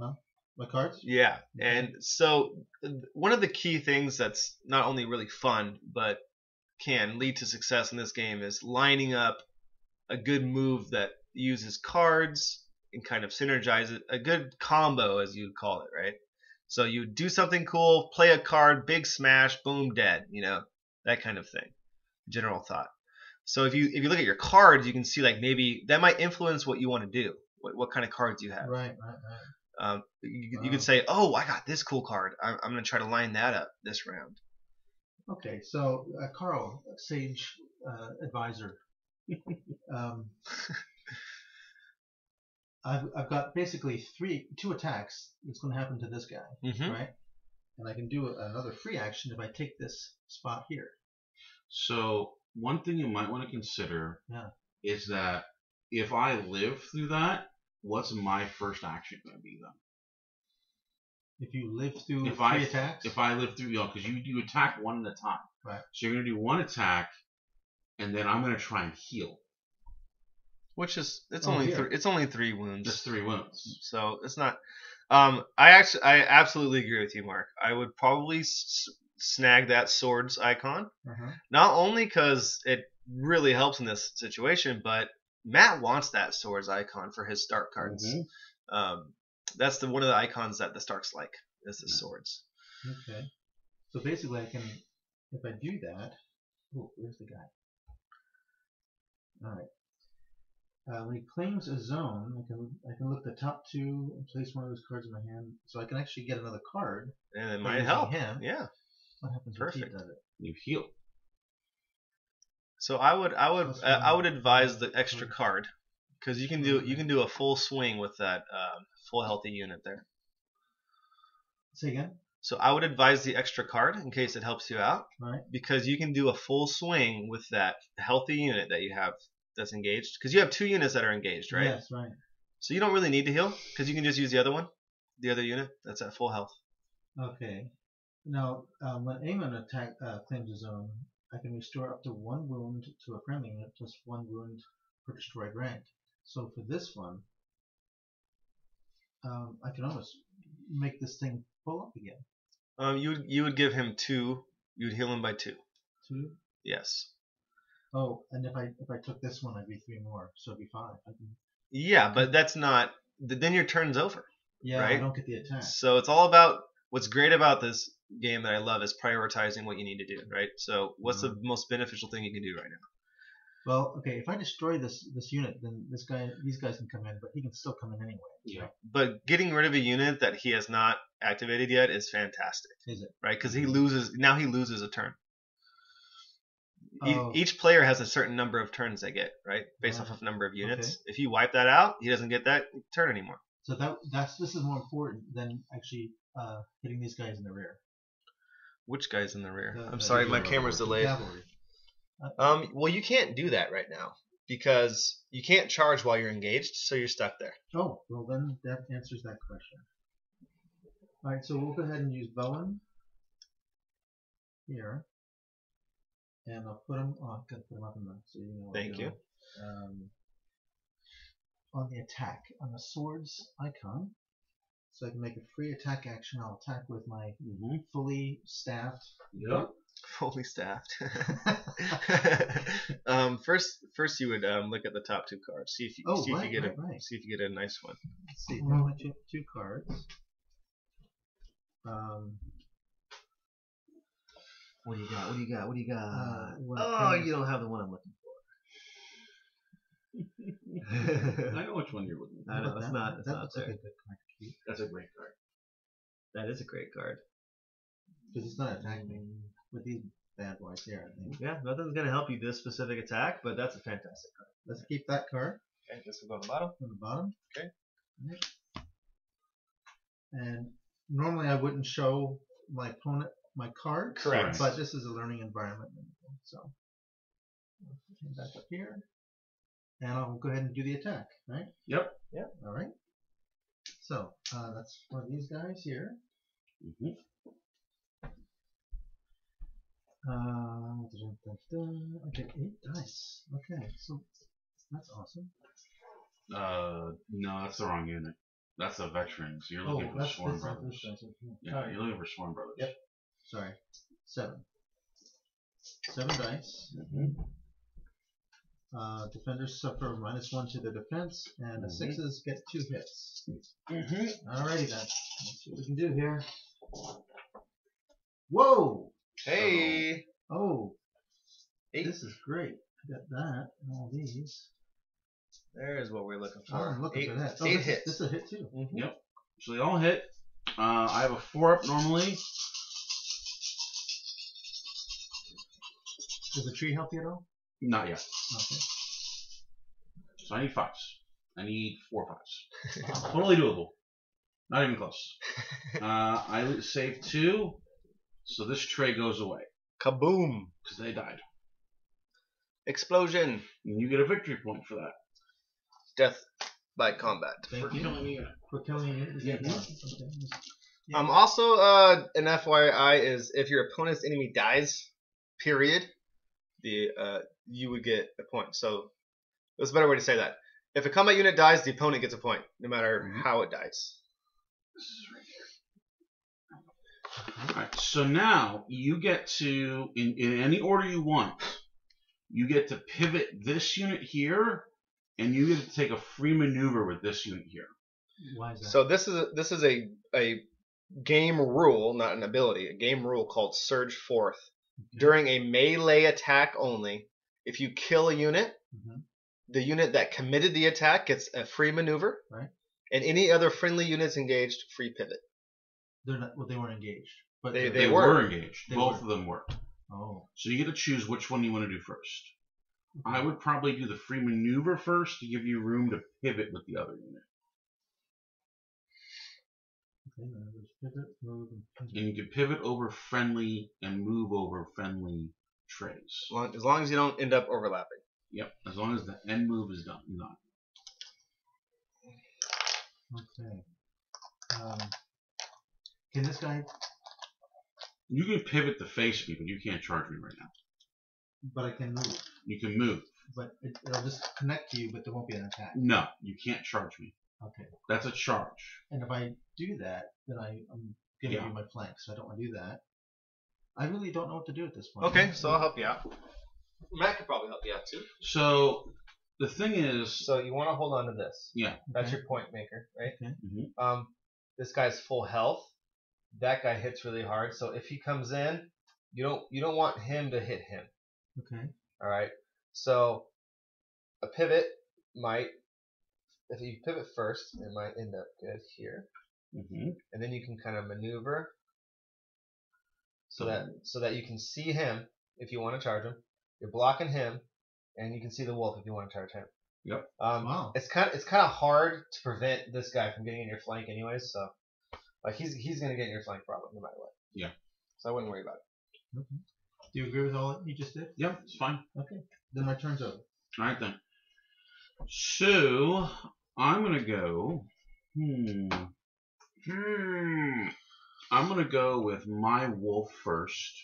Huh? My cards? Yeah, and so uh, one of the key things that's not only really fun but can lead to success in this game is lining up a good move that uses cards and kind of synergizes a good combo, as you'd call it, right? So you do something cool, play a card, big smash, boom, dead, you know, that kind of thing. General thought. So if you if you look at your cards, you can see like maybe that might influence what you want to do. What, what kind of cards you have. Right, right, right. Um, you, you could say, "Oh, I got this cool card. I'm, I'm going to try to line that up this round." Okay, so uh, Carl, sage uh, advisor. [laughs] um, [laughs] I've, I've got basically three, two attacks that's going to happen to this guy, Mm-hmm. right? And I can do another free action if I take this spot here. So one thing you might want to consider Yeah. is that if I live through that, what's my first action going to be then? If you live through If three I- attacks, If I live through, you know, because you do attack one at a time. Right. So you're going to do one attack, and then I'm going to try and heal. Which is it's Oh, only here. three, it's only three wounds, Just three wounds. so it's not. Um, I actually I absolutely agree with you, Mark. I would probably s- snag that swords icon, uh-huh. not only because it really helps in this situation, but Matt wants that swords icon for his Stark cards. Mhm. Um, that's the one of the icons that the Starks like is the Yeah. swords. okay. So basically, I can, if I do that, oh, where's the guy? All right. Uh, when he claims a zone, I can I can look the top two and place one of those cards in my hand, so I can actually get another card. And it might help. Him. Yeah. What happens if he Perfect. does it? You heal. So I would I would uh, I would advise the extra card because you can do you can do a full swing with that um, full healthy unit there. Say again. So I would advise the extra card in case it helps you out Right. because you can do a full swing with that healthy unit that you have that's engaged because you have two units that are engaged, right? Yes, right. So you don't really need to heal because you can just use the other one, the other unit that's at full health. Okay. Now, um, when Aemon attack uh, claims a zone, I can restore up to one wound to a friendly unit plus one wound per destroyed rank. So for this one, um, I can almost make this thing pull up again. Um, you would you would give him two. You'd heal him by two. Two. Yes. Oh, and if I if I took this one, I'd be three more, so it'd be five. Yeah, but that's not. Then your turn's over. yeah, right? I don't get the attack. So it's all about what's great about this game that I love is prioritizing what you need to do, right? So what's the mm-hmm. most beneficial thing you can do right now? Well, okay. If I destroy this this unit, then this guy, these guys can come in, but he can still come in anyway. Yeah. But getting rid of a unit that he has not activated yet is fantastic, Is it? right? Because he mm-hmm. loses now. He loses a turn. E- Oh. Each player has a certain number of turns they get, right, based off Oh, of number of units. okay. If you wipe that out, he doesn't get that turn anymore. So that that's this is more important than actually uh, hitting these guys in the rear. Which guy's in the rear? The- I'm the- sorry, my camera's delayed. Cavalry. Um, well, you can't do that right now because you can't charge while you're engaged, so you're stuck there. Oh, well then that answers that question. All right, so we'll go ahead and use Bowen here, and I'll put him. Oh, I've got to put him up in the so you know. Thank you. Um, on the attack on the swords icon, so I can make a free attack action. I'll attack with my Mm-hmm. fully staffed. Yep. Fully staffed. [laughs] [laughs] um, first, first you would um, look at the top two cards. See if you Oh, see right, if you get right, a right. see if you get a nice one. Let's see. Now my two, two cards. Um, What do you got? What do you got? What do you got? Uh, what oh, things- you don't have the one I'm looking for. [laughs] I know which one you're looking I know but it's that- not. that's that not there. like a good card keep That's a great card. That is a great card. because it's not attacking with these bad boys here. I think. Yeah, nothing's gonna help you this specific attack, but that's a fantastic card. Let's keep that card Okay, this will go on the bottom. on the bottom. Okay. Right. And normally I wouldn't show my opponent my cards. Correct. But this is a learning environment, so I'll back up here, and I'll go ahead and do the attack. Right. Yep. Yep. All right. So uh, that's one of these guys here. Mm-hmm. Uh, okay, eight dice. Okay, so that's awesome. Uh, no, that's the wrong unit. That's the veterans. You're Oh, looking for that's Sworn Brothers. Yeah, you're looking for Sworn Brothers. Yep. Sorry, seven. Seven dice. Mm-hmm. Uh, defenders suffer minus one to their defense, and the Mhm. sixes get two hits. Mm-hmm. Alrighty then. Let's see what we can do here. Whoa! Hey, Oh, eight. this is great. I got that and all these. There's what we're looking for. Oh, I'm looking eight, for that. Oh, eight this, hits. This is a hit too. Mhm. So they all hit. Uh, I have a four up normally. Does the tree help you at all? Not yet. Okay. So I need fives. I need four fives. [laughs] totally doable. Not even close. [laughs] Uh, I save two, so this tray goes away Kaboom! because they died. Explosion. And you get a victory point for that. Death by combat. Thank for you. killing you. For killing it. Is Yeah. that one? Okay. Yeah. Um, also, uh, an FYI is if your opponent's enemy dies, period, the uh, you would get a point. So there's a better way to say that. If a combat unit dies, the opponent gets a point, no matter Mhm. how it dies. This is right here. Alright, so now you get to, in, in any order you want, you get to pivot this unit here, and you get to take a free maneuver with this unit here. Why is that? So this is a, this is a a game rule, not an ability, a game rule called Surge Forth. During a melee attack only, if you kill a unit, Mhm. the unit that committed the attack gets a free maneuver, Right. and any other friendly units engaged, free pivot. They're not. Well, they weren't engaged. But They- they're- They, were. were. engaged. They Both were. of them were. Oh. So you get to choose which one you want to do first. I would probably do the free maneuver first to give you room to pivot with the other unit. Okay, then there's pivot, move, and pivot. And you can pivot over friendly and move over friendly trays. As long, as long as you don't end up overlapping. Yep, as long as the end move is done. done. Okay. Um, can this guy? You can pivot the face me, but you can't charge me right now. But I can move. You can move. But it, it'll just connect to you, but there won't be an attack. No, you can't charge me. Okay. That's a charge. And if I do that, then I, I'm giving Yeah. you my flank, so I don't want to do that. I really don't know what to do at this point. Okay, so I'll help you out. Matt could probably help you out too. So the thing is, So you want to hold on to this. yeah, That's Okay. your point maker, right? Okay. Mhm. Um, this guy's full health. That guy hits really hard. So if he comes in, you don't you don't want him to hit him. Okay. All right. So a pivot might, if you pivot first, it might end up good here, Mm-hmm. and then you can kind of maneuver so that so that you can see him if you want to charge him. You're blocking him, and you can see the wolf if you want to charge him. Yep. Um, Wow. It's kind of it's kind of hard to prevent this guy from getting in your flank, anyways. So, like he's he's gonna get in your flank probably no matter what. Yeah. So I wouldn't worry about it. Do you agree with all that you just did? Yep, it's fine. Okay. Then my turn's over. All right then. So I'm gonna go. Hmm. Hmm. I'm gonna go with my wolf first.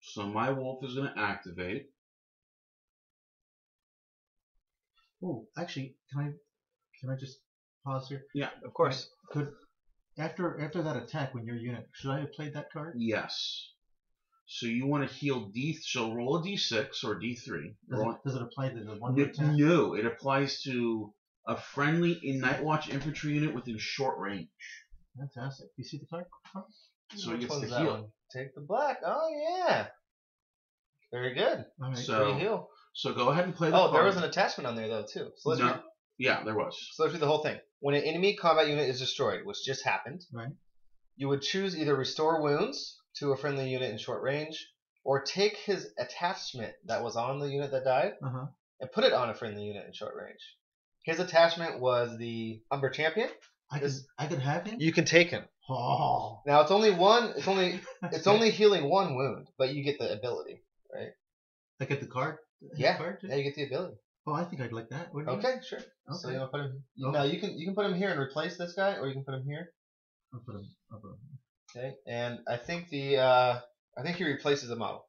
So my wolf is gonna activate. Oh, actually, can I can I just pause here? Yeah, of course. Could after after that attack when your unit should I have played that card? Yes. So you want to heal D. So roll a D6 or D3. Does Roll it, does it apply to the one No, attack? no, it applies to a friendly in Nightwatch infantry unit within short range. Fantastic. You see the card? So he gets one's the heal. one? Take the black. Oh yeah. Very good. All right. So- heal. So go ahead and play the Oh, there was an attachment on there though too. So let's No. read, Yeah, there was. so let's read the whole thing. When an enemy combat unit is destroyed, which just happened, Right. you would choose either restore wounds to a friendly unit in short range, or take his attachment that was on the unit that died Uh huh. and put it on a friendly unit in short range. His attachment was the Umber Champion. I could This- I could have him. You can take him. Oh. Now it's only one. It's only [laughs] it's only healing one wound, but you get the ability. Right? I get the card. Yeah. Card? Yeah, you get the ability. Oh, I think I'd like that. Wouldn't you? Okay, sure. So Okay. you want to put him? Okay. No, you can you can put him here and replace this guy, or you can put him here. I'll put him. I'll put him. Okay, and I think the uh, I think he replaces a model.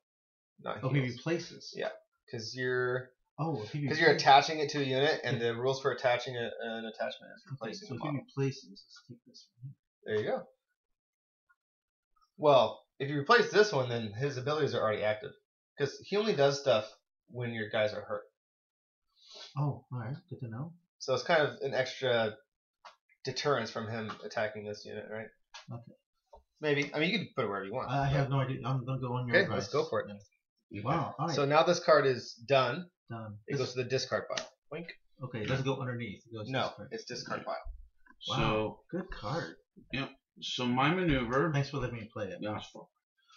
Not Oh, he replaces. Yeah. Because you're Oh, because you're attaching it to a unit, and the rules for attaching a, an attachment is Okay, replacing so a if he model. replaces, let's take this one. There you go. Well, if you replace this one, then his abilities are already active. Because he only does stuff when your guys are hurt. Oh, all right. Good to know. So it's kind of an extra deterrence from him attacking this unit, right? Okay. Maybe. I mean, you can put it wherever you want. I have no idea. I'm gonna go on your Okay, advice. let's go for it. Wow. All right. So now this card is done. Done. It This- goes to the discard pile. Wink. okay, it doesn't go underneath. It goes No, this way. it's discard pile. Wow. Good card. So so my maneuver. Thanks for letting me play it. Yeah, it's fine.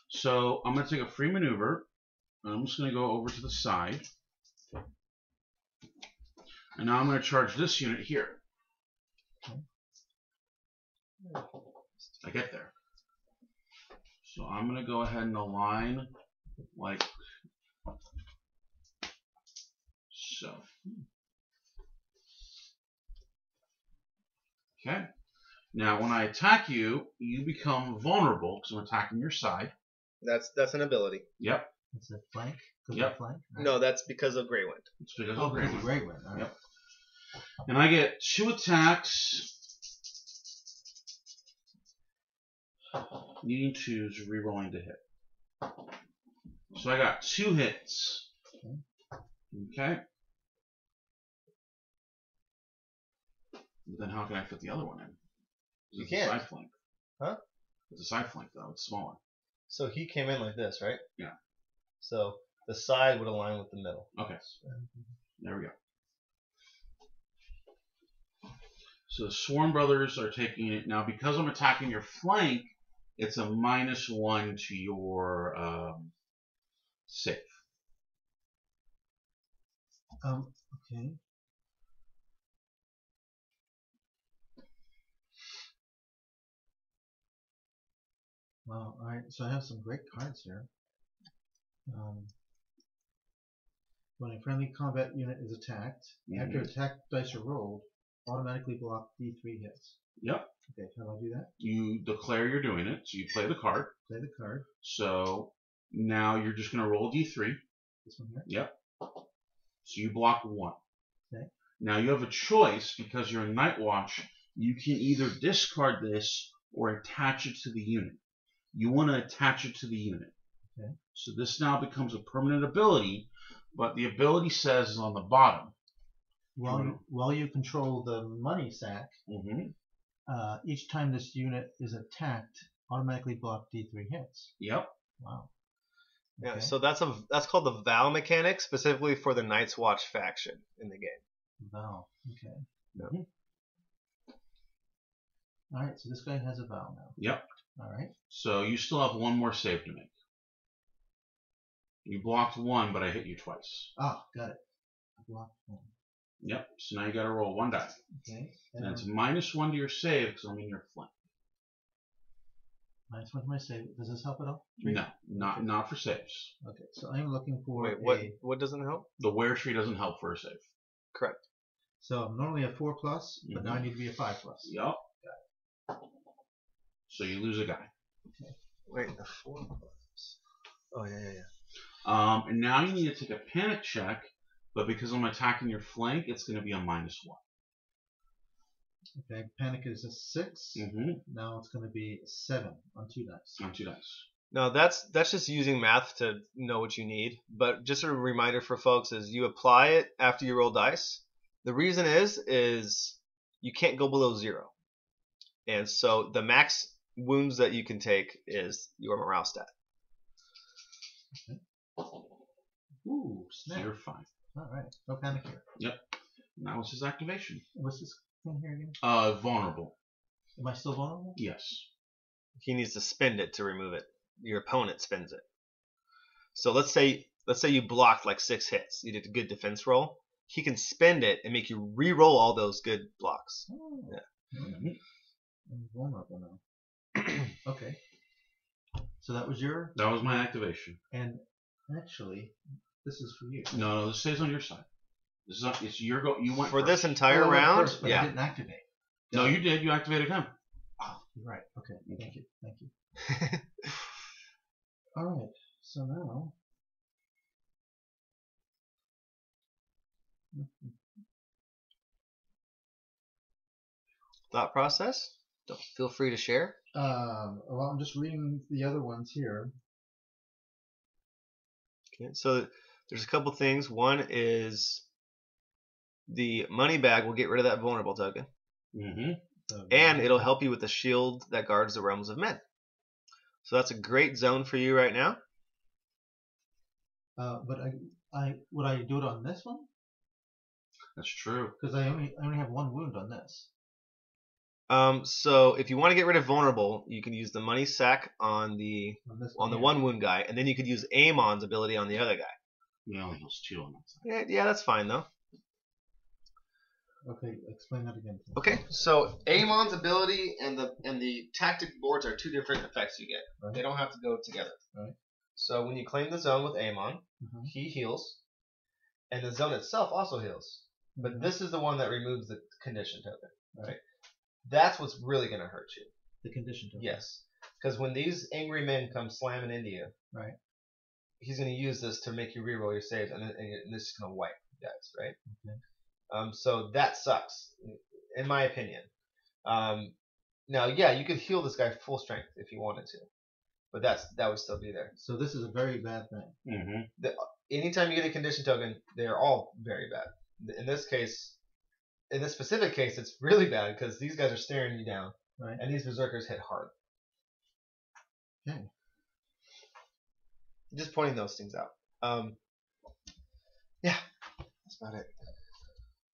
So I'm gonna take a free maneuver. and I'm just gonna go over to the side. And now I'm gonna charge this unit here. I get there. So I'm gonna go ahead and align like so. Okay. Now when I attack you, you become vulnerable because I'm attacking your side. That's that's an ability. Yep. It's a flank. Goes Yep. by flank. Right. No, that's because of Grey Wind. It's because Oh, of because Grey of One. great one. All right. Yep. And I get two attacks. Needing twos, rerolling to hit. So I got two hits. Okay. But then how can I fit the other one in? You It's a can't. Side flank. Huh? It's a side flank though. It's smaller. So he came in like this, right? Yeah. So the side would align with the middle. Okay. There we go. So the Sworn Brothers are taking it now because I'm attacking your flank. It's a minus one to your um, save. Um. Okay. Wow. All right. So I have some great cards here. Um, when a friendly combat unit is attacked, after attack dice are rolled, automatically block D3 hits. Yep. Okay. How do I do that? You declare you're doing it, so you play the card. Play the card. So now you're just going to roll D3. This one here. Yep. So you block one. Okay. Now you have a choice because you're a Night Watch. You can either discard this or attach it to the unit. You want to attach it to the unit. Okay. So this now becomes a permanent ability, but the ability says is on the bottom. While you, while you control the money sack, Mm-hmm. uh, each time this unit is attacked, automatically block D3 hits. Yep. Wow. Yeah, so that's a that's called the Vow mechanic specifically for the Night's Watch faction in the game. Vow. Okay. Yeah. All right. So this guy has a vow now. Yep. All right. So you still have one more save to make. You blocked one, but I hit you twice. Ah, got it. I blocked one. Yep. So now you got to roll one die, Okay. and And it's minus one to your save because I'm in your flank. minus one to my save. Does this help at all? Three? No, not not for saves. Okay. So I'm looking for Wait, what a. what doesn't help? The wear tree doesn't help for a save. Correct. So I'm normally a four plus, but now I Mhm. need to be a five plus. Yep. So you lose a guy. Wait, the four. Oh yeah, yeah, yeah. Um, and now you need to take a panic check, but because I'm attacking your flank, it's going to be a minus one. Okay. Panic is a 6 Mm-hmm. Now it's going to be a seven on two dice. On two dice. No, that's that's just using math to know what you need. But just a reminder for folks is you apply it after you roll dice. The reason is is you can't go below zero, and so the max wounds that you can take is your morale stat. Ooh, snap. you're fine. All right. No panic here. Yep. Now was his activation. What's this thing here again? Uh, vulnerable. Am I still vulnerable? Yes. He needs to spend it to remove it. Your opponent spends it. So let's say let's say you blocked like six hits. You did a good defense roll. He can spend it and make you re-roll all those good blocks. Oh. Yeah. Mhm. I'm vulnerable now. [clears throat] okay. So that was your That was my activation. and actually this is for you. No, no, this stays on your side. This is on, it's your go. You went For this entire Oh, I went round, first, but I yeah. didn't activate. No, you did. You activated him. Oh, you're right. Okay. Thank you. Thank you. [laughs] All right. So now. Thought process? Don't feel free to share. Um, well, I'm just reading the other ones here. Okay, so there's a couple things. One is the money bag will get rid of that vulnerable token, Mm-hmm. So- and it'll help you with the shield that guards the realms of men. So that's a great zone for you right now. Uh, but I, I would I do it on this one? That's true. Because I only I only have one wound on this. Um, so if you want to get rid of vulnerable, you can use the money sack on the On on the here. one wound guy, and then you could use Aemon's ability on the other guy. He only heals two on that side. Yeah, yeah, that's fine though. Okay, explain that again. please. Okay, so Aemon's ability and the and the tactic boards are two different effects you get. Right. They don't have to go together. Right. So when you claim the zone with Amon, Mhm. he heals, and the zone itself also heals. But this is the one that removes the condition token. Right. That's what's really going to hurt you. The condition token. Yes, because when these angry men come slamming into you, Right. he's going to use this to make you reroll your saves, and, and this is going to wipe you guys, right? Okay. Um, so that sucks, in my opinion. Um, now, yeah, you could heal this guy full strength if you wanted to, but that's that would still be there. So this is a very bad thing. Mm-hmm. Anytime you get a condition token, they are all very bad. In this case, in this specific case, it's really bad because these guys are staring you down, Right. and these berserkers hit hard. Okay. Just pointing those things out. Um, yeah, that's about it.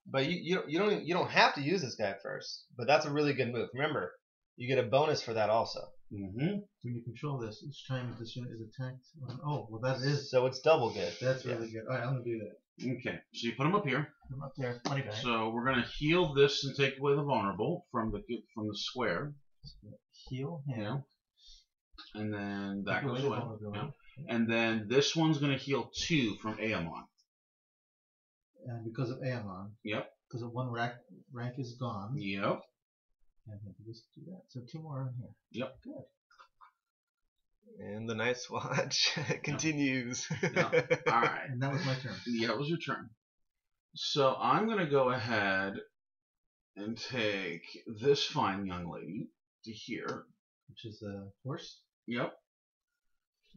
But you you don't you don't you don't have to use this guy first, but that's a really good move. Remember, you get a bonus for that also. Mm-hmm. When you control this, each time this unit is attacked. Oh, well that is So it's double good. that's Yeah. really good. All right, I'm gonna do that. Okay. So you put them up here. I'm up there. Money bag. So we're gonna heal this and take away the vulnerable from the from the square. Heal him. Yeah. And then that Take away goes the away. Yeah. And then this one's gonna heal two from Aemon. And because of Aemon. Yep. Because of one rank rank is gone. Yep. And then just do that. So two more in here. Yep. Good. And the Night's Watch [laughs] continues. Yeah. [laughs] All right. And that was my turn. Yeah, it was your turn. So I'm gonna go ahead and take this fine young lady to here. Which is the horse. Yep.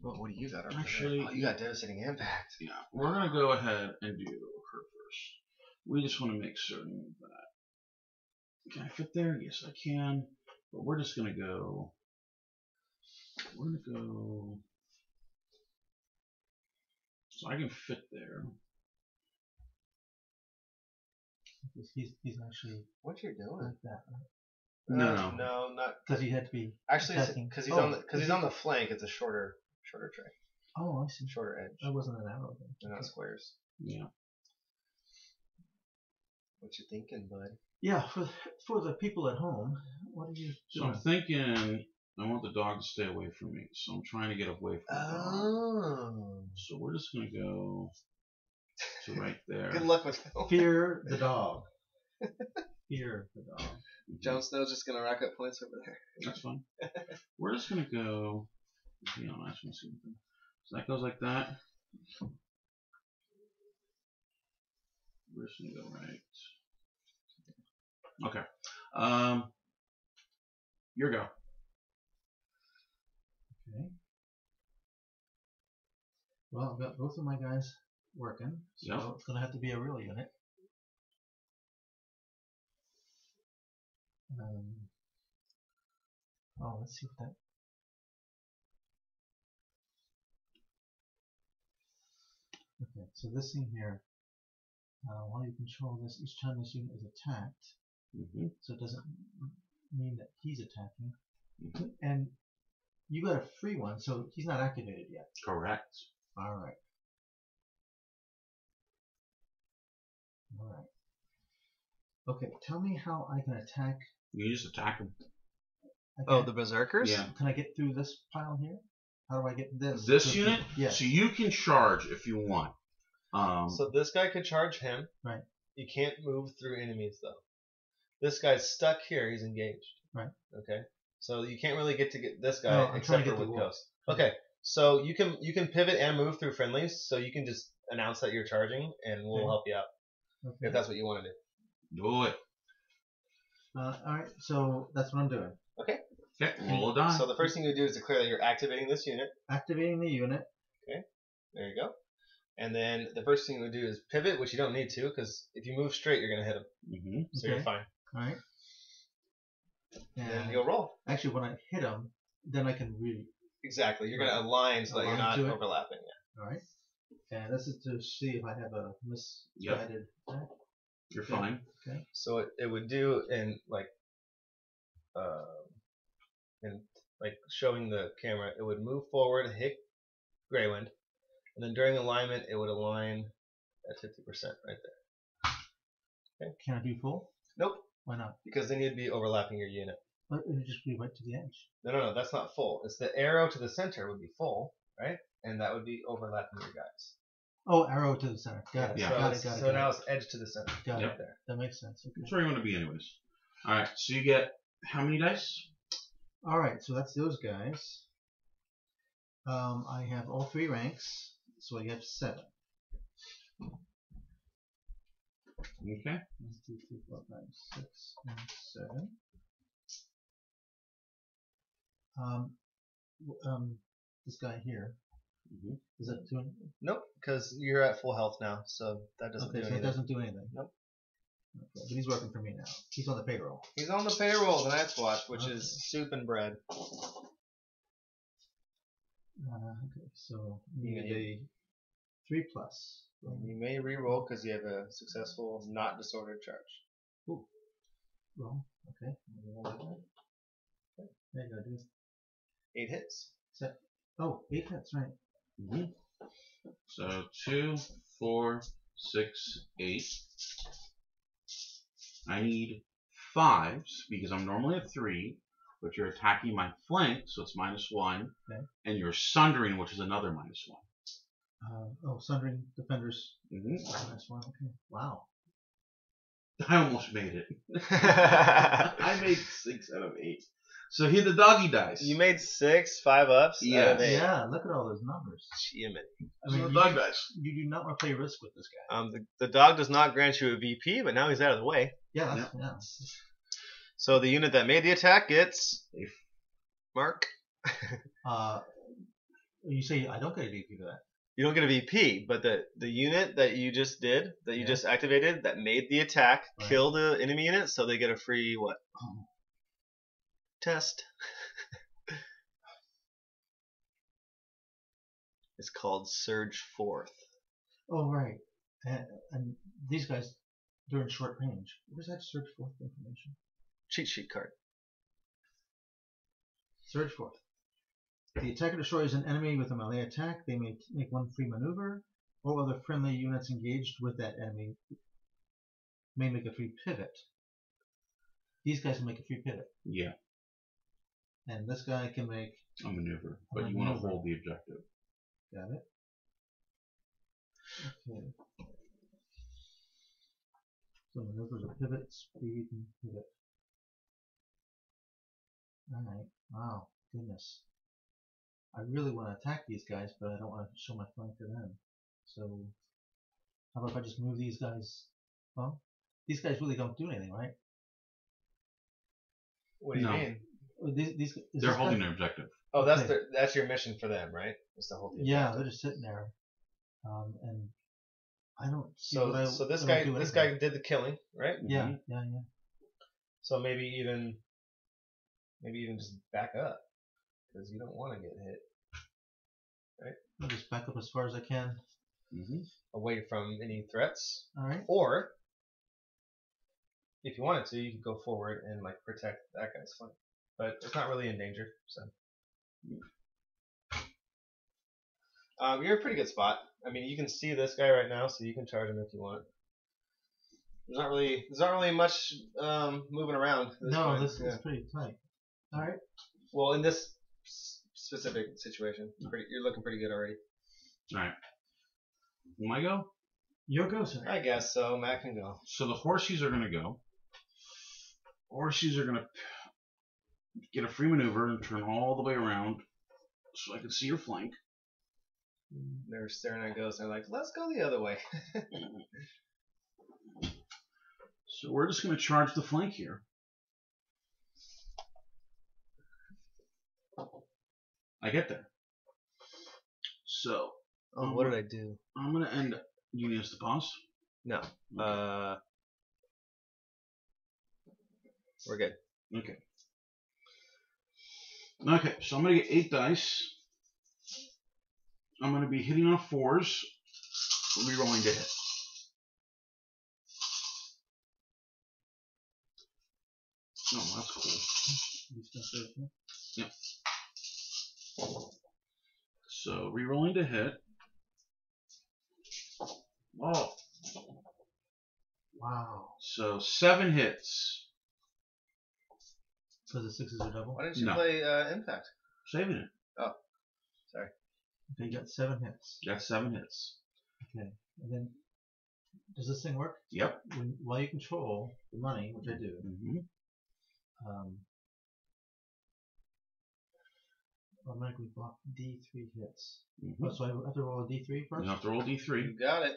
What, what do you got? Actually- oh, you got devastating impact. Yeah. We're gonna go ahead and do her first. We just want to make certain that can I fit there? Yes, I can. But we're just gonna go. We're gonna go So I can fit there. He's he's actually What you're doing? like that. right? No, Uh, no. no, not Because he had to be. actually attacking- because he's Oh, on the because he's on the flank. It's a shorter shorter tray, Oh, I see. shorter edge. That wasn't an arrow then. They're not squares. Yeah. What you thinking, bud? Yeah, for for the people at home, what are you So doing? I'm thinking I want the dog to stay away from me. So I'm trying to get away from the dog. Oh. So we're just gonna go to right there. Good luck with that. Fear the [laughs] dog. Fear the dog. Jon Snow's just gonna rack up points over there. That's fine. We're just gonna go. Hang on, I just see something. So that goes like that. We're just gonna go right. Okay. Um. Your go. Okay. Well, I've got both of my guys working, so Yeah. it's gonna have to be a real unit. Um, oh, let's see what that. Okay, so this thing here, uh, while you control this, each time this unit is attacked, Mm-hmm. so it doesn't mean that he's attacking. Mhm. And you got a free one, so he's not activated yet. Correct. All right. All right. Okay, tell me how I can attack. You just attack them. I Oh, the berserkers. Yeah. Can I get through this pile here? How do I get this? This to- unit. Yeah. So you can charge if you want. Um. So this guy could charge him. Right. You can't move through enemies though. This guy's stuck here. He's engaged. Right. Okay. So you can't really get to get this guy No, except for with the. Ghost. Okay. So you can you can pivot and move through friendlies. So you can just announce that you're charging, and we'll Okay. help you out Okay. if that's what you want to do. do it. Uh, all right. So that's what I'm doing. Okay. Roll a die. So the first thing you do is declare that you're activating this unit. Activating the unit. Okay. There you go. And then the first thing you do is pivot, which you don't need to, because if you move straight, you're gonna hit him. mm-hmm. So Okay. you're fine. All right. And And then you'll roll. actually, when I hit him, then I can really. Exactly. You're gonna align so that you're not to it. overlapping. All right. And this is to see if I have a misguided. attack. You're Okay. fine. So it, it would do in like, uh, in like showing the camera, it would move forward, hit Grey Wind, and then during alignment, it would align at 50% right there. Okay. Can I do full? Nope, Why not? because then you'd be overlapping your unit. Let it would just be right to the edge. No, no, no, that's not full. It's the arrow to the center would be full, right? And that would be overlapping your guys. Oh, arrow to the center. Got it. Yeah. So, Got it. Got it. so got now it. it's edge to the center. Got Yep. it. That makes sense. Okay. That's where you want to be, anyways. All right. So you get how many dice? All right. So that's those guys. Um, I have all three ranks, so I have seven. Okay. One, two, three, four, five, six, and seven. Um, um, this guy here. Mhm. Is that doing? Nope, because you're at full health now, so that doesn't Okay, do so it anything. doesn't do anything. Nope. Okay, but he's working for me now. He's on the payroll. He's on the payroll, the Night's Watch, which Okay. is soup and bread. Uh, okay, so You need a three plus. You may re-roll because you have a successful, not disordered charge. Ooh. Roll. Okay. There you go, dude. Eight hits. Oh, eight hits, right. Mm-hmm. So two, four, six, eight. I need fives because I'm normally at three, but you're attacking my flank, so it's minus one, Okay. and you're sundering, which is another minus one. Uh, oh, Sundering Defenders. Mm-hmm. Minus one. Okay. Wow. I almost made it. I [laughs] [laughs] I made six out of eight. So here the doggy dice. You made six, five ups. Yes. out of eight. Yeah, look at all those numbers. Jiminy. I So the you, dog do, dice. you do not want to play risk with this guy. Um, the, the dog does not grant you a VP, but now he's out of the way. Yeah, that's, yeah. So the unit that made the attack gets If- mark. [laughs] Uh, you say I don't get a VP for that. You don't get a VP, but the the unit that you just did, that you Yeah. just activated, that made the attack, Right. kill the enemy unit, so they get a free what? Oh. Test. It's called Surge Forth. Oh right, and, and these guys, they're in short range. Where's that surge forth information? Cheat sheet card. Surge forth. The attacker destroys an enemy with a melee attack. They may make one free maneuver. All other friendly units engaged with that enemy may make a free pivot. These guys will make a free pivot, Yeah, and this guy can make. a maneuver, but A you want to maneuver. hold the objective. Got it. Okay. So maneuvers are pivot, speed, and pivot. Alright. Wow. Goodness. I really want to attack these guys, but I don't want to show my flank to them. So, how about if I just move these guys? Well, these guys really don't do anything, right? What do you No. mean? These, these, is They're holding their objective. Oh, that's Okay. their, that's your mission for them, right? Is to hold the Yeah, objective. they're just sitting there, um, and I don't see So what I. so this I guy this guy did the killing, right? Yeah, Mhm. yeah, yeah. So maybe even maybe even just back up because you don't want to get hit right? I'll just back up as far as I can. hmm away from any threats. All right. Or if you wanted to, you could go forward and like protect that guy's flank. But it's not really in danger, so. Um, you're a pretty good spot. I mean, you can see this guy right now, so you can charge him if you want. There's not really, there's not really much um, moving around. This no, point. this Yeah. is pretty tight. All right. Well, in this specific situation, it's pretty, you're looking pretty good already. All right. When I go, Your go, sir. I guess so. Matt can go. so the horsies are going to go. Horsies are going to get a free maneuver and turn all the way around so I can see your flank. They're staring at ghosts and they're like, let's go the other way. [laughs] So we're just going to charge the flank here. I get there. So Oh, what did I do? I'm going to end You need us to pause. No. Uh, we're good. Okay. Okay, so I'm gonna get eight dice. I'm gonna be hitting on fours, rerolling to hit. Oh, that's cool. You still serve me? So rerolling to hit. Oh, Wow. so seven hits. So the sixes are double. Why didn't you No. play uh, Impact? Saving it. Oh, Okay, you got seven hits. Got seven hits. Okay. And then, does this thing work? Yep. When, while you control the money, which I do, hmm um, automatically block D3 hits. hmm Oh, so I have to roll a D3 first? You have to roll d3. You got it.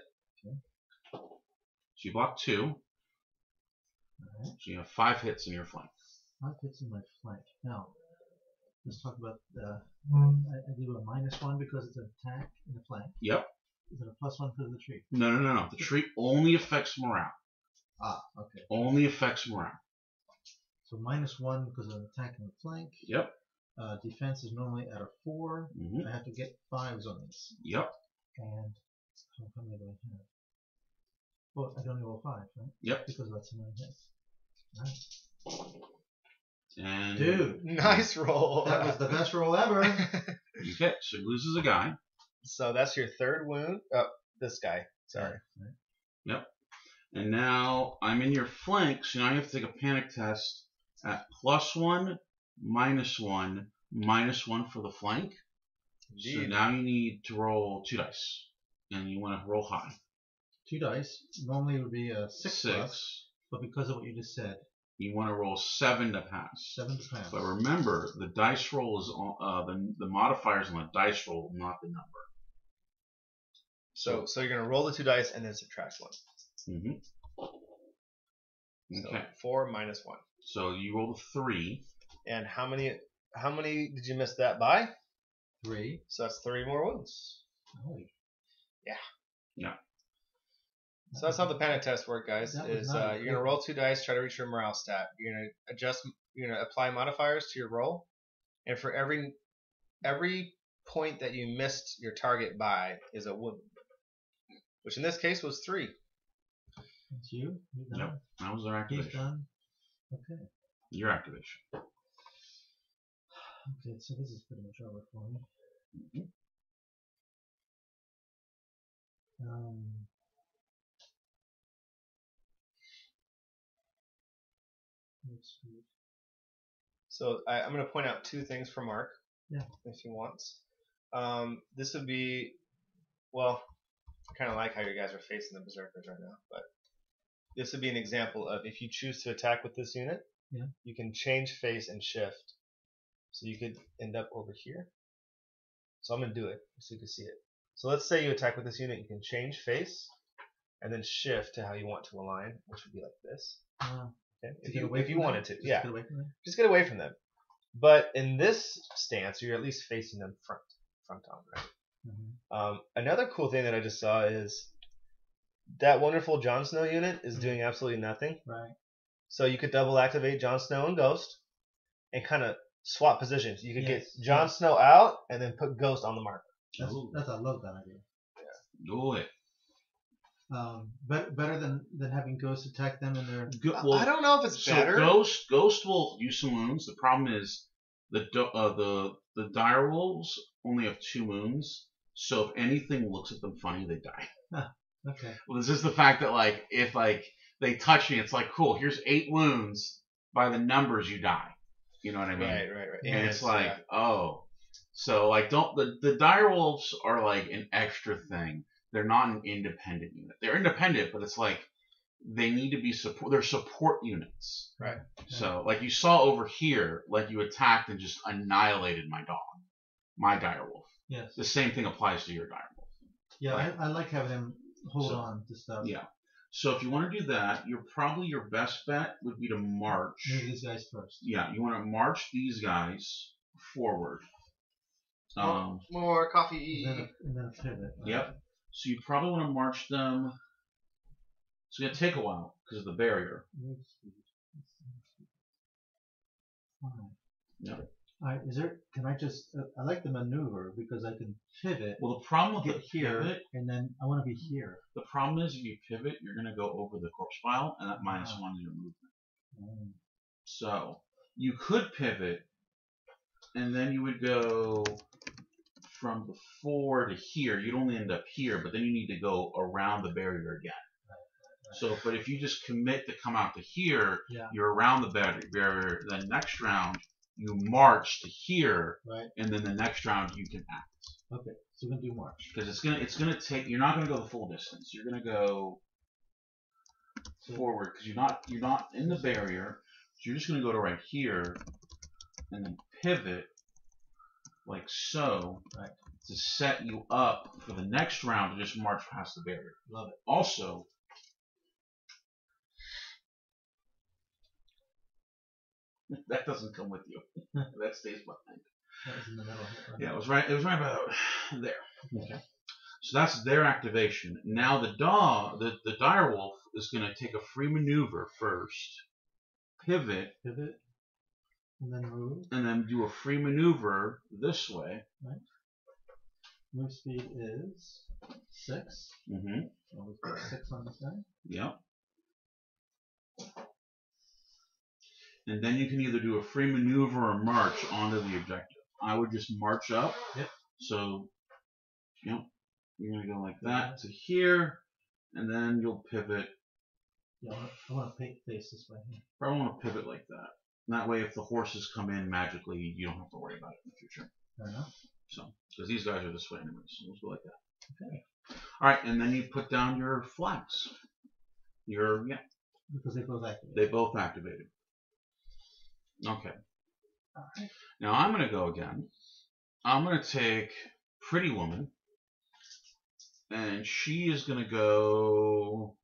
So you block two. Alright. So you have five hits in your flank. Five hits in my flank. Now, let's talk about the. I, I do a minus one because it's an attack in the flank. Yep. Is it a plus one because of the tree? No, no, no, no. The tree only affects morale. Ah, okay. Only affects morale. So minus one because of an attack in the flank. Yep. Uh, defense is normally at a four. hmm I have to get fives on this. Yep. And how how many do I have? Well, I can only roll five, right? Yep. Because that's a nine hits. Nice. And Dude, [laughs] Nice roll. that was the best roll ever. Okay, so he loses a guy. so that's your third wound. Oh, this guy. Sorry. Yep. And now I'm in your flank, so now you have to take a panic test at plus one, minus one, minus one for the flank. So Indeed. now you need to roll two dice. And you want to roll high. Two dice. Normally it would be a six, Six. plus, but because of what you just said, You want to roll seven to pass. seven to pass. But remember, the dice roll is on, uh, the the modifiers on the dice roll, not the number. So so you're gonna roll the two dice and then subtract one. Mm-hmm. So Okay. four minus one. So you roll the three. And how many how many did you miss that by? Three. So that's three more wounds. Oh, So that's how the panic test work, guys. That Is uh, you're gonna roll two dice, try to reach your morale stat. You're gonna adjust, you're gonna apply modifiers to your roll, and for every every point that you missed your target by is a wound, which in this case was three. It's you. You done? Yep. That was their He's activation. done. Okay. Your activation. Okay. So this is pretty much over for me. Mhm. Um. So I, I'm going to point out two things for Mark. Yeah. If he wants. Um, this would be, well, I kind of like how you guys are facing the berserkers right now, but this would be an example of if you choose to attack with this unit, Yeah. you can change face and shift. So you could end up over here. So I'm going to do it so you can see it. So let's say you attack with this unit, you can change face and then shift to how you want to align, which would be like this. Uh, to If you, if you from them? wanted to, Just yeah Get away from them. just get away from them. But in this stance, you're at least facing them front, front on, right? Mhm. Um, another cool thing that I just saw is that wonderful Jon Snow unit is Mhm. doing absolutely nothing. Right. So you could double activate Jon Snow and Ghost, and kind of swap positions. You could Yes, get Jon yes. Snow out and then put Ghost on the marker. That's, Ooh. that's I love that idea. Do it. Um, but better than than having ghosts attack them in their. Go, I- well, I don't know if it's so better. Ghost Ghost will use some wounds. The problem is the uh, the the dire wolves only have two wounds. So if anything looks at them funny, they die. [laughs] Okay. Well, this is the fact that like if like they touch me, it's like cool. Here's eight wounds. By the numbers, you die. You know what I mean? right, right, right. and it's yeah. like oh so like don't the the dire wolves are like an extra thing they're not an independent unit they're independent but it's like they need to be support they're support units Right. so like you saw over here like you attacked and just annihilated my dog my dire wolf Yes. the same thing applies to your dire wolf Yeah, I, I like having him hold So, on to stuff. yeah so if you want to do that you're probably your best bet would be to march Move these guys first. yeah you want to march these guys forward um, more coffee. And then a, and then a pivot. right? Yep. So you probably want to march them. It's gonna take a while because of the barrier. Fine. Yep. Alright, is there? Can I just? Uh, I like the maneuver because I can pivot, Well, the problem with get the here, pivot, and then I want to be here. the problem is if you pivot, you're gonna go over the corpse pile, and that minus Ah. one is your movement. Um, So you could pivot, and then you would go from before to here. You'd only end up here, but then you need to go around the barrier again. So, but if you just commit to come out to here, Yeah. you're around the barrier. Then next round, you march to here, Right. and then the next round you can act okay, so we're gonna do march. because it's gonna it's gonna take. You're not gonna go the full distance. You're gonna go So, forward because you're not you're not in the barrier. So you're just gonna go to right here, and then pivot like so Right. to set you up for the next round to just march past the barrier. Love it. Also, [laughs] that doesn't come with you. [laughs] that stays behind. That was in the middle. Right? Yeah, it was right. It was right about [sighs] there. Okay. So that's their activation. Now the dog, the the dire wolf, is going to take a free maneuver first, pivot, Pivot, and then move. and then do a free maneuver this way. Right. Move speed is six. Mm-hmm. So we've got six on this side. Yep. And then you can either do a free maneuver or march onto the objective. I would just march up. Yep. So, yep. You're gonna go like that to here, and then you'll pivot. Yeah, I want, to face this way. Here. Probably want to pivot like that. And that way, if the horses come in magically, you don't have to worry about it in the future. Fair enough. So, because these guys are this way anyway, so we'll go like that. Okay. All right, and then you put down your flags. Your yeah, Because they both activate. they both activated. Okay. Alright. Now I'm gonna go again. I'm gonna take Pretty Woman, and she is gonna go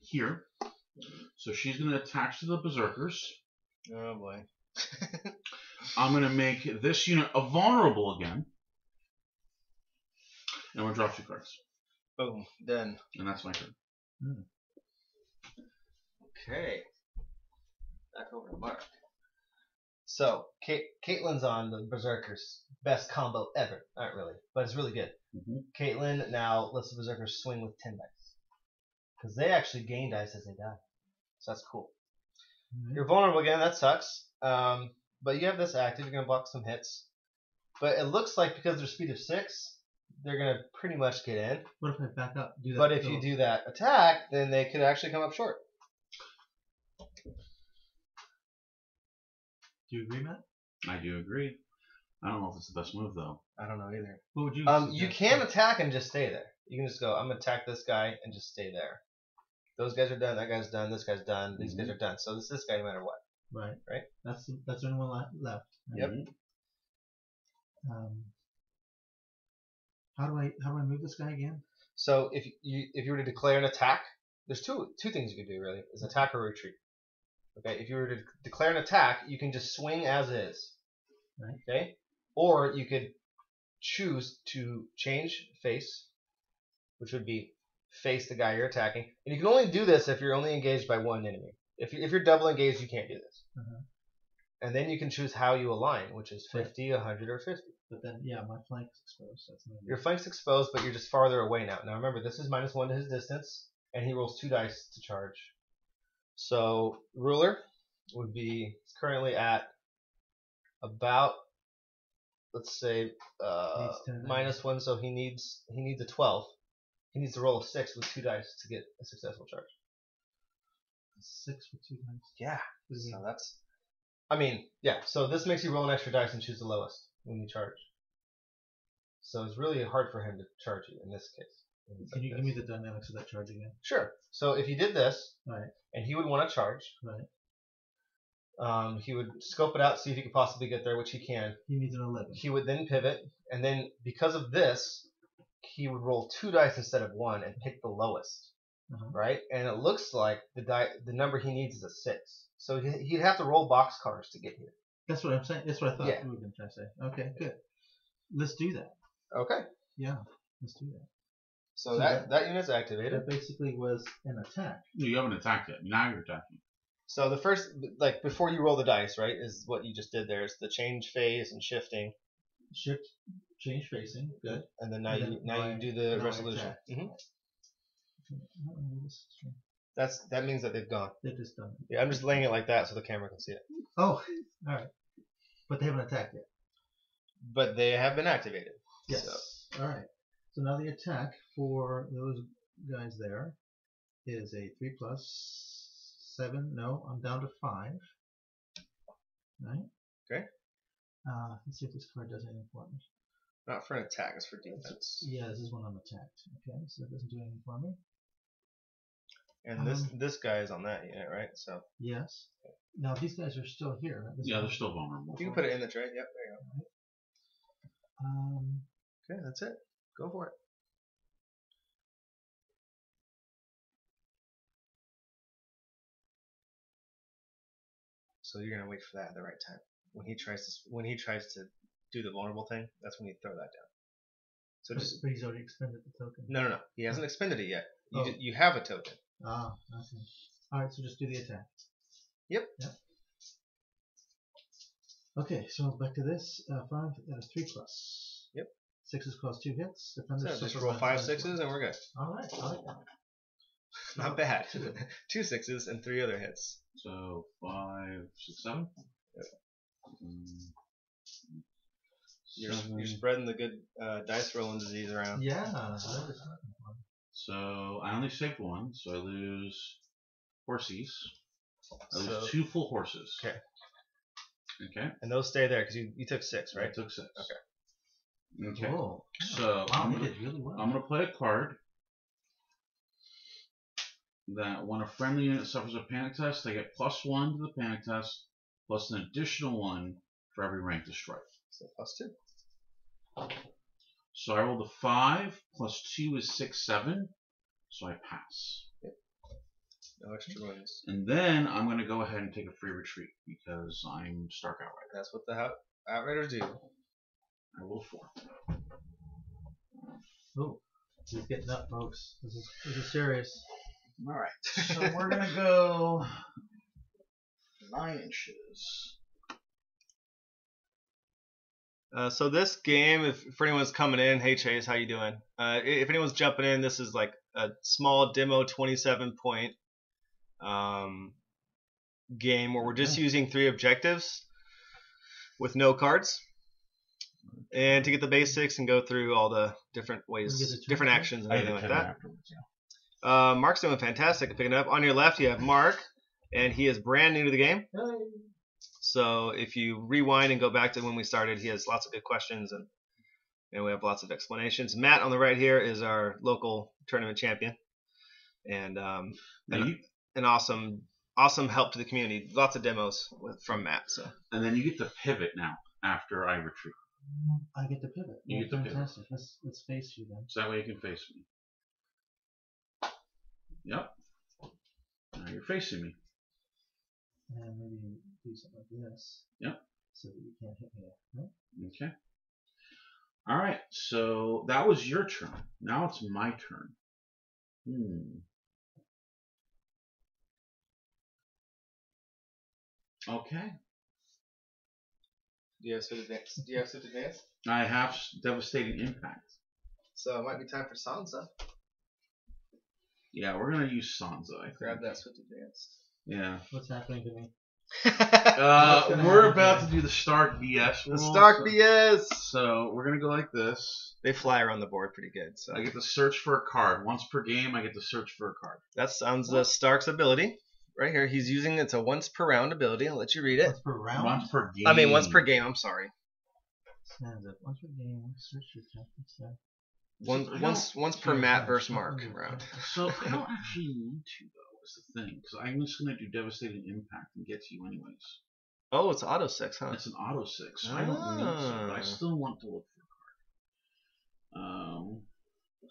here. So she's gonna attach to the berserkers. Oh boy. [laughs] I'm gonna make this unit a vulnerable again, and we'll draw two cards, Boom. Done. and that's my turn. Okay. Back over to Mark. So, Kate, Catelyn's on the Berserkers. Best combo ever. Not really, but it's really good. Mhm. Caitlyn now lets the Berserkers swing with 10 dice. Because they actually gain dice as they die. So that's cool. Alright. You're vulnerable again, that sucks. Um, but you have this active, you're going to block some hits. But it looks like because they're speed of 6, they're going to pretty much get in. What if I back up? Do that. But if you do that attack, then they could actually come up short. do you agree, Matt? I do agree. I don't know if it's the best move though. I don't know either. What would you? Um, you can attack and just stay there. You can just go, I'm gonna attack this guy and just stay there. Those guys are done. That guy's done. This guy's done. These guys are done. So it's this guy no matter what. Right. Right. That's that's the only one left. right? Yep. Um, how do I how do I move this guy again? So if you if you were to declare an attack, there's two two things you could do really: is attack or retreat. Okay. If you were to declare an attack, you can just swing as is. Right. Okay. Or you could choose to change face, which would be face the guy you're attacking, and you can only do this if you're only engaged by one enemy. If you, if you're double engaged, you can't do this. Uh-huh. And then you can choose how you align, which is Right. 50, 100, or 50. But then yeah, my flank's exposed. That's. Your flank's exposed, but you're just farther away now. Now remember, this is minus one to his distance, and he rolls two dice to charge. So ruler would be currently at about, let's say, uh, minus one. So he needs he needs a twelve. He needs to roll a six with two dice to get a successful charge. six with two dice. Yeah. So that's, I mean, yeah. So this makes you roll an extra dice and choose the lowest when you charge. So it's really hard for him to charge you in this case. Can like you give me the dynamics of that charge again? Sure. So if you did this, Right. and he would want to charge, Right. um, he would scope it out, see if he could possibly get there, which he can. He needs an eleven. He would then pivot, and then because of this, he would roll two dice instead of one and pick the lowest, Uh-huh. right? And it looks like the die, the number he needs is a six. So he- he'd have to roll box cars to get here. That's what I'm saying. That's what I thought Yeah. you were going to try to say. Okay, good. Let's do that. Okay. Yeah, let's do that. So, So that, that- that unit's activated. That basically was an attack. You haven't attacked yet. Now you're attacking. So the first, like before you roll the dice, right, is what you just did there. Is the change phase and shifting, Shift, change facing. Good. and then now And you then now you do the now I resolution. hmm I don't know this string. That's that means that they've gone. They've just done it. Yeah, I'm just laying it like that so the camera can see it. Oh, all right. But they haven't attacked yet. But they have been activated. Yes. So, All right. So now the attack for those guys there is a three plus seven. No, I'm down to five. Right. Okay. Uh, let's see if this card does anything for me. Not for an attack, it's for defense. Yeah, this is when I'm attacked. Okay, so that doesn't do anything for me. And this Um, this guy is on that unit, right? So Yes. Now these guys are still here. Right? This Yeah, they're still vulnerable. you can put it in the tray. Yep, there you go. Um, Okay, that's it. Go for it. So you're gonna wait for that at the right time. When he tries to when he tries to do the vulnerable thing, that's when you throw that down. So but, just but he's already expended the token. no, no, no. He hasn't expended it yet. You Oh. ju- you have a token. Ah, okay. All right, so just do the attack. Yep. Yep. Okay, so back to this. Uh, five, that is three plus. Yep. Sixes cause two hits. Defender So just roll by five five sixes and we're good. All right, I like that. [laughs] Not bad. [laughs] Two sixes and three other hits. So five, six, seven. Yep. Mm, You're, seven. you're spreading the good uh, dice rolling disease around. Yeah, that is talking. So I only saved one, so I lose horses. I lose So- two full horses. Okay. Okay. And those stay there because you, you took six, I right? took six. Okay. Okay. Whoa. So Wow, I'm gonna, really well. I'm gonna play a card that when a friendly unit suffers a panic test, they get plus one to the panic test, plus an additional one for every rank destroyed. So plus two. So I rolled a five plus two is six, seven. So I pass. No extra wounds. And then I'm gonna go ahead and take a free retreat because I'm Stark Outrider. That's what the out- Outriders do. I roll four. Oh, he's getting up, folks. This is this is serious. All right. So we're gonna [laughs] go nine inches. Uh, so this game, if for anyone's coming in, hey Chase, how you doing? Uh, if anyone's jumping in, this is like a small demo, 27 point um, game where we're just using three objectives with no cards, and to get the basics and go through all the different ways, different actions and everything like that. Uh, Mark's doing fantastic at picking it up. On your left, you have Mark, and he is brand new to the game. So if you rewind and go back to when we started, he has lots of good questions and and we have lots of explanations. Matt on the right here is our local tournament champion, and um, an, an awesome awesome help to the community. Lots of demos with, from Matt. So and then you get to pivot now after I retreat. I get to pivot. You Yeah, get to pivot. fantastic. Let's let's face you then. So that way you can face me. Yep. Now you're facing me. And maybe you do something like this. Yep. So that you can't hit me. Right? Okay. All right. So that was your turn. Now it's my turn. Hmm. Okay. do you have suit advance? Do you have suit advance? I have devastating impact. So it might be time for Sansa. Yeah, we're gonna use Sansa. I think. that suit advance. Yeah. What's happening to me? [laughs] Uh, we're about to do the Stark BS. The Stark so- BS. So we're gonna go like this. They fly around the board pretty good. So I get to search for a card once per game. I get to search for a card. that sounds the Stark's ability right here. He's using it's a once per round ability. I'll let you read it. Once per round? Once per game. I mean once per game. I'm sorry. Once per game, search your stuff. One, once once per Matt versus Mark round. So I don't actually need to though. Is the thing because I'm just gonna do devastating impact and get to you anyways. Oh, it's auto six, huh? It's an auto six, so I don't need to, but I Ah. still want to look for a card. Um, [sighs]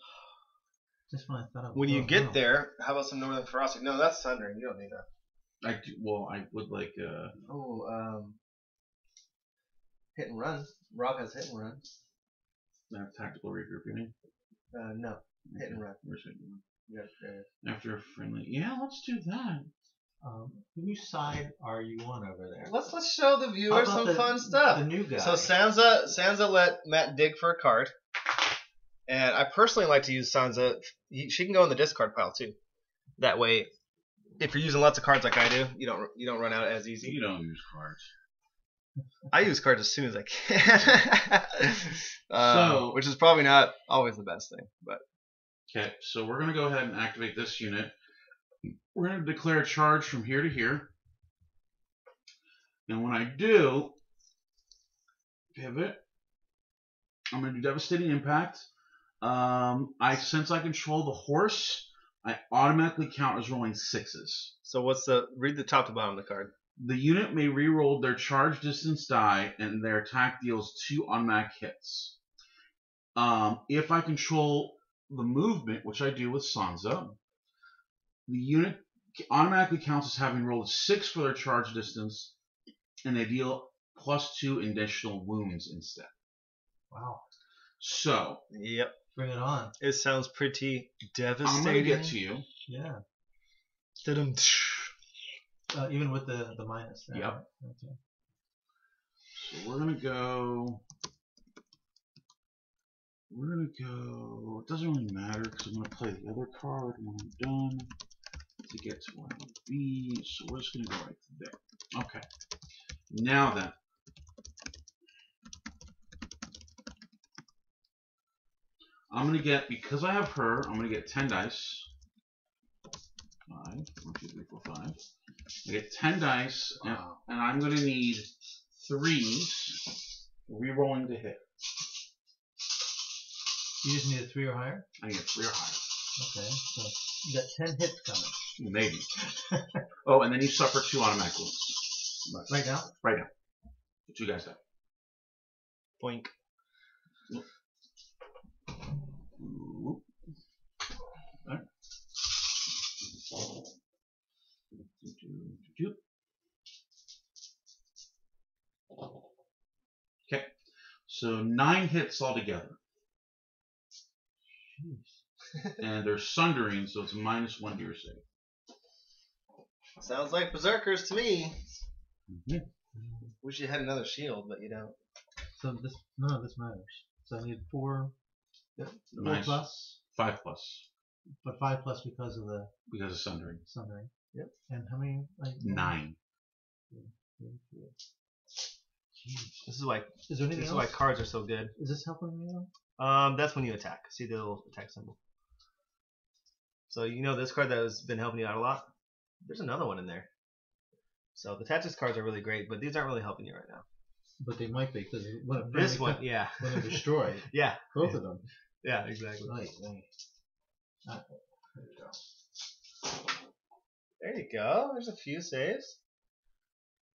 Just when I thought I was When you get down. there, how about some Northern Ferocity? No, that's Sundering. You don't need that. I do. Well, I would like. Uh, Oh, um, hit and run. Robb has hit and run. have tactical regrouping. Uh, no, hit and run. Where's it going? You got, After a friendly. Yeah, let's do that. Um, whose side are you on over there? Let's let's show the How viewers some the- fun stuff. The new guy. So Sansa Sansa let Matt dig for a card, and I personally like to use Sansa. She can go in the discard pile too. That way, if you're using lots of cards like I do, you don't you don't run out as easy. You don't use cards. I use cards as soon as I can, [laughs] uh, So- which is probably not always the best thing. But Okay, so we're gonna go ahead and activate this unit. We're gonna declare a charge from here to here. And when I do pivot, I'm gonna do devastating impact. Um, I since I control the horse, I automatically count as rolling sixes. so what's the read the top to bottom of the card? The unit may reroll their charge distance die, and their attack deals two automatic hits. Um, if I control the movement, which I do with Sansa, the unit automatically counts as having rolled a six for their charge distance, and they deal plus two additional wounds instead. wow. So Yep, Bring it on. it sounds pretty devastating. I'm devastating. gonna get to you. Yeah. Dum-dum. Uh, even with the the minus. There, Yep. Okay. So we're gonna go. We're gonna go. It doesn't really matter because I'm gonna play the other card when I'm done to get to where I want to be. So we're just gonna go right there. Okay. Now then. I'm gonna get because I have her. I'm gonna get ten dice. Five, one, two, three, four, five. I get ten dice, and and I'm going to need threes, re-rolling to hit. You just need a three or higher. I need a three or higher. Okay. So you got ten hits coming Maybe. [laughs] oh, and then you suffer two automatic wounds. right now. What you guys have? Boink. Ooh. Alright. Okay, so nine hits altogether, Jeez. And they're sundering, so it's minus one to your save. Sounds like berserkers to me. Mhm. Wish you had another shield, but you don't. So this none of this matters. So I need four, yeah, four Nice. plus, Five plus but five plus because of the because of sundering. sundering. Yep. And how many? Like, Nine. Jeez. This is why Is there anything this is else? why cards are so good. Is this helping me though? Um, that's when you attack. See the little attack symbol. So you know this card that has been helping you out a lot. There's another one in there. So the Tactics cards are really great, but these aren't really helping you right now. But they might be because when it- This one, yeah, when they're destroyed, [laughs] yeah, both of them. yeah, exactly. Right, right. Ah, there we go. There you go. There's a few saves.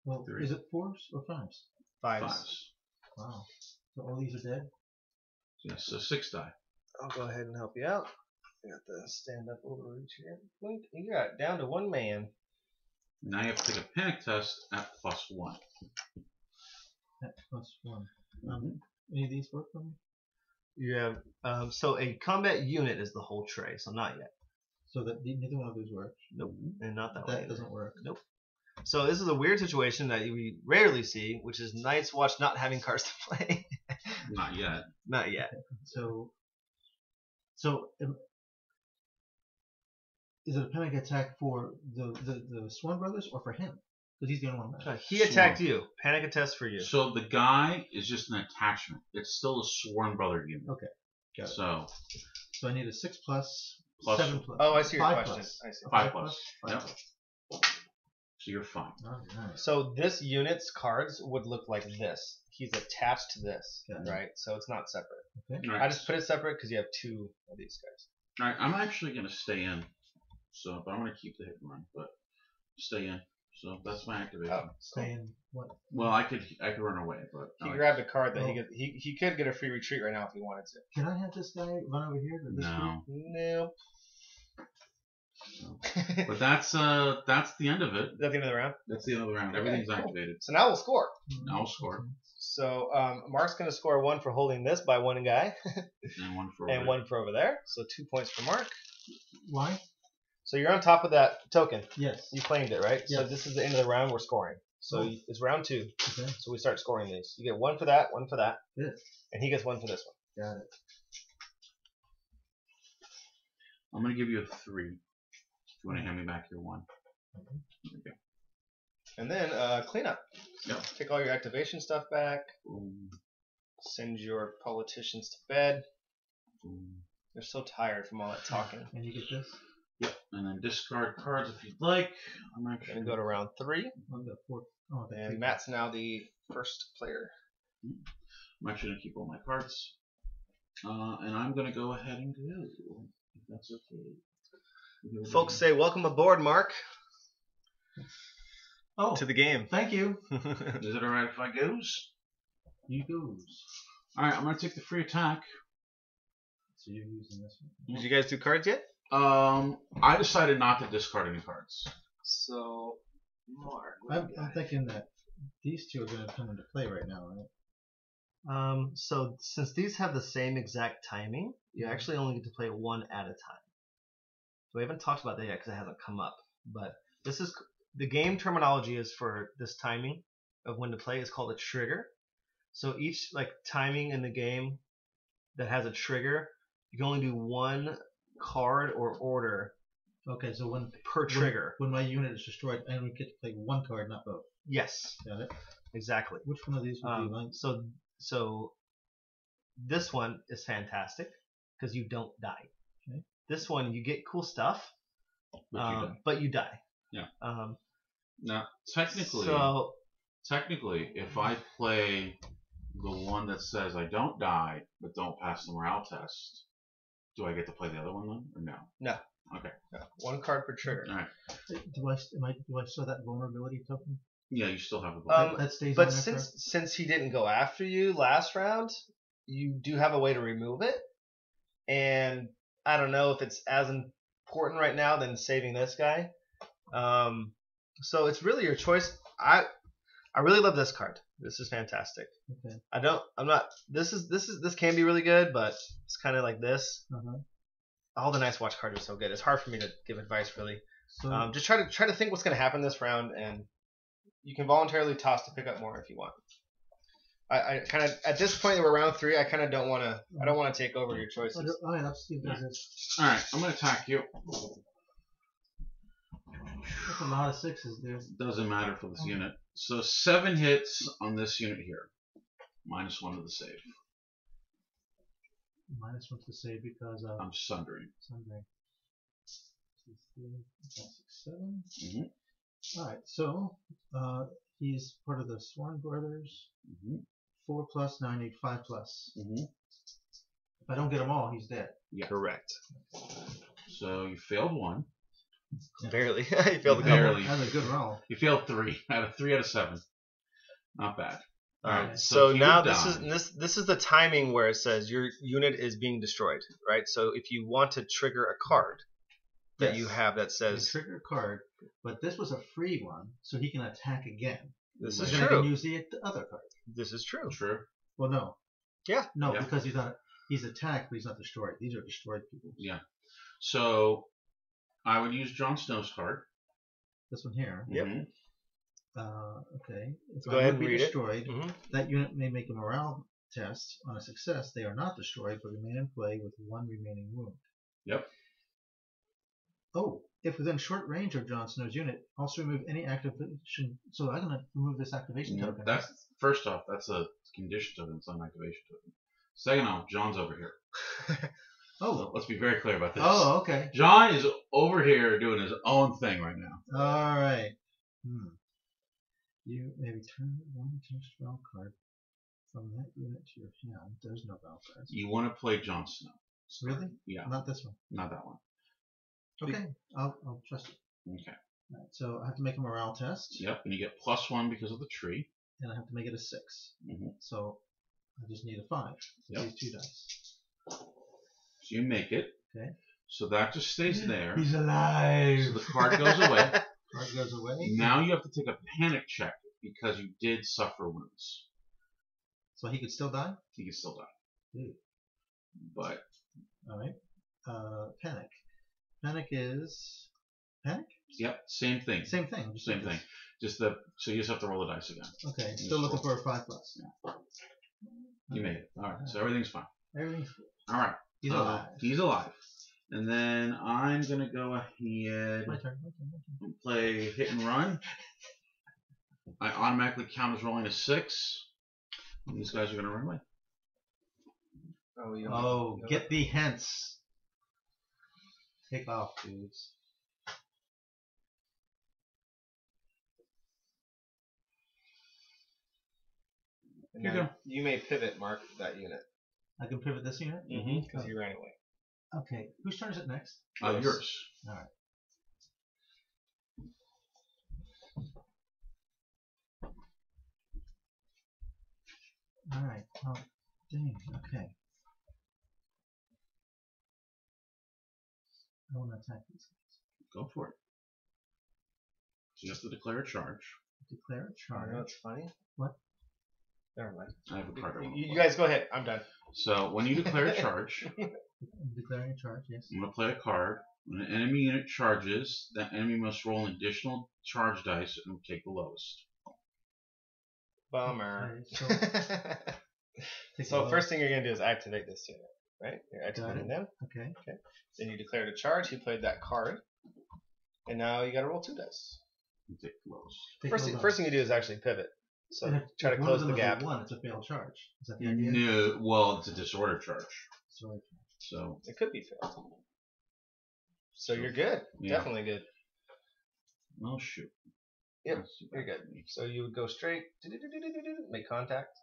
Well, Three. is it fours or fives? Fives. Fives. Wow. So all these are dead. Yes, so six die. I'll go ahead and help you out. I got the stand up overreach here. Blink. You got down to one man. Now you have to take a panic test at plus one. At plus one. Um, any of these work for me? You have um, so a combat unit is the whole tray, so not yet. So that neither one of these works. Nope, and not that, That, one. either. doesn't work. Nope. So this is a weird situation that we rarely see, which is Night's Watch not having cards to [laughs] play. Not yet. not yet. So, so is it a panic attack for the the, the Sworn brothers or for him? Because he's the only one left. Uh, He attacked you. Panic a test for you. So the guy is just an attachment. It's still a sworn brother unit. Okay, got it. So So I need a six plus, Plus- seven plus. Oh, I see your five question. plus. I see. A Five plus. Five Yep. plus. so you're fine. Oh, nice. So this unit's cards would look like this. He's attached to this, Got right? So it's not separate. All I just put it separate because you have two of these guys. All right. I'm actually gonna stay in. So, but I'm gonna keep the hit and run, but stay in. So that's my activation. Oh, in what? Well, I could I could run away, but He I- grabbed a card that he could he, he could get a free retreat right now if he wanted to. Can I have this guy run over here to this no. Nope. But [laughs] that's uh that's the end of it. that the end of the round? That's the end of the round. Okay, Everything's cool. activated. So now we'll score. group? Now we'll score. So um, Mark's going to score one for holding this by one guy, [laughs] And one for and over one for over there. So two points for Mark. Why? So you're on top of that token. Yes. You claimed it, right? So this is the end of the round. We're scoring. So Oh. it's round two. Okay. So we start scoring these. You get one for that, one for that, Good. and he gets one for this one. Got it. I'm gonna give you a three. If you want to hand me back your one. Okay. And then uh, cleanup. Yep. Take all your activation stuff back. Boom, Send your politicians to bed. boom. They're so tired from all that talking. And you get this? Yep. And then discard cards if you'd like. I'm actually gonna go to round three, I've got four. Oh, and. Matt's now the first player. I'm actually gonna keep all my cards. Uh, and I'm gonna go ahead and go. If that's okay. Folks say welcome aboard, Mark, Oh, to the game. thank you. [laughs] Is it alright if I goes? You goes. Alright, I'm gonna take the free attack. So you're using this one. Did you guys do cards yet? Um, I decided not to discard any cards. So, Mark. I'm, I'm thinking that these two are going to come into play right now, right? Um, so since these have the same exact timing, you actually only get to play one at a time. So we haven't talked about that yet because it hasn't come up. But this is the game terminology is for this timing of when to play is called a trigger. So each like timing in the game that has a trigger, you can only do one card or order Okay, so when per trigger. when my unit is destroyed, I only get to play one card, not both. Yes, Got it? exactly. Which one of these would Um, be like? so so this one is fantastic because you don't die. Okay. This one you get cool stuff, But you um, don't. but you die. Yeah. Um, Now, technically, so technically, if I play the one that says I don't die but don't pass the morale test, do I get to play the other one then, or no? No. Okay. no, one card per trigger. All right. Do I st- am I do I still have that vulnerability token? Yeah, you still have the. Um, that, that stays But on there since since he didn't go after you last round, you do have a way to remove it. And I don't know if it's as important right now than saving this guy. Um, so it's really your choice. I I really love this card. This is fantastic. Okay. I don't. I'm not. This is this is this can be really good, but it's kind of like this. Uh-huh. All the Night's Watch cards are so good. It's hard for me to give advice really. So Um, just try to try to think what's going to happen this round, and you can voluntarily toss to pick up more if you want. I, I kind of at this point we're round three. I kind of don't want to. I don't want to take over your Oh, choices. all right, let's see if there's this. All right, I'm gonna attack you. That's a lot of sixes there. Doesn't matter for this unit. So seven hits on this unit here, minus one to the save. Minus one to the save because of I'm sundering. Sunday. Two, three, four, six, seven. Mhm. All right, so uh, he's part of the Sworn Brothers. Mhm. Four plus nine, eight, five plus. Mhm. If I don't get them all, he's dead. Correct. So you failed one. Barely. [laughs] you failed the That's a- Barely. That's a good roll. You failed three [laughs] out of three out of seven. Not bad. All right. Okay. So, if now die- this is this this is the timing where it says your unit is being destroyed, right? So if you want to trigger a card that Yes. you have that You says trigger a card, but this was a free one, so he can attack again. this And is then I can true, use the the other card. this is true. True. Well, no. Yeah. No, Yeah. because he's not. He's attacked, but he's not destroyed. These are destroyed people. Yeah. So I would use Jon Snow's card. This one here. Yep. Mhm. Uh, okay. If Go I ahead would and be read it. destroyed, Mhm. that unit may make a morale test. On a success, they are not destroyed, but remain in play with one remaining wound. Yep. Oh, if within short range of Jon Snow's unit, also remove any activation. So I'm gonna remove this activation No, token. that's first off. That's a condition token. It's not an activation token. Second off, Jon's over here. [laughs] oh. Let's be very clear about this. Oh, okay. Jon is over here doing his own thing right now. All right. Hmm. You may return one attached spell card from that unit to your hand. There's no battle cards. You want to play Jon Snow? Really? Yeah, Not this one. not that one. Okay. I'll, I'll trust you. Okay. All right, so I have to make a morale test, Yep, and you get plus one because of the tree. and I have to make it a 6 Mhm. So I just need a five. Yep. These two dice. So you make it. Okay. So that just stays there. He's alive. So the card goes away. [laughs] Card goes away. Now you have to take a panic check because you did suffer wounds. So he could still die. He could still die. Dude. But All right. Uh, panic. Panic is panic. yep, same thing. Same thing. Just Same like thing. this. Just the so you just have to roll the dice again. Okay. Just Still looking roll. for a five plus. You made it. All right. So everything's fine. Everything's All right. He's uh, alive. He's alive. And then I'm gonna go ahead My turn. My turn. My turn. and play hit and run. I automatically count as rolling a six. And these guys are gonna run away. Oh, you Oh, get thee hence. Take off, dudes. Here you now you may pivot, Mark, that unit I can pivot this unit. because you ran away. Okay. Whose turn is it next? Uh, Yours. yours. All right. Oh, dang. Okay. I want to attack these. Go for it. So you have to declare a charge. Declare a You know charge. what's funny? What? Never mind. I have a card. You, you guys go ahead. I'm done. So when you declare a charge, [laughs] I'm declaring a charge. Yes. I'm gonna play a card. When an enemy unit charges, that enemy must roll an additional charge dice and take the lowest. Bummer. Okay, so [laughs] so the first thing you're gonna do is activate this unit, right? You're activating them. Okay. Okay. Then you declared a charge. He played that card, and now you got to roll two dice. Take the lowest. Take First, the thing, lowest. first thing you do is actually pivot. So And if- try to if one close of the them is a gap. One, it's a failed charge. Is that the idea? No, well, it's a disorder charge. Sorry. So It could be failed. So you're good. Yeah. Definitely good. oh shoot. Yep, That's too You're good. So you would go straight, make contact,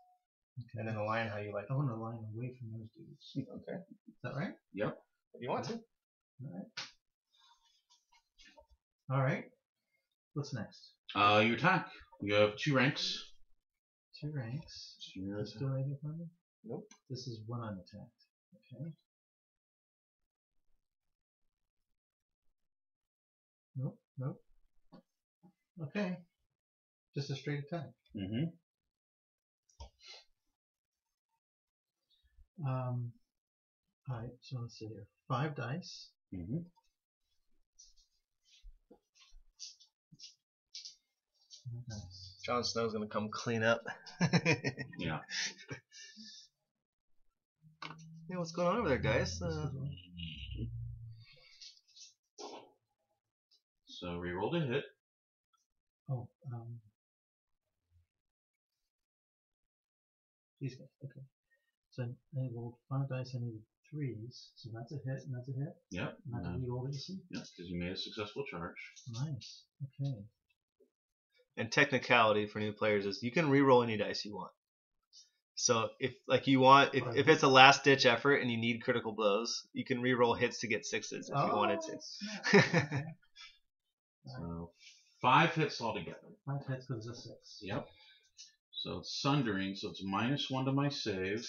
Okay. and then align how you like. I want to line away from those dudes. [laughs] Okay. Is that right? If you want to. All right. All right. What's next? Uh, you attack. You have two ranks. Two ranks. That's still anything for me? Nope. This is one I'm. Okay. Nope. Nope. Okay. Just a straight attack. Mm-hmm. Um. All right. So let's see here. Five dice. Mm-hmm. Five dice. Jon Snow's gonna come clean up. [laughs] Yeah. Hey, what's going on over there, guys? Uh, So reroll a hit. Oh, um. These guys, okay. So I rolled five dice, I needed threes, so that's a hit, and that's a hit. Yep. And I Uh, can reroll it, you see? yeah, because you made a successful charge. Nice. Okay. And technicality for new players is you can re-roll any dice you want. So if like you want, if, if it's a last ditch effort and you need critical blows, you can re-roll hits to get sixes if you wanted Oh, [laughs] to. snap. Okay. So five hits altogether. Five hits because it's a six. Yep. So it's sundering, so it's minus one to my save.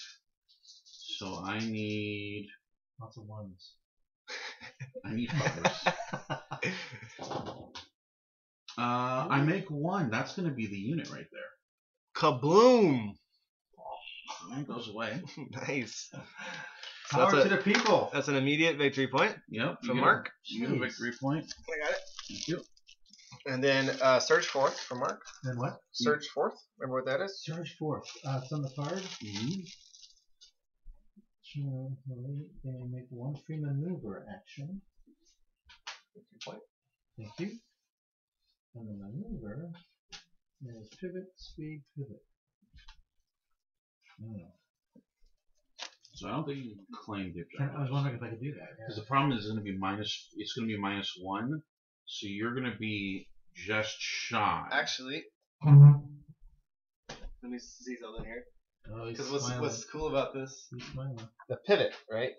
So I need Lots of ones. [laughs] I need fives. [laughs] uh, I make one. That's gonna be the unit right there. Kabloom! It goes away. [laughs] nice. [laughs] So Power that's, to a, the people. that's an immediate victory point Yep. from get a- Mark. You get a victory point. I got it. Thank you. And then uh, surge forth for Mark. Then what? Surge forth. Remember what that is? Surge forth. Uh, it's on the card. hmm Sure, They make one free maneuver action. Victory point. Thank you. And the maneuver is pivot, speed, pivot. Oh. So I don't think you can claim the objective. I was wondering if I could do that. Because Yeah. the problem is going to be minus. It's going to be minus one. So you're going to be just shy. Actually, mm-hmm. let me see something here. Oh, he's Because what's what's cool about this? He's. The pivot, right?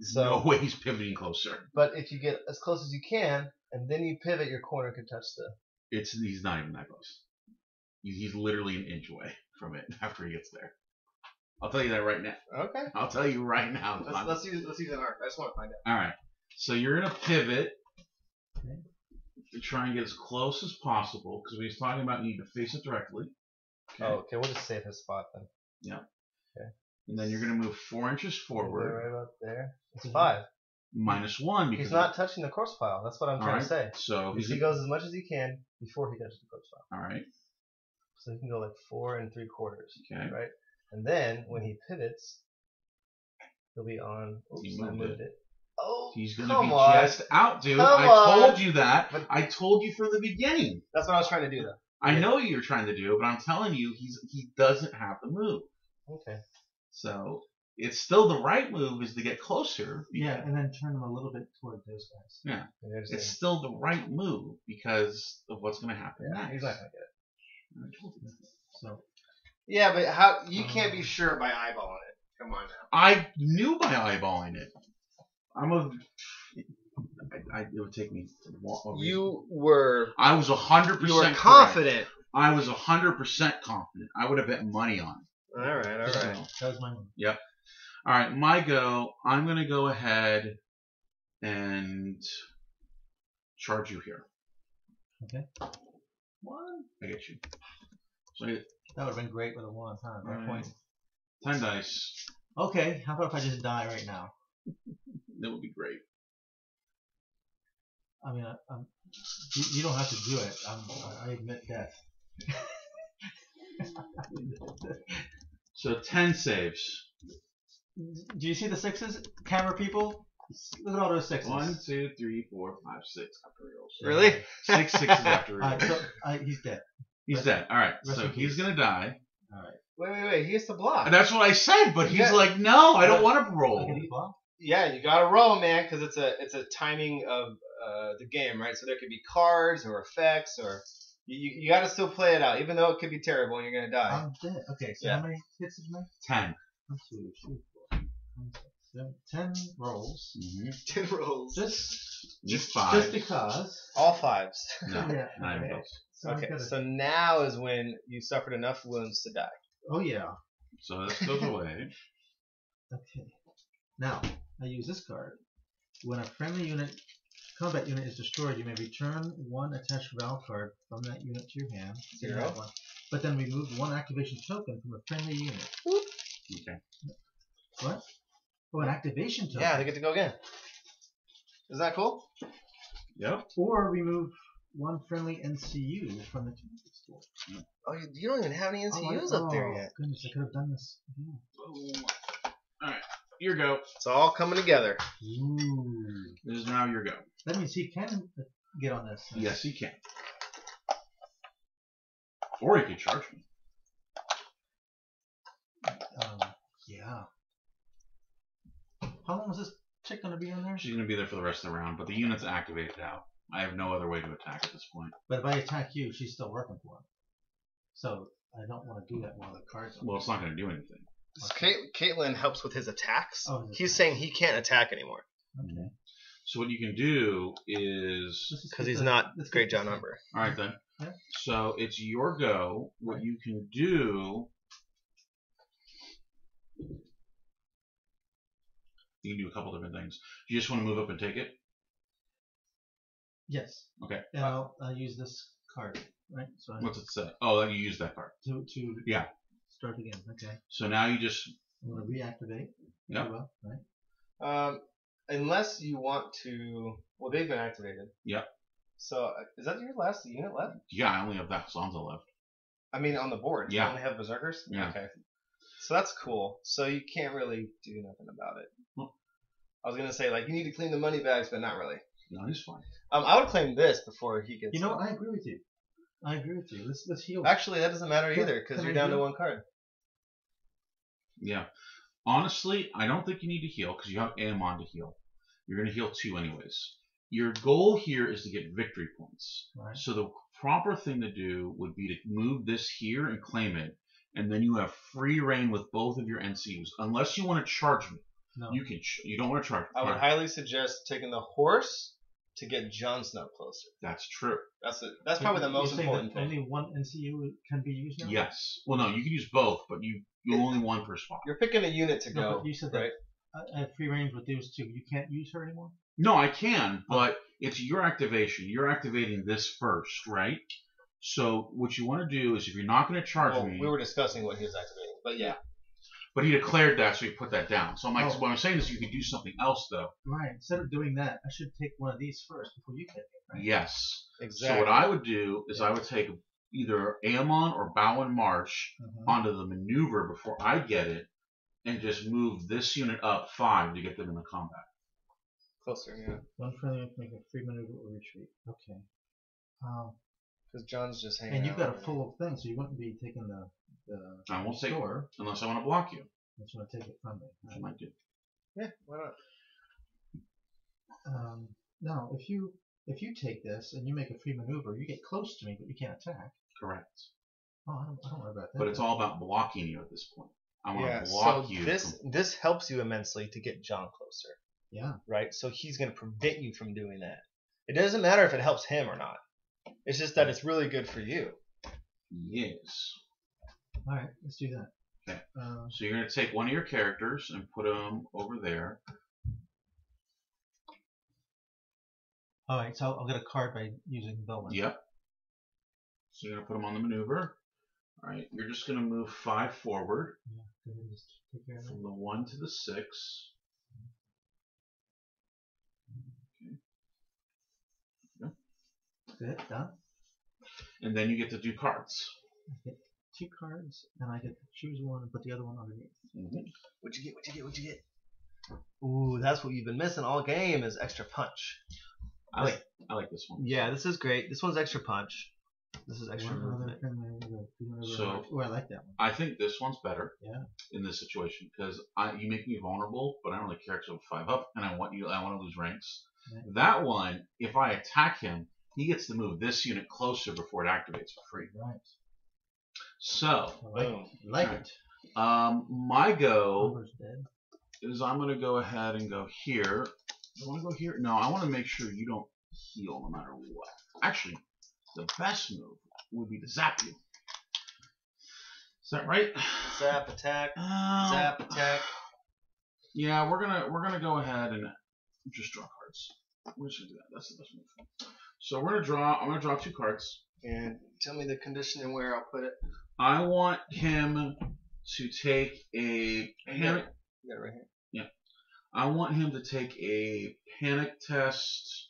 So, no way he's pivoting closer. but if you get as close as you can, and then you pivot, your corner can touch the. It's he's not even that close. He's, he's literally an inch away [laughs] from it after he gets there. I'll tell you that right now. Okay. I'll tell you right now. Let's, not- let's use let's use an arc. I just want to find out. All right. So you're gonna pivot Okay. to try and get as close as possible because we was talking about you need to face it directly. Okay. Oh, okay. We'll just save his spot then. Yeah. Okay. And then you're gonna move four inches forward. Right about there. It's five. Minus one because He's not touching the corpse pile. That's what I'm trying to say. So he goes as much as he can before he touches the corpse pile. all right. So he can go like four and three quarters. Okay. Right? And then when he pivots, he'll be on. Oops, He I moved moved it. Oh, He's gonna come be on. just out, dude. Come I on. told you that. But- I told you from the beginning. That's what I was trying to do, though. I Yeah. know you're trying to do but I'm telling you, he's he doesn't have the move. Okay. So it's still the right move is to get closer. Yeah, and then turn them a little bit toward those guys. Yeah, It's didn't- still the right move because of what's going to happen Yeah, next. he's not gonna get it. I told you. So Yeah, but how? You um, can't be sure by eyeballing it. Come on now. I knew by eyeballing it. I'm a. I, I, it would take me. a You were I was hundred percent. you were confident. I was hundred percent confident. I would have bet money on it. All right, all right. So- that was my move. All right, my go. I'm gonna go ahead and charge you here. Okay. One. I get you. So I get That would have been great with a one, huh? At Right. point. ten dice. Okay, how about if I just die right now? [laughs] That would be great. I mean, I, you, you don't have to do it. I'm, I admit death. [laughs] So ten saves. Do you see the sixes, camera people? Look at all those sixes. One, two, three, four, five, six after he. Really? [laughs] Six sixes after [laughs] he Alright, so uh, he's dead. He's dead. All right, Rest so in he's peace. gonna die. All right. Wait, wait, wait. He has to block. And that's what I said, but he's Yeah. like, no, I don't want to roll. can block. Yeah, you gotta roll, man, because it's a it's a timing of uh, the game, right? So there could be cards or effects, or you, you, you gotta still play it out, even though it could be terrible and you're gonna die. I'm dead. Okay, so Yeah. how many hits did you make? Ten. One, two, three, four, five, six, seven, ten rolls. Mm-hmm. [laughs] Ten rolls. Just, Just five. just because. All fives. [laughs] No, Yeah, not even okay. close. So Okay, gotta- so now is when you suffered enough wounds to die. oh yeah. So this goes [laughs] away. Okay. Now, I use this card. When a friendly unit, combat unit is destroyed, you may return one attached Val card from that unit to your hand. So you Zero. one. But then remove one activation token from a friendly unit. Okay. What? Oh, an activation token. Yeah, they get to go again. Is that cool? Yep. Or remove one friendly NCU from the Tactics store. Oh, you, you don't even have any Oh, I- NCUs up there yet. oh. Goodness, I could have done this. Yeah. Alright, your go. It's all coming together. Ooh. This is now your go. That means he can get on this. thing. Yes, he can. Or he could charge me. Um, yeah. How long is this chick gonna be in there? She's going to be there for the rest of the round, but the unit's activated out. I have no other way to attack at this point. But if I attack you, she's still working for him. So I don't want to do that while the cards. are- Well, it's not going to do anything. So Cait- Catelyn helps with his attacks. Oh, his He's attacks. saying he can't attack anymore Okay. Mm-hmm. So what you can do is, Let's just because get he's the- not let's Great get Jon the- Umber. all right then. Yeah. So it's your go. What Right. you can do, you can do a couple different things. You just want to move up and take it. Yes. Okay. And I'll, I'll use this card, right? So I What's it say? Oh, then you use that card. to to Yeah. start again. Okay. So now you just I'm gonna reactivate. Yep. Very Well, right. Um, unless you want to. Well, they've been activated. Yep. So uh, is that your last unit left? yeah. I only have that Sansa left. I mean, on the board. Yeah. You only have berserkers. Yeah. Okay. So that's cool. So you can't really do nothing about it. I was gonna say like you need to clean the money bags, but not really. No, he's fine. Um, I would claim this before he gets. You know, I agree with you. I agree with you. Let's let's heal. Actually, that doesn't matter either because you're I down to one card. Yeah. Honestly, I don't think you need to heal because you have Aemon to heal. You're going to heal two anyways. Your goal here is to get victory points. Right. So the proper thing to do would be to move this here and claim it, and then you have free reign with both of your NCUs. Unless you want to charge me, No. you can. Ch- you don't want to charge. I would Alright, highly suggest taking the horse to get Jon Snow closer. That's true. That's it. That's probably the most you think important that thing. Only one NCU can be used now. Yes. Well, no, you can use both, but you you only one per spot. You're picking a unit to No, go. but you said right? that I, I have free range with those two. You can't use her anymore. No, I can, but it's your activation. You're activating this first, right? So what you want to do is, if you're not going to charge Well, me, we were discussing what he was activating, but yeah. but he declared that, so he put that down. So I'm like, Oh. what I'm saying is, you could do something else though. Right. Instead of doing that, I should take one of these first before you take it. Right. Yes. Exactly. So what I would do is, I would take either Aemon or Bowen Marsh Uh-huh. onto the maneuver before I get it, and just move this unit up five to get them in the combat. Closer, yeah. One friendly will make a free maneuver or retreat. Okay. Um, Because Jon's just hanging and you've out got a over there. full thing, so you wouldn't be taking the the I won't take store. unless I want to block you, That's want to take it from me. which I might do. Yeah, why not? Um, now, if you if you take this and you make a free maneuver, you get close to me, but you can't attack. Correct. Oh, I don't, I don't worry about that. But it's all about blocking you at this point. I want Yeah, to block so you. this from- this helps you immensely to get John closer, Yeah. right? So he's going to prevent you from doing that. It doesn't matter if it helps him or not. It's just that it's really good for you. yes. All right. Let's do that. Okay. Uh, So you're going to take one of your characters and put them over there. all right. So I'll, I'll get a card by using Bowen. Yep. So you're going to put them on the maneuver. All right. You're just going to move five forward Go ahead and just take care of that. from the one to the six. Good. Done. And then you get to do cards. I get two cards, and I get to choose one and put the other one underneath. Mhm. What'd you get? What'd you get? What'd you get? Ooh, that's what you've been missing all game is extra punch. I like, I like this one. Yeah, this is great. This one's extra punch. This is extra One other movement. friendly maneuver, free maneuver, So- oh, I like that one. I think this one's better. Yeah. In this situation, because I you make me vulnerable, but I don't really care because I'm five up, and I want you. I want to lose ranks. Right. That one, if I attack him, he gets to move this unit closer before it activates for free. Right. So, I like Boom. Like Alright. it. um, my go is I'm gonna go ahead and go here. Do I want to go here? No, I want to make sure you don't heal no matter what. Actually, the best move would be to zap you. Is that right? Zap attack. Um, [sighs] Zap attack. Yeah, we're gonna we're gonna go ahead and just draw cards. We're just gonna do that. That's the best move. So we're gonna draw. I'm gonna draw two cards. And tell me the condition and where I'll put it. I want him to take a panic. You got it right here. Yeah. I want him to take a panic test.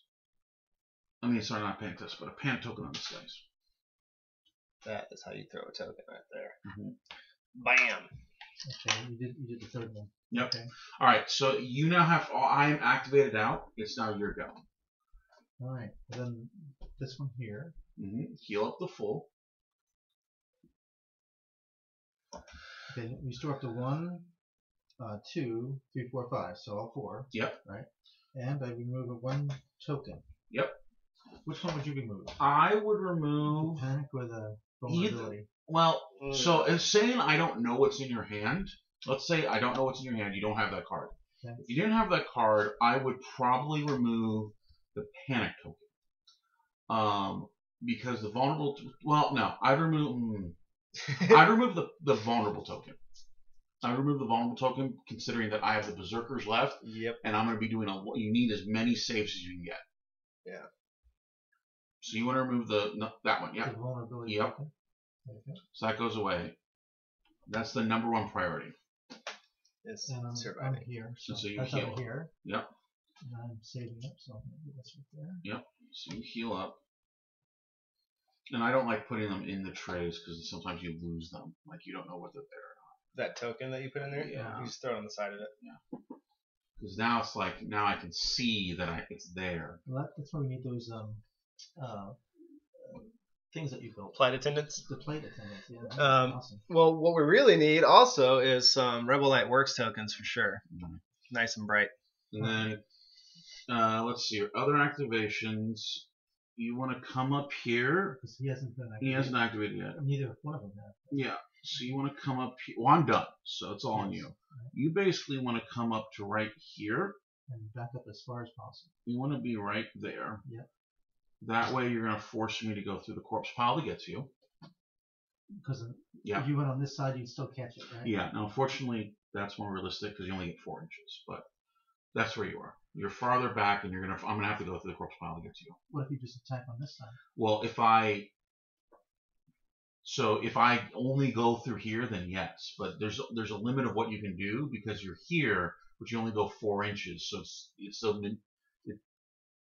I mean, sorry, not panic test, but a panic token on this dice. That is how you throw a token right there. Mhm. Bam. Okay, you did you did the third one. Yep. Okay. All right, so you now have. Oh, I am activated out. It's now your go. All right. Then this one here. hmm Heal up the full. Okay, we store up to one, uh, two, three, four, five. So all four. Yep. Right. And I remove a one token. Yep. Which one would you remove? I would The remove. panic or the Either. vulnerability? Well, so as saying I don't know what's in your hand. Let's say I don't know what's in your hand. You don't have that card. Okay. If you didn't have that card, I would probably remove the panic token. Um, because the vulnerable. Well, no, I'd remove. mm, I'd [laughs] remove the, the vulnerable token. I'd remove the vulnerable token, considering that I have the berserkers left, Yep. and I'm going to be doing a. You need as many saves as you can get. Yeah. So you want to remove the no, that one, yeah. The vulnerability Yep. token. Okay. So that goes away. That's the number one priority. It's And I'm, I'm surviving. here. So, so you that's heal. here. Yep. And I'm saving up, so I'm gonna do this right there. So you heal up. And I don't like putting them in the trays because sometimes you lose them. Like you don't know whether they're there. Or not. That token that you put in there, Yeah. you just throw it on the side of it. Yeah. Because now it's like now I can see that I, it's there. Well, that, that's why we need those um, uh, uh, things that you built. Flight attendants. The plate attendants. Yeah. that's Um, awesome. Well, what we really need also is some Rebel Light Works tokens for sure. Mhm. Nice and bright. And then uh, let's see your other activations. You want to come up here. Because he hasn't been. He hasn't activated yet. Neither one of them have. Yeah. So you want to come up here. Well, I'm done. So it's all on Yes. you. You basically want to come up to right here. And back up as far as possible. You want to be right there. Yep. That way you're going to force me to go through the corpse pile to get to you. Because Yeah. if you went on this side, you'd still catch it, right? Yeah. Now, unfortunately, that's more realistic because you only get four inches. But that's where you are. You're farther back, and you're gonna. I'm gonna have to go through the corpse pile to get to you. What if you just attack on this side? Well, if I. So if I only go through here, then yes. But there's there's a limit of what you can do because you're here, but you only go four inches. So it's it's so it,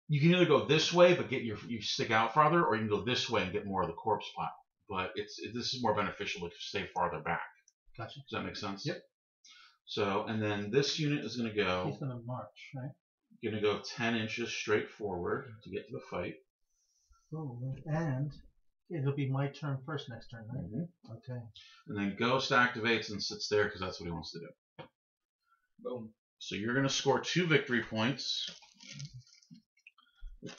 you can either go this way but get your you stick out farther, or you can go this way and get more of the corpse pile. But it's it, this is more beneficial to stay farther back. Gotcha. Does that make sense? Yep. So and then this unit is going to go He's gonna march, right? going to go 10 inches straight forward to get to the fight. Oh, and it'll be my turn first next turn, right? Mm-hmm. Okay. And then Ghost activates and sits there because that's what he wants to do. Boom. So you're going to score two victory points. I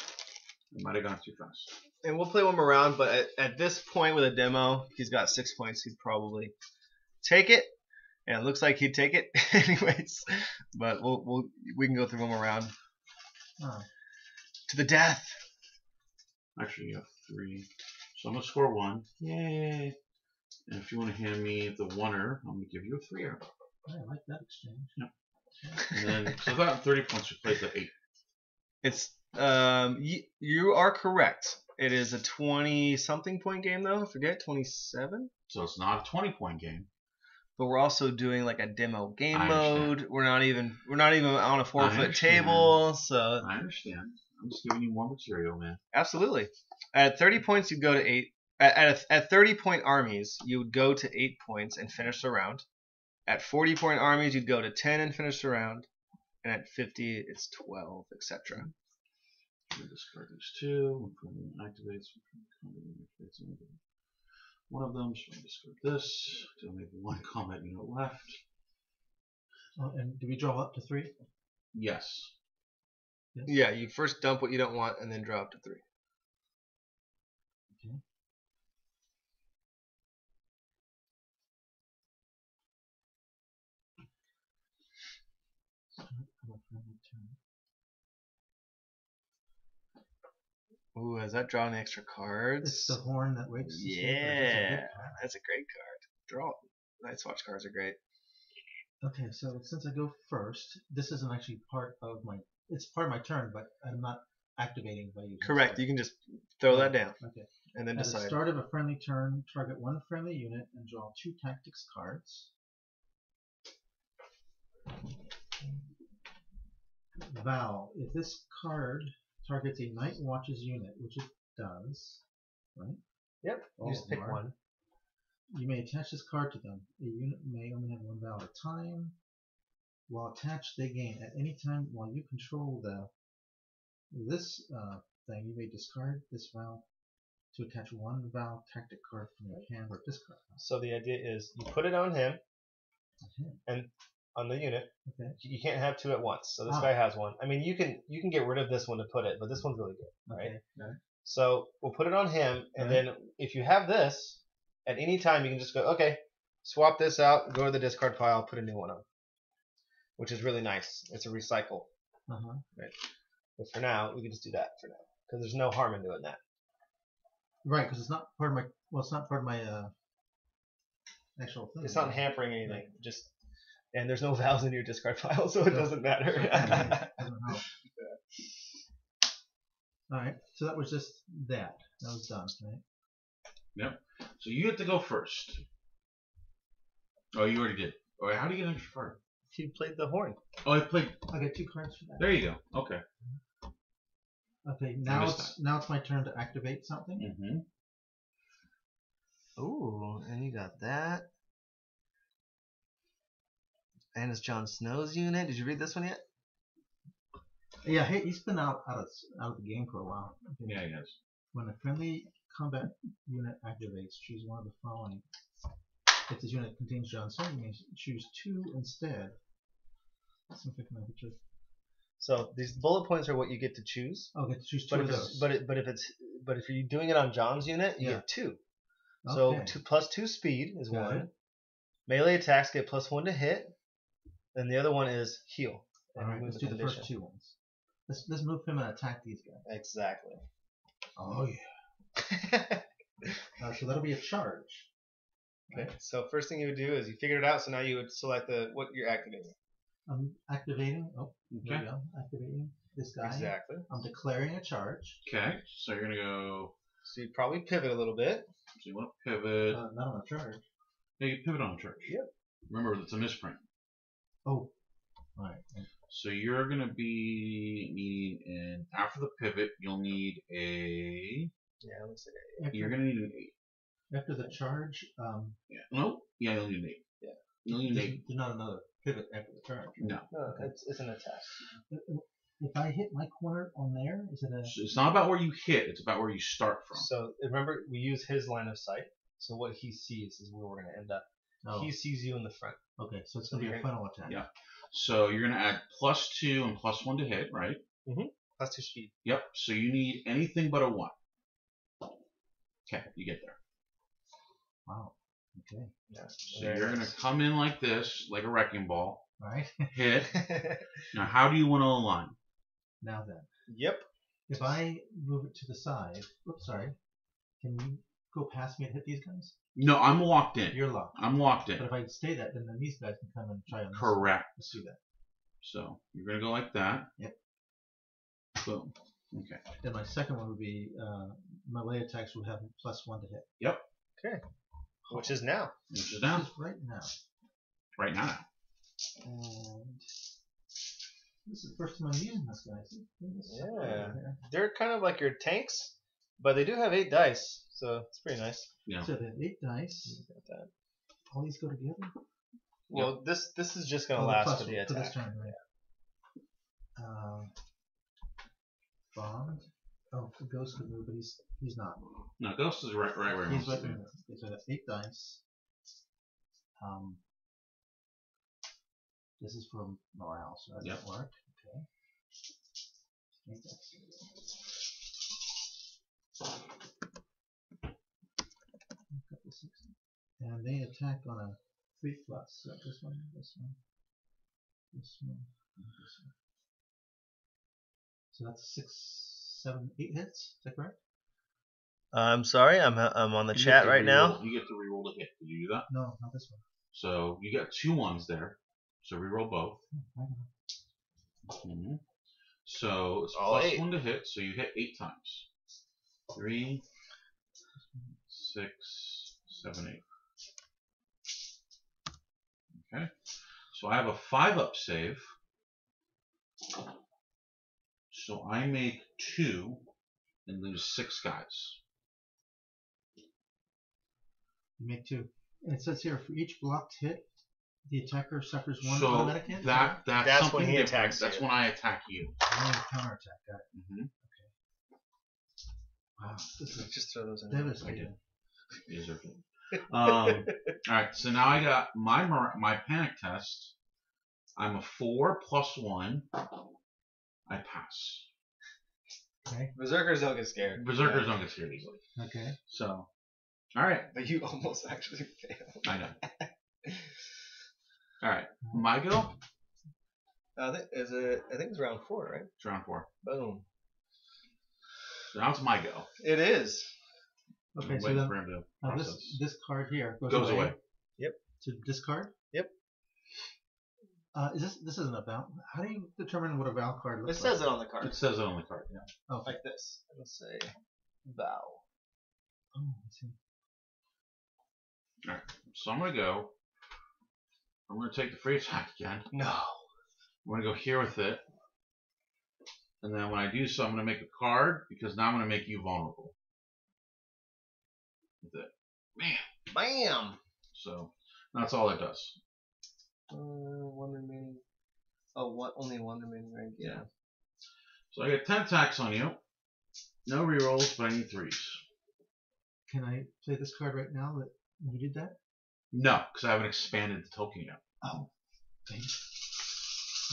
might have gone too fast. And we'll play one more round, but at, at this point with a demo, he's got six points. He'd probably take it. And it looks like he'd take it [laughs] anyways. But we'll, we'll we can go through one more round. Oh, To the death. Actually, you have three. So I'm going to score one. Yay. And if you want to hand me the oneer, I'm going to give you a threer. I like that exchange. And then, so I've 30 points. We played the eight. It's um you, you are correct. It is a twenty something point game though. I forget twenty seven. So it's not a 20 point game. But we're also doing like a demo game I understand. mode. We're not even we're not even on a four foot table. So I understand. I'm just giving you more material, man. absolutely. At thirty points you'd go to eight. At at, a, at thirty point armies you would go to eight points and finish the round. At forty point armies you'd go to ten and finish the round. And at fifty it's twelve, etc. Discard these two. Activates. One from them activates another. One of them. So I'm just gonna discard this. So I have one combat unit left. Oh, and do we draw up to three? Yes. Yeah, you first dump what you don't want and then draw up to three. Ooh, has that drawn extra cards? It's the horn that wakes. the Yeah, that's a great card. Draw. Night Watch cards are great. Okay, so since I go first, this isn't actually part of my. It's part of my turn, but I'm not activating by using. Correct. this You can just throw that down. Okay. and then At the decide. start of a friendly turn, target one friendly unit and draw two tactics cards. Vow, if this card targets a Night Watch's unit, which it does. Right? Yep. All You just pick are. one. You may attach this card to them. A unit may only have one valid time. While attached, they gain at any time while you control the this uh, thing. You may discard this Vow to attach one Vow tactic card from your hand or discard. So the idea is you put it on him, Okay. On the unit. Okay. You can't have two at once. So this Ah. guy has one. I mean, you can you can get rid of this one to put it, but this one's really good. Right. Okay. So we'll put it on him, and Right. then if you have this, at any time you can just go, okay, swap this out, go to the discard pile, put a new one on, which is really nice. It's a recycle. Uh-huh. But for now, we can just do that for now because there's no harm in doing that. Right, because it's not part of my. Well, it's not part of my uh, actual thing. It's not hampering anything. Just and there's no [laughs] vowels in your discard pile, so it So- doesn't matter. [laughs] Doesn't. All right, so that was just that. That was done, right? Yep. So you have to go first. Oh, you already did. All right, how do you get an extra card? you played the horn. Oh, I played. I got two cards for that. There you go. Okay. Okay, now missed it's now it's my turn to activate something. Mm-hmm. Ooh, and you got that. And it's Jon Snow's unit. Did you read this one yet? Yeah, hey, he's been out out of out of the game for a while. Okay. Yeah, yes. When a friendly combat unit activates, choose one of the following. If this unit contains Jon Snow, you may choose two instead. See if I can have a choice. So these bullet points are what you get to choose. Oh, get to choose two But of if those. but it, but if it's but if you're doing it on Jon's unit, you Yeah. get two. So Okay. two plus two speed is Got one. it. Melee attacks get plus one to hit, and the other one is heal. All And right, let's do the first two ones. Let's let's move him and attack these guys. Exactly. Oh yeah. [laughs] Uh, so that'll be a charge. okay. So first thing you would do is you figured it out. So now you would select the what you're activating. I'm activating. Oh, there Okay. we go. Activating this guy. Exactly. I'm declaring a charge. Okay. So you're gonna go. So you probably pivot a little bit. So you want to pivot. Uh, not on a charge. yeah, you pivot on the charge. Yep. Remember, it's a misprint. Oh. All right. So you're gonna be needing an after the pivot. You'll need a. Yeah. Let me see. After, You're gonna need an eight. after the charge, um, Yeah. No. Yeah, you'll need an eight. Yeah. You'll need an there's, eight. there's not another pivot after the charge. No. No, it's, it's an attack. If I hit my corner on there, is it a? So It's not about where you hit. It's about where you start from. So remember, we use his line of sight. So what he sees is where we're going to end up. Oh, He sees you in the front. okay, so it's gonna be a frontal attack. Yeah. So you're gonna add plus two and plus one to hit, right? Mhm. Plus two speed. Yep. So you need anything but a one. Okay, you get there. Wow. Okay. Yeah. So you're gonna come in like this, like a wrecking ball, All right. hit. [laughs] now, how do you want to align? now then, yep. if I move it to the side, oops, sorry. Can you go past me and hit these guys? No, I'm locked in. You're locked. I'm locked in. But if I stay that, then, then these guys can come and try on this. Correct. Let's do that. So you're gonna go like that. Yep. Boom. Okay. Then my second one would be uh, melee attacks will have plus one to hit. Yep. Okay. Which is now. Which is down Just right now. right now. And this is the first time I'm using this guy. See? Give me a second Yeah. They're kind of like your tanks, but they do have eight dice, so it's pretty nice. Yeah. So they have eight dice. Got that. All these go together. Well, this this is just gonna Oh, last plus for the one, for attack. this turn, right? Um, bond. Oh, the ghost could move, but he's he's not. No, Ghost is right, right where he He's wants right to be. there. So that's eight dice. Um, this is for morale, so that Yep. doesn't work. Okay. Eight dice. Got the six. And they attack on a three plus. So this one, this one, this one, and this one. So that's six, seven, eight hits. Is that correct? I'm sorry, I'm I'm on the You chat to right now. reroll- You get to reroll the hit. Did you do that? No, not this one. So you got two ones there. So reroll both. Oh, I don't know. hmm So it's All plus eight. one to hit. So you hit eight times. Three, six, seven, eight. Okay. So I have a five up save. So I make two and lose six guys. You make two. And it says here for each blocked hit, the attacker suffers one so automatic hit. that that's, That's when he different. attacks That's you. when I attack you. Oh, counterattack. Got it. hmm Wow, this is Just throw those in. devastating. These are good. Um, all right, so now I got my mor- my panic test. I'm a four plus one. I pass. Okay. Berserkers don't get scared. Berserkers don't get scared easily. Okay. So, all right, But you almost [laughs] actually failed. I know. All right, my go. I think is it. I think it's round four, right? It's round four. Boom. So now it's my go. It is. Okay. I'm So waiting then for him to now process. this this card here goes, Goes away. Yep. To discard. Yep. Uh, is this this isn't a vow? How do you determine what a vow card It looks says like? it on the card. It says it on the card. Yeah. Oh, like this. It'll say vow. oh, I see. So I'm gonna go. I'm gonna take the free attack again. No. I'm gonna go here with it. And then when I do so, I'm gonna make a card because now I'm gonna make you vulnerable. With it. Man. Bam. So that's all it does. Uh, one remaining. Oh, one only one remaining rank. Yeah. So I get ten attacks on you. No rerolls, but I need threes. Can I play this card right now? That you did that? No, because I haven't expanded the token yet. Oh. Okay.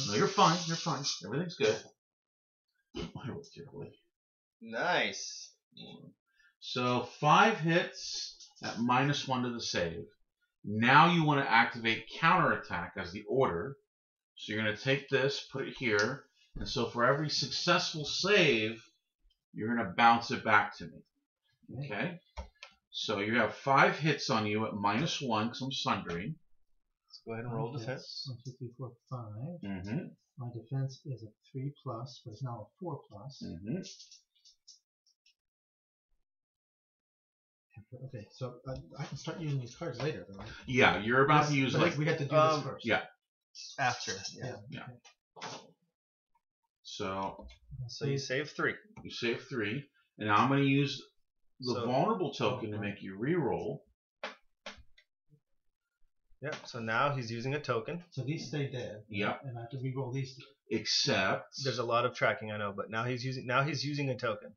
No, you're fine. You're fine. Everything's good. [laughs] I terribly. Nice. So five hits at minus one to the save. Now you want to activate counterattack as the order. So you're going to take this, put it here, and so for every successful save, you're going to bounce it back to me. Okay? So you have five hits on you at minus one because I'm sundering. Let's go ahead and roll Okay. defense. One, two, three, four, five. Mm-hmm. My defense is a three plus, but it's now a four plus. Mm-hmm. Okay, so uh, I can start using these cards later, though, right? Yeah, you're about to use but like we have to do um, this first. yeah. After. Yeah. Yeah. okay. so So you save three. you save three, and now I'm going to use the So- vulnerable token to make you re-roll. Yep. So now he's using a token. So these stay dead. Yep. And I have to re-roll these. Two. Except There's a lot of tracking, I know, but now he's using now he's using a token.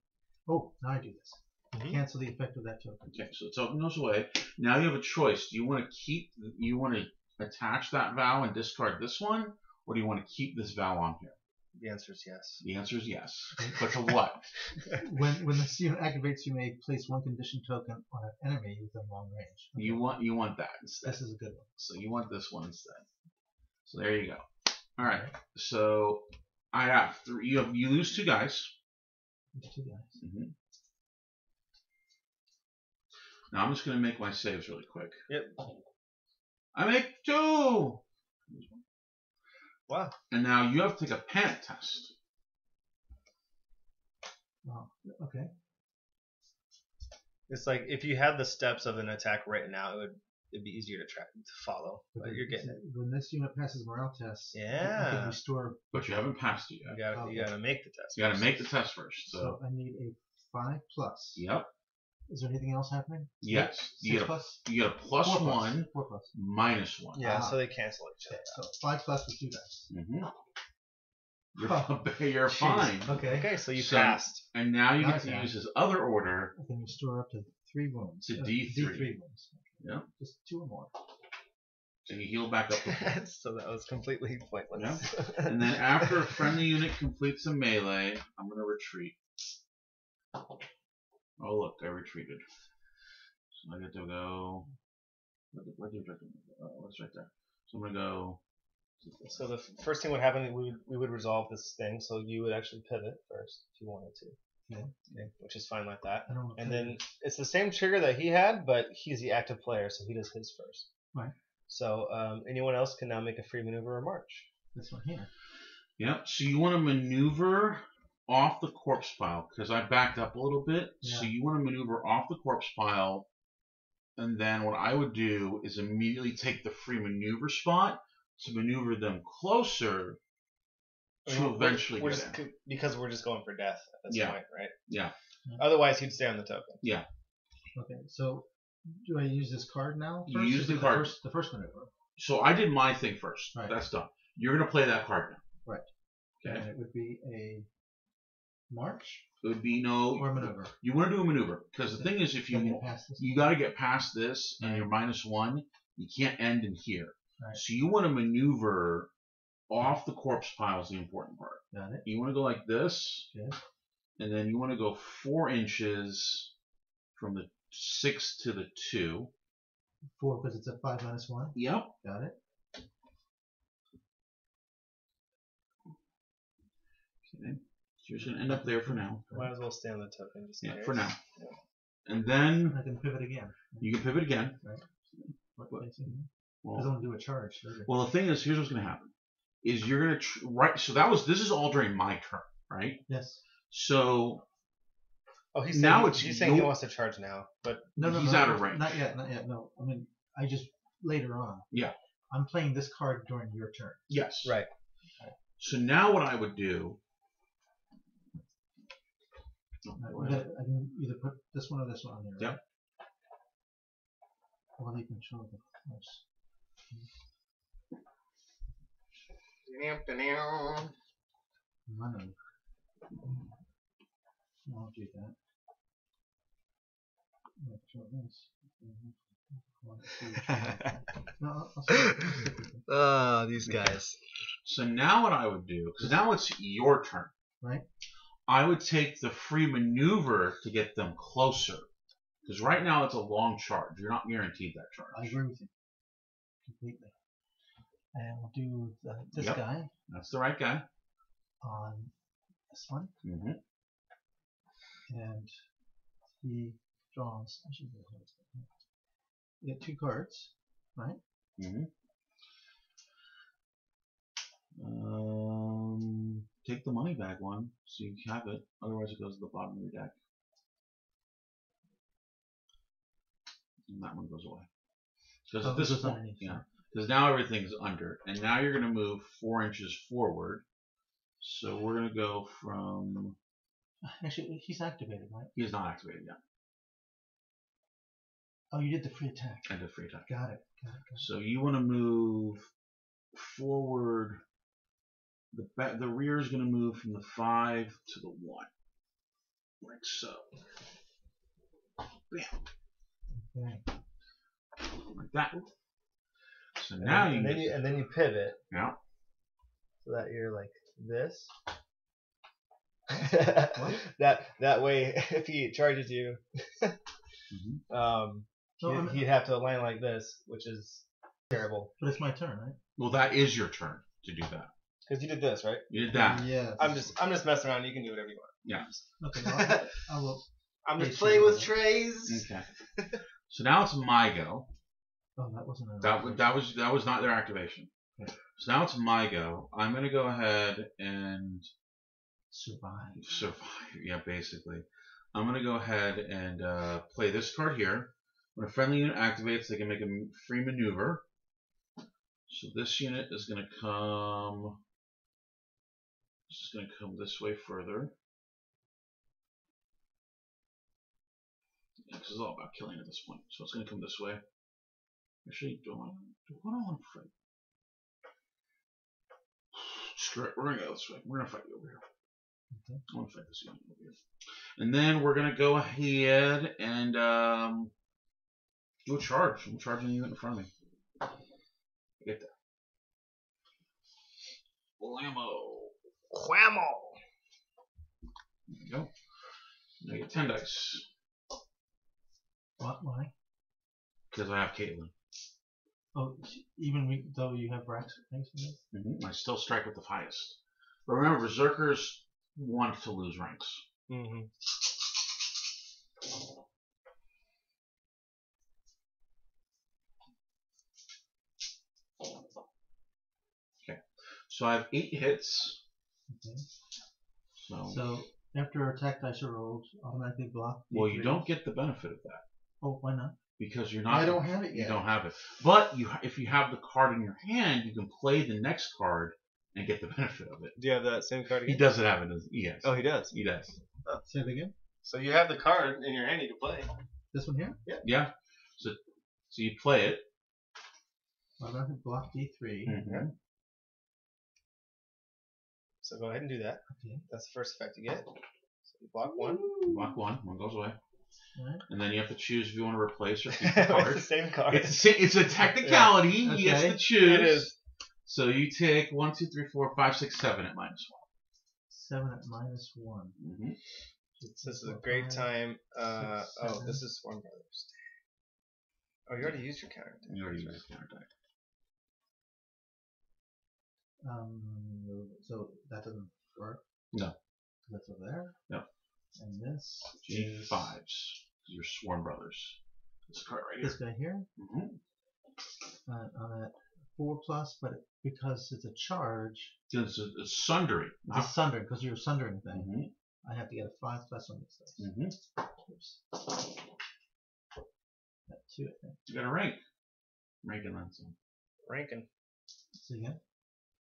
Oh, now I do this. Mhm. Cancel the effect of that token. Okay, so the token goes away. Now you have a choice. Do you want to keep, you want to attach that vow and discard this one, or do you want to keep this vow on here? The answer is yes. The answer is yes. But to what? [laughs] When when this unit activates, you may place one condition token on an enemy within long range. Okay, You want, you want that instead. This is a good one. So you want this one instead. So there you go. All right. So I have three. You have, you lose two guys. These two guys. hmm Now I'm just gonna make my saves really quick. Yep. I make two. Wow. And now you have to take a panic test. Oh, okay. It's like if you had the steps of an attack written out, it would it'd be easier to track to follow. But you're getting it. When this unit passes morale tests, Yeah. restore. But you haven't passed it You yet. gotta you gotta make the test. You got to first. make the test first. So, So, I need a five plus. yep, Is there anything else happening? yes, Six you get a plus. you get a plus Four plus. one, Four plus. minus one. Yeah, Ah. so they cancel each other. so five plus with two dice. Mm-hmm. You're, Huh. [laughs] you're Jeez. fine. Okay. Okay, so you So- passed. And now you get to it's use his other order. I can restore up to three wounds. To Uh, D3. D3 wounds. Yeah. Just two or more. So you heal back up. to [laughs] so that was completely pointless. [laughs] And then after a friendly unit completes a melee, I'm going to retreat. Oh, look, I retreated. So I get to go. Where did- where did I? Oh, it's right there. So I'm going to go. So the first thing would happen, we would, we would resolve this thing. So you would actually pivot first if you wanted to. Okay. Okay, Which is fine like that. I don't. And then it's the same trigger that he had, but he's the active player, so he does his first. Right. So um, anyone else can now make a free maneuver or march. this one here. Yep. So you want to maneuver off the corpse pile because I backed up a little bit. So you want to maneuver off the corpse pile, and then what I would do is immediately take the free maneuver spot to maneuver them closer to we're- eventually we're get just, in. because we're just going for death at this Yeah. point, right? Yeah. Otherwise, he'd stay on the token. Yeah. Okay, so do I use this card now? You use to the do card. first, the first maneuver. So I did my thing first. Right. That's done. You're gonna play that card now. And Okay. it would be a march It would be no. or maneuver. You want to do a maneuver because the thing is, if you get past this? you got to get past this and you're minus one, you can't end in here. Right. So you want to maneuver off the corpse pile is the important part. Got it. You want to go like this, Good. and then you want to go four inches from the six to the two. Four because it's a five minus one. Yep. Got it. Okay. So you're just gonna end up there for now. Might as well stay on the token. Just Yeah, case. for now. And then I can pivot again. you can pivot again. What What? Well, Because I'm gonna do a charge. Okay. Well, the thing is, here's what's going to happen: is you're going to tr- right. So that was this is all during my turn, right? Yes. So Oh, he's saying, it's he's saying he wants to charge now, but No, no, He's no, out of range. Not yet. Not yet. No. I mean, I just later on. Yeah. I'm playing this card during your turn. yes, right. So now what I would do? I, go we ahead. gotta- I can either put this one or this one on there. Yep. Right? Or you control the force. Money. No, I'll do that. Yeah, control this. One, two, three. No, I'll- I'll stick- I'll stick with ah, it. Oh, these guys. So now what I would do? Because now it's your turn. Right. I would take the free maneuver to get them closer. Because right now it's a long charge. You're not guaranteed that charge. I agree with you. Completely. And we'll do the, this Yep. guy That's the right guy. on this one. Mm-hmm. and he draws. I should do it. You get two cards, right? Mm-hmm. Um, take the money bag one, so you have it. Otherwise, it goes to the bottom of your deck. And that one goes away. Because Oh, this underneath, yeah, because now everything's under, and now you're going to move four inches forward. So we're going to go from. Actually, he's activated, right? He's not activated yet. Oh, you did the free attack. End of free attack. Got it. Got it. Got So you want to move forward. The back, the rear is going to move from the five to the one, like so. Bam. Okay. like that. So And now then, you, and then you and then you pivot yeah. so that you're like this. What? [laughs] that that way, [laughs] if he charges you, Mhm. [laughs] um, So I'm, he'd have to align like this, which is terrible. but it's my turn, right? Well, that is your turn to do that. Because you did this, right? You did that. Yeah. I'm just I'm just messing around. You can do whatever you want. Yeah. Okay. Well, I, [laughs] I will. I'm just playing with trays. Okay. so now it's my go. Oh, that wasn't. That was that was that was not their activation. Okay. So now it's my go. I'm gonna go ahead and survive. survive. Yeah, basically. I'm gonna go ahead and uh, play this card here. When a friendly unit activates, they can make a free maneuver. So this unit is gonna come. This is gonna come this way further. Yeah, 'cause it's all about killing at this point. So it's gonna come this way. Actually, do I want do I want to fight? [sighs] Screw it. We're gonna go this way. We're gonna fight you over here. Okay. I want to fight this unit over here. And then we're gonna go ahead and um, do a charge. I'm charging the unit in front of me. Get that. Blammo. Whammo. There you go. Now you get 10 dice. What? Why? Because I have Catelyn. Oh, even we, though you have racks, thanks for this. hmm I still strike with the highest. But remember, Berserkers want to lose ranks. Mm-hmm. So I have 8 hits. Okay. So, So after attack dice are rolled, automatically block. well, you D3. don't get the benefit of that. Oh, why not? Because you're not. I don't have it You yet. don't have it. But you, if you have the card in your hand, you can play the next card and get the [laughs] benefit of it. Do you have that same card He again? doesn't have it as yes. Oh, he does. he does. Say it again. So you have the card in your hand you can play. This one here. Yeah. So so you play it. I'm gonna block D3. Mhm. So go ahead and do that. Okay. That's the first effect you get. So you block one. Block one. One goes away. Alright. And then you have to choose if you want to replace or [laughs] keep the With the same card. It's a, it's a technicality. Yeah. He gets to choose. It is. So you take one, two, three, four, five, six, seven at minus one. Seven at minus one. one. Mm-hmm. This is a great time. Uh, six, oh, seven. this is Sworn Brothers. Oh, you already used your counter. You already used your counter die. Um, so that doesn't work. No. That's over there. No. And this G fives. Your Sworn Brothers. This card right here. this guy here. Mm-hmm. Uh, I'm at four plus, but because it's a charge, It's, a, it's sundering. it's a sundering because you're a sundering thing. Mm-hmm. I have to get a five plus on these dice. Mm-hmm. Oops. Got two, I think. You got a rank. Ranking and then some. Rankin. See again?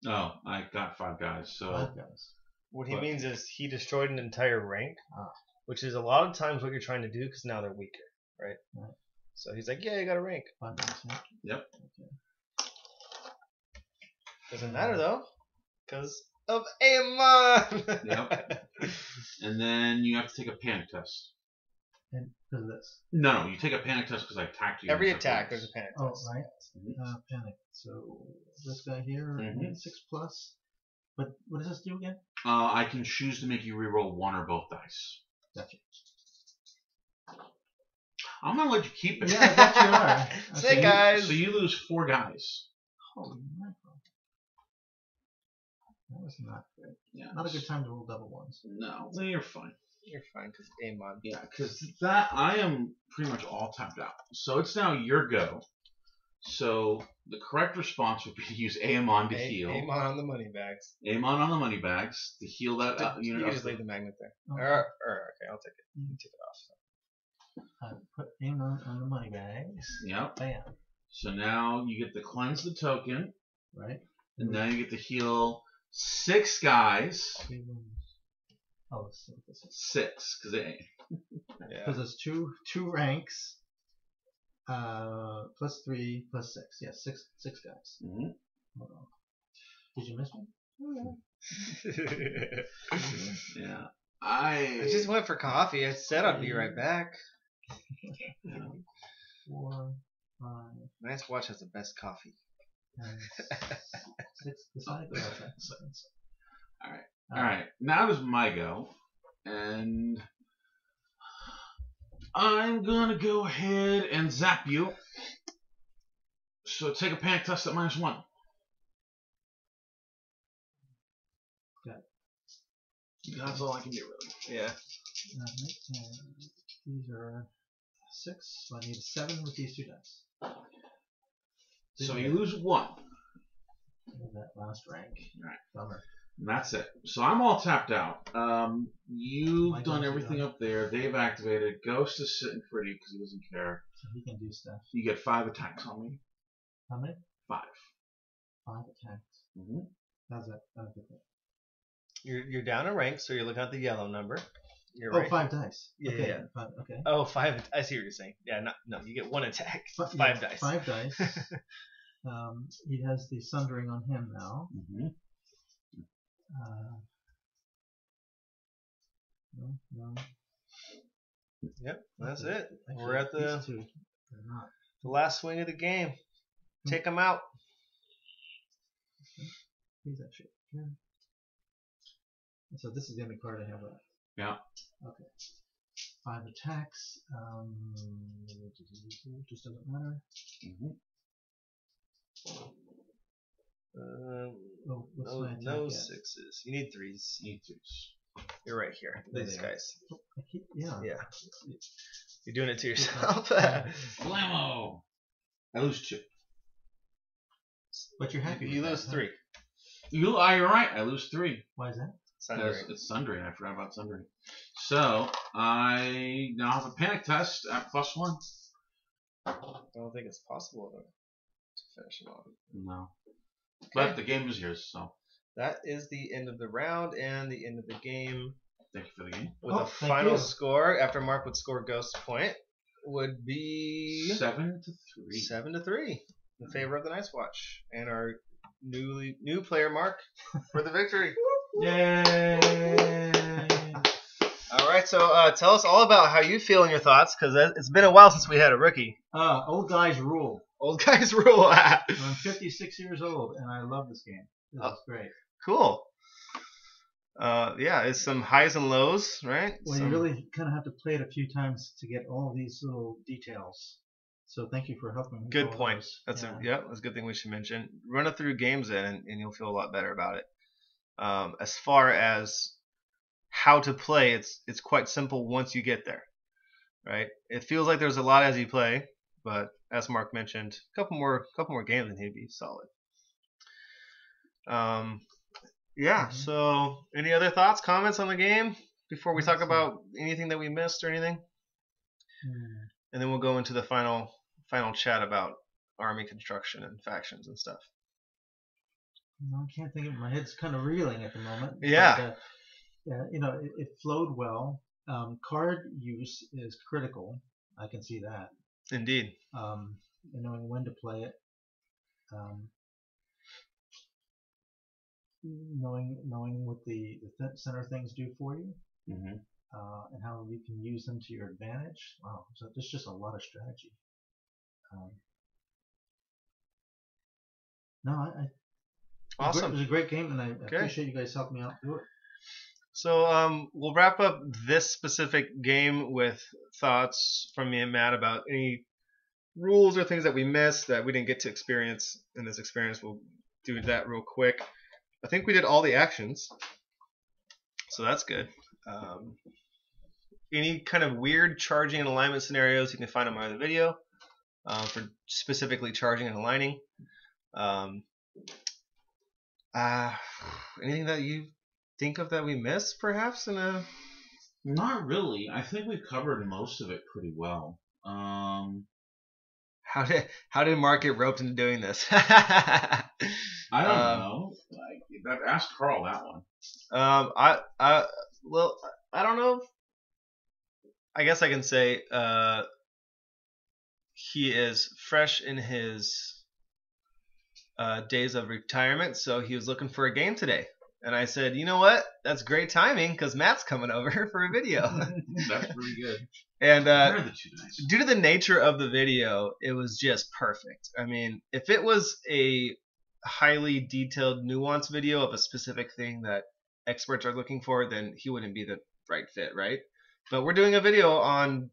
Oh, I got five guys. So Five guys. What he But- means is he destroyed an entire rank, Ah. which is a lot of times what you're trying to do because now they're weaker, right? Right. So he's like, yeah, you got a rank. Five guys. Yeah. Yep. Okay. Doesn't matter though, because of Aemon. Yep. [laughs] and then you have to take a panic test. And because of this. No, no, you take a panic test because I attacked you. Every in attack, seconds. there's a panic test. Oh, test. right. Mhm. Uh, panic. So this guy here, Mhm. six plus. But what does this do again? Uh, I can choose to make you reroll one or both dice. Gotcha. I'm gonna let you keep it. Yeah, I bet you [laughs] are. Say, Okay. guys. So you lose four guys. Holy mackerel. That was not good. Yeah. Not a good time to roll double ones. No, well, you're fine. You're fine because Aemon. Yeah, because that I am pretty much all tapped out. So it's now your go. So the correct response would be to use Aemon to A- heal. Aemon on the money bags. Aemon on the money bags to heal that uh, you unit. can just leave the magnet there. Okay. Or, or okay, I'll take it. You can take it off. I put him on, on the money bags. Yep. Bam. So now you get to cleanse the token, Right? and now you get to heal six guys. Three wounds. Oh, so this Six, because it. Yeah. because there's two two ranks. Uh, plus three, plus six. Yeah, six six guys. Mhm. Hold on. Did you miss one? [laughs] Yeah. I. I just went for coffee. I said I'd be right back. [laughs] Four, five, Night's Watch has the best coffee. nine, six. Decide. Okay. Alright. All right, now is my go, and I'm gonna go ahead and zap you. So take a panic test at minus one. Got That's all I can do, really. Yeah. Alright, and these are six. So I need a seven with these two dice. So you lose one. That last rank. Right. Bummer. And that's it. So I'm all tapped out. Um, you've My done everything up there. They've activated. Ghost is sitting pretty because he doesn't care. So he can do stuff. You get five attacks on me. How many? Five. Five attacks. Mm-hmm. How's that? How's that? You're you're down a rank, so you're looking at the yellow number. You're Oh, right. five dice. Yeah, okay. yeah. Five, okay. Oh, five. I see what you're saying. Yeah, not, no, you get one attack. Fi- Five yeah, dice. Five dice. [laughs] um, he has the sundering on him now. Mm-hmm. Uh, no, no. Yep, that's Okay. it. Actually, We're at the, two. The last swing of the game. Hmm. Take them out. He's actually here. So this is the only card I have left. Yeah. Okay. Five attacks. Um, just doesn't matter. Mm-hmm. Um, Oh, what's no, my attack no at? sixes. You need threes. You Need twos. You're right here. There These they are. guys. Keep, yeah. Yeah. [laughs] You're doing it to yourself. [laughs] Blammo! I lose two. But you're happy. you with lose that, huh? three. You, ah, you're right. I lose three. Why is that? Sundering. Because it's sundering. I forgot about sundering. So I now have a panic test at plus one. I don't think it's possible to, to finish him off. No. But the game is yours, so that is the end of the round and the end of the game. Thank you for the game. With Oh, a final you. score after Mark would score Ghost Point would be Seven to three. seven to three in favor of the Night's Watch and our newly new player Mark for the victory. [laughs] Yay! [laughs] All right, so uh, tell us all about how you feel and your thoughts because it's been a while since we had a rookie. Uh, old guys rule. Old guys [laughs] rule. I'm 56 years old and I love this game. This Oh. great. cool. Uh, yeah, it's some highs and lows, right? Well, Some- you really kind of have to play it a few times to get all these little details. So thank you for helping. me Good point. those. That's yeah. a yeah, that's a good thing we should mention. Run it through games in, and, and you'll feel a lot better about it. Um, as far as how to play, it's it's quite simple once you get there, right? It feels like there's a lot as you play, but as Mark mentioned, a couple more couple more games and he'd be solid. Um, yeah. Mhm. So, any other thoughts, comments on the game before we talk about anything that we missed or anything? Hmm. and then we'll go into the final final chat about army construction and factions and stuff. No, I can't think of it. My head's kind of reeling at the moment. but, Yeah. uh, yeah, you know, it, it flowed well. Um, card use is critical. I can see that. Indeed. Um, and knowing when to play it. Um, knowing knowing what the, the th- center things do for you Mm-hmm. uh, and how you can use them to your advantage. Wow, so there's just a lot of strategy. Um, no, I, I it was It was a great game, and I Okay. appreciate you guys helping me out through it. So um, we'll wrap up this specific game with thoughts from me and Matt about any rules or things that we missed that we didn't get to experience in this experience. We'll do that real quick. I think we did all the actions, so that's good. Um, any kind of weird charging and alignment scenarios, you can find them on my other video uh, for specifically charging and aligning. Um, uh, anything that you think of that we missed, perhaps? In a Not really. I think we covered most of it pretty well. Um, how did how did Mark get roped into doing this? [laughs] I don't Um, know. Like, that, ask Carl that one. Um, I, I, well, I don't know. I guess I can say, uh, he is fresh in his uh, days of retirement, so he was looking for a game today. And I said, you know what? That's great timing because Matt's coming over [laughs] for a video. [laughs] That's pretty good. and uh, due to the nature of the video, it was just perfect. I mean, if it was a highly detailed, nuanced video of a specific thing that experts are looking for, then he wouldn't be the right fit, right? But we're doing a video on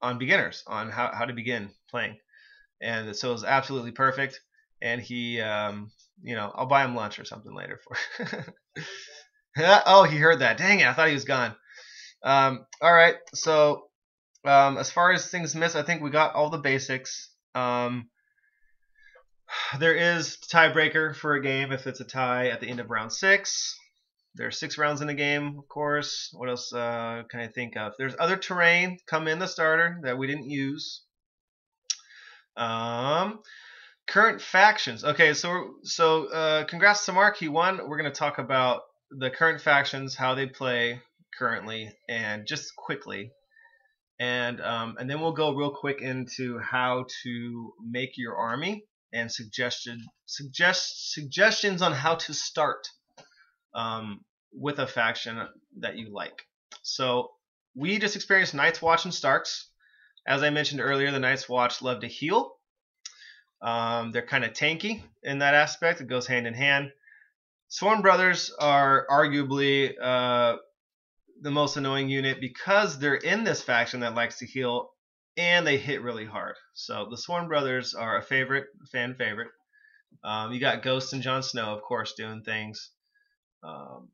on beginners, on how, how to begin playing, and so it was absolutely perfect. And he, um, you know, I'll buy him lunch or something later for. [laughs] oh, he heard that. Dang it! I thought he was gone. Um, all right, so um, as far as things missed, I think we got all the basics. Um, there is tiebreaker for a game if it's a tie at the end of round six. There are six rounds in the game, of course. What else uh, can I think of? There's other terrain come in the starter that we didn't use. Um, current factions. Okay, so so uh, congrats to Mark. He won. We're gonna talk about the current factions, how they play currently, and just quickly and um, and then we'll go real quick into how to make your army and suggested suggest suggestions on how to start um, with a faction that you like. So we just experienced Night's Watch and Starks. As I mentioned earlier, the Night's Watch love to heal. Um, they're kind of tanky in that aspect. It goes hand in hand. Sworn Brothers are arguably uh, the most annoying unit because they're in this faction that likes to heal and they hit really hard. So the Sworn Brothers are a favorite, fan favorite. Um, you got Ghost and Jon Snow, of course, doing things. Um,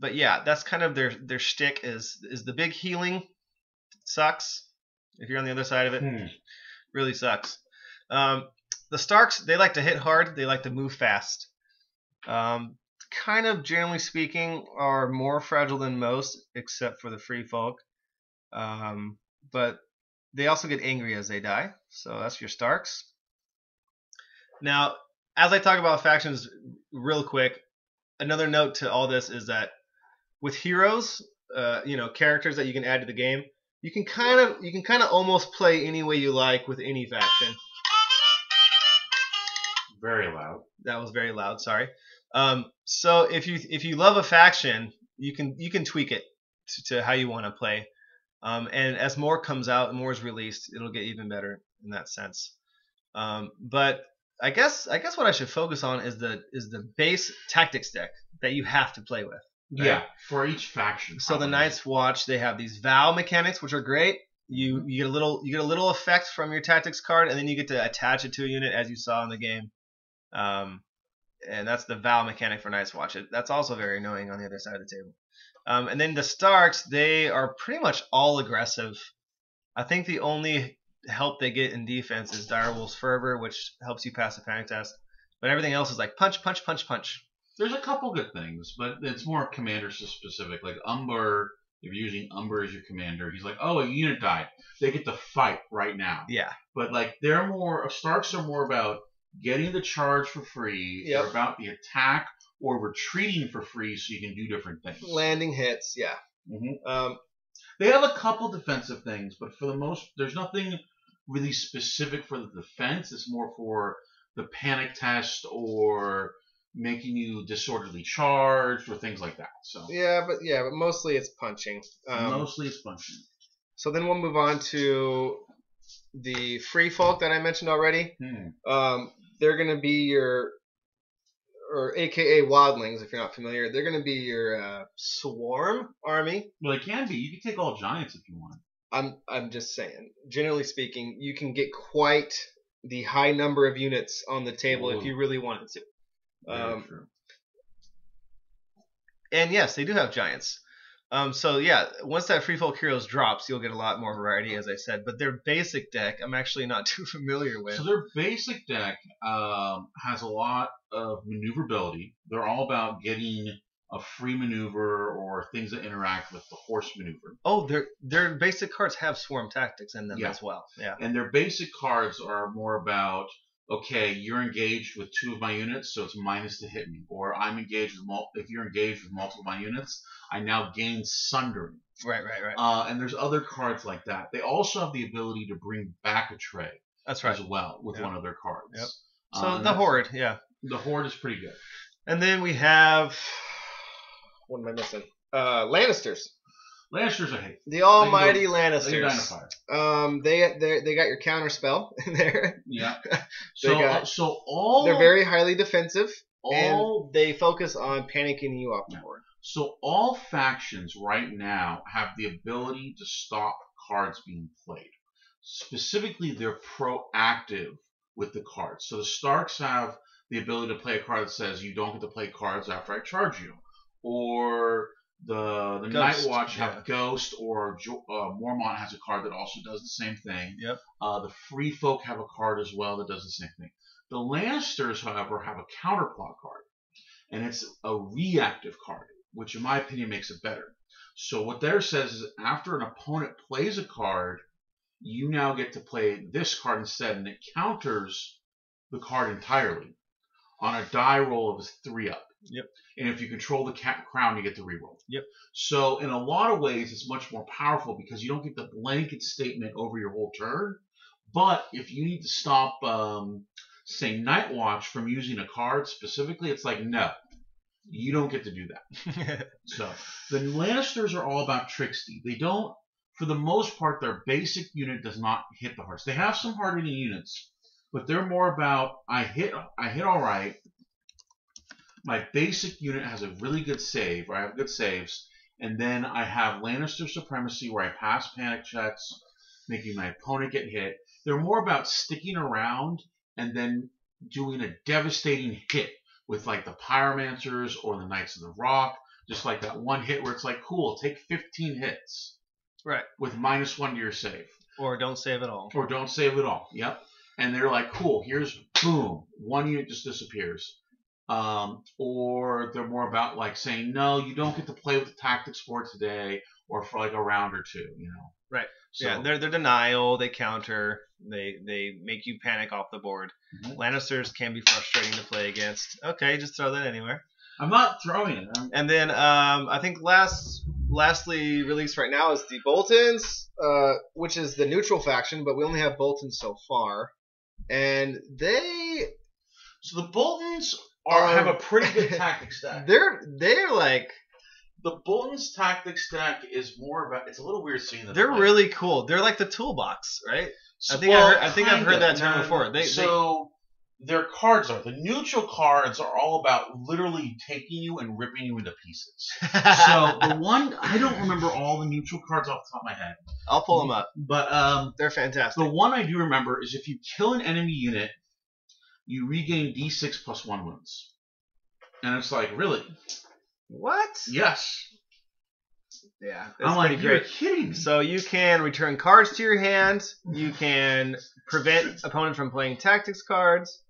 but yeah, that's kind of their their shtick is is the big healing sucks. If you're on the other side of it, Hmm. really sucks. Um, the Starks they like to hit hard. They like to move fast. Um, kind of generally speaking are more fragile than most, except for the free folk. Um, but they also get angry as they die. So that's your Starks. Now, as I talk about factions real quick, another note to all this is that with heroes, uh, you know, characters that you can add to the game, you can kind of you can kind of almost play any way you like with any faction. Very loud. That was very loud. Sorry. Um, so if you if you love a faction, you can you can tweak it to, to how you want to play. Um, and as more comes out and more is released, it'll get even better in that sense. Um, but I guess I guess what I should focus on is the is the base tactics deck that you have to play with. Yeah, for each faction. So the. Night's Watch, they have these vow mechanics, which are great. You you get a little you get a little effect from your tactics card, and then you get to attach it to a unit as you saw in the game. Um, and that's the vow mechanic for Night's Watch. It, that's also very annoying on the other side of the table. Um, and then the Starks, they are pretty much all aggressive. I think the only help they get in defense is Direwolf's Fervor, which helps you pass the panic test. But everything else is like punch, punch, punch, punch. There's a couple good things, but it's more commander specific. Like Umber, if you're using Umber as your commander, he's like, oh, a unit died. They get to fight right now. Yeah. But like they're more Starks are more about getting the charge for free. Yep. They're about the attack or retreating for free so you can do different things. Landing hits, yeah. Mhm. Um, They have a couple defensive things, but for the most, there's nothing really specific for the defense. It's more for the panic test or making you disorderly charged or things like that. So yeah, but yeah, but mostly it's punching. Um, mostly it's punching. So then we'll move on to the free folk that I mentioned already. Hmm. Um, they're going to be your, or AKA wildlings, if you're not familiar. They're going to be your uh, swarm army. Well, it can be. You can take all giants if you want. I'm I'm just saying. Generally speaking, you can get quite the high number of units on the table if you really wanted to. Um, true. And yes, they do have giants. Um, so yeah, once that free folk heroes drops, you'll get a lot more variety, as I said. But their basic deck, I'm actually not [laughs] too familiar with. So their basic deck um, has a lot of maneuverability. They're all about getting a free maneuver or things that interact with the horse maneuver. Oh, their their basic cards have swarm tactics in them Yeah. as well. Yeah. And their basic cards are more about okay, you're engaged with two of my units, so it's minus to hit me. Or I'm engaged with mul- if you're engaged with multiple of my units, I now gain sundering. Right, right, right. Uh, and there's other cards like that. They also have the ability to bring back a tray That's right. as well with Yeah. one of their cards. Yep. Uh, So and the horde, yeah. The horde is pretty good. And then we have what am I missing? Uh, Lannisters. Lannisters I hate. The almighty They can die in a Lannisters. Um, they they they got your counter spell [laughs] in there. Yeah. [laughs] So got- uh, so all They're very highly defensive, all and they focus on panicking you off the board. So all factions right now have the ability to stop cards being played. Specifically, they're proactive with the cards. So the Starks have the ability to play a card that says you don't get to play cards after I charge you, or the the Ghost, Night Watch yeah. have Ghost, or Jo- uh, Mormont has a card that also does the same thing. Yep. Uh, the Free Folk have a card as well that does the same thing. The Lannisters, however, have a counterplot card, and it's a reactive card, which in my opinion makes it better. So what there says is after an opponent plays a card, you now get to play this card instead, and it counters the card entirely on a die roll of three up. Yep. And if you control the crown, you get to reroll. Yep. So in a lot of ways, it's much more powerful because you don't get the blanket statement over your whole turn. But if you need to stop, um, say, Night Watch from using a card specifically, it's like no, you don't get to do that. [laughs] So the Lannisters are all about tricksty. They don't, for the most part, their basic unit does not hit the hearts. They have some hard hitting units, but they're more about I hit, I hit all right. My basic unit has a really good save, or I have good saves, and then I have Lannister supremacy where I pass panic checks, making my opponent get hit. They're more about sticking around and then doing a devastating hit with like the Pyromancers or the Knights of the Rock. Just like that one hit where it's like, cool, take 15 hits. Right. With minus one to your save. or don't save at all. Or don't save at all. Yep. And they're like, cool, here's boom, one unit just disappears. Um, or they're more about like saying, no, you don't get to play with the tactics board today, or for like a round or two, you know. Right. So, yeah, they're they're denial. They counter. They they make you panic off the board. Mhm. Lannisters can be frustrating to play against. Okay, just throw that anywhere. I'm not throwing it. I'm, And then um, I think last lastly released right now is the Boltons, uh, which is the neutral faction, but we only have Boltons so far, and they so the Boltons are Um, have a pretty good [laughs] tactic stack. they're they're like The Boltons tactic stack is more about. It's a little weird seeing them. they're play. really cool. They're like the toolbox, right? So- I think I, heard, I think I've heard that term before. They- they- so their cards are the neutral cards are all about literally taking you and ripping you into pieces. So the [laughs] one I don't remember all the neutral cards off the top of my head, I'll pull them up. but um, They're fantastic. the one I do remember is if you kill an enemy unit, you regain D6 plus one wounds, and it's like really What? yes. Yeah, that's I'm like pretty you're great. kidding. me. So you can return cards to your hand. You [sighs] can prevent opponent from playing tactics cards.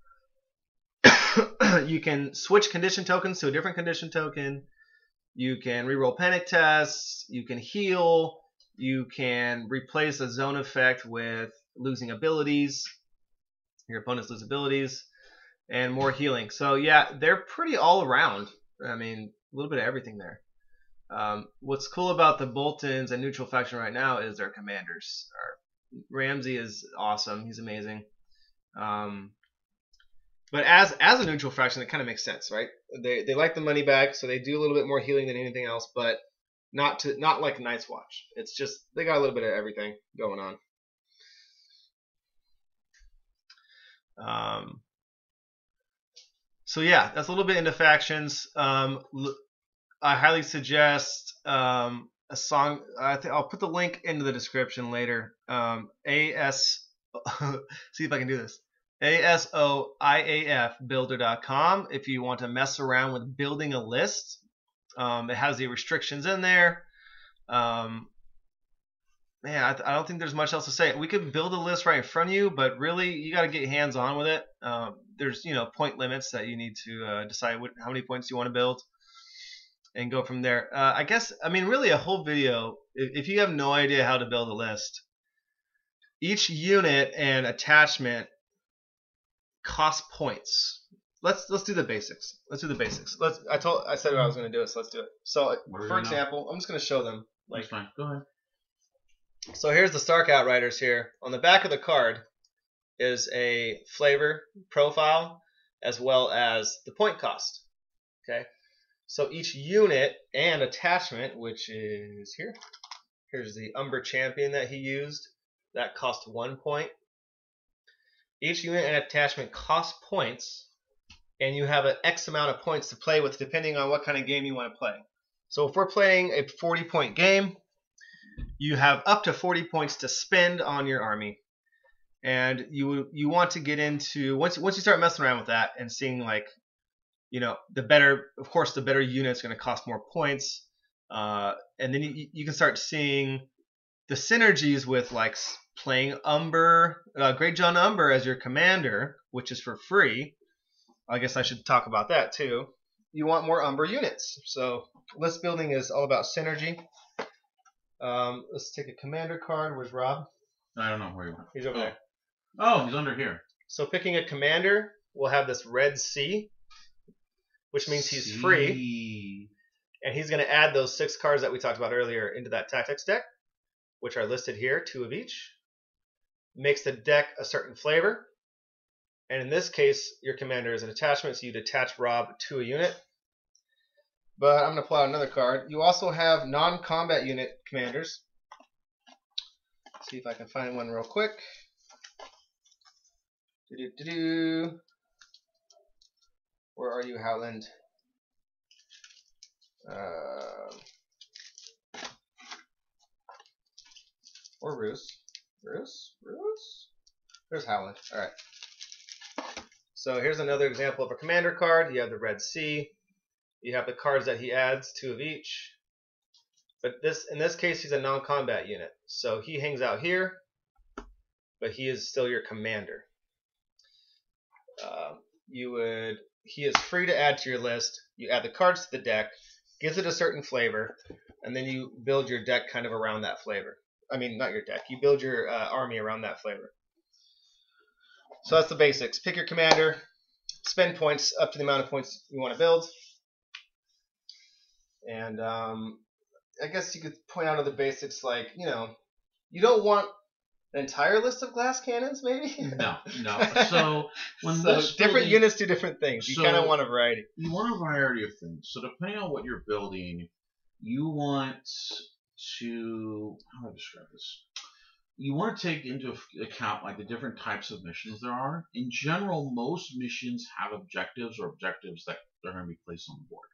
[coughs] you can switch condition tokens to a different condition token. You can reroll panic tests. You can heal. You can replace a zone effect with losing abilities. Your opponents lose abilities and more healing. So yeah, they're pretty all around. I mean, a little bit of everything there. Um, what's cool about the Boltons and neutral faction right now is their commanders. Our, Ramsay is awesome. He's amazing. Um, but as as a neutral faction, it kind of makes sense, right? They they like the money back, so they do a little bit more healing than anything else, but not to not like Night's Watch. It's just they got a little bit of everything going on. Um, so yeah, that's a little bit into factions. Um, I highly suggest um, a song. I think I'll put the link into the description later. Um, AS. [laughs] see if I can do this. ASOIAF builder.com. If you want to mess around with building a list, um, it has the restrictions in there. Um, man, I, th- I don't think there's much else to say. We could build a list right in front of you, but really, you got to get hands on with it. Um, there's you know point limits that you need to uh, decide what, how many points you want to build and go from there. Uh, I guess I mean really a whole video. If, if you have no idea how to build a list, each unit and attachment cost points. Let's let's do the basics. Let's do the basics. Let's. I told I said I was going to do it, so let's do it. So What for example, I'm just going to show them. That's Like fine. Go ahead. So here's the Stark Outriders here. On the back of the card is a flavor profile as well as the point cost. Okay. So each unit and attachment, which is here, here's the Umber Champion that he used. That cost one point. Each unit and attachment cost points, and you have an X amount of points to play with depending on what kind of game you want to play. So if we're playing a 40 point game, you have up to 40 points to spend on your army. And you you want to get into once once you start messing around with that and seeing like you know the better of course the better unit's going to cost more points uh, and then you, you can start seeing the synergies with like playing Umber uh, Greatjon Umber as your commander which is for free. I guess I should talk about that too. You want more Umber units. So list building is all about synergy um, let's take a commander card. Where's Robb? I don't know where you went. He's over Oh. there. Oh, he's under here. So picking a commander, we'll have this red C, which means he's free, and he's going to add those six cards that we talked about earlier into that tactics deck, which are listed here, two of each. Makes the deck a certain flavor, and in this case, your commander is an attachment, so you'd attach Robb to a unit. But I'm going to pull out another card. You also have non-combat unit commanders. See if I can find one real quick. Do-do-do-do. Where are you, Howland? Um or Roose. Roose? Roose? There's Howland. Alright. So here's another example of a commander card. You have the Red C. You have the cards that he adds, two of each. But this, in this case, he's a non-combat unit. So he hangs out here, but he is still your commander. Um, you would he is free to add to your list. You add the cards to the deck, gives it a certain flavor, and then you build your deck kind of around that flavor. I mean, not your deck. You build your uh, army around that flavor. So that's the basics. Pick your commander, spend points up to the amount of points you want to build, and um, I guess you could point out other basics like you know you don't want an entire list of glass cannons, maybe. No, no. [laughs] So when so different building- units do different things. You So- kind of want a variety. you want a variety of things. So depending on what you're building, you want to how do I describe this? You want to take into account like the different types of missions there are. In general, most missions have objectives or objectives that they're going to be placed on the board.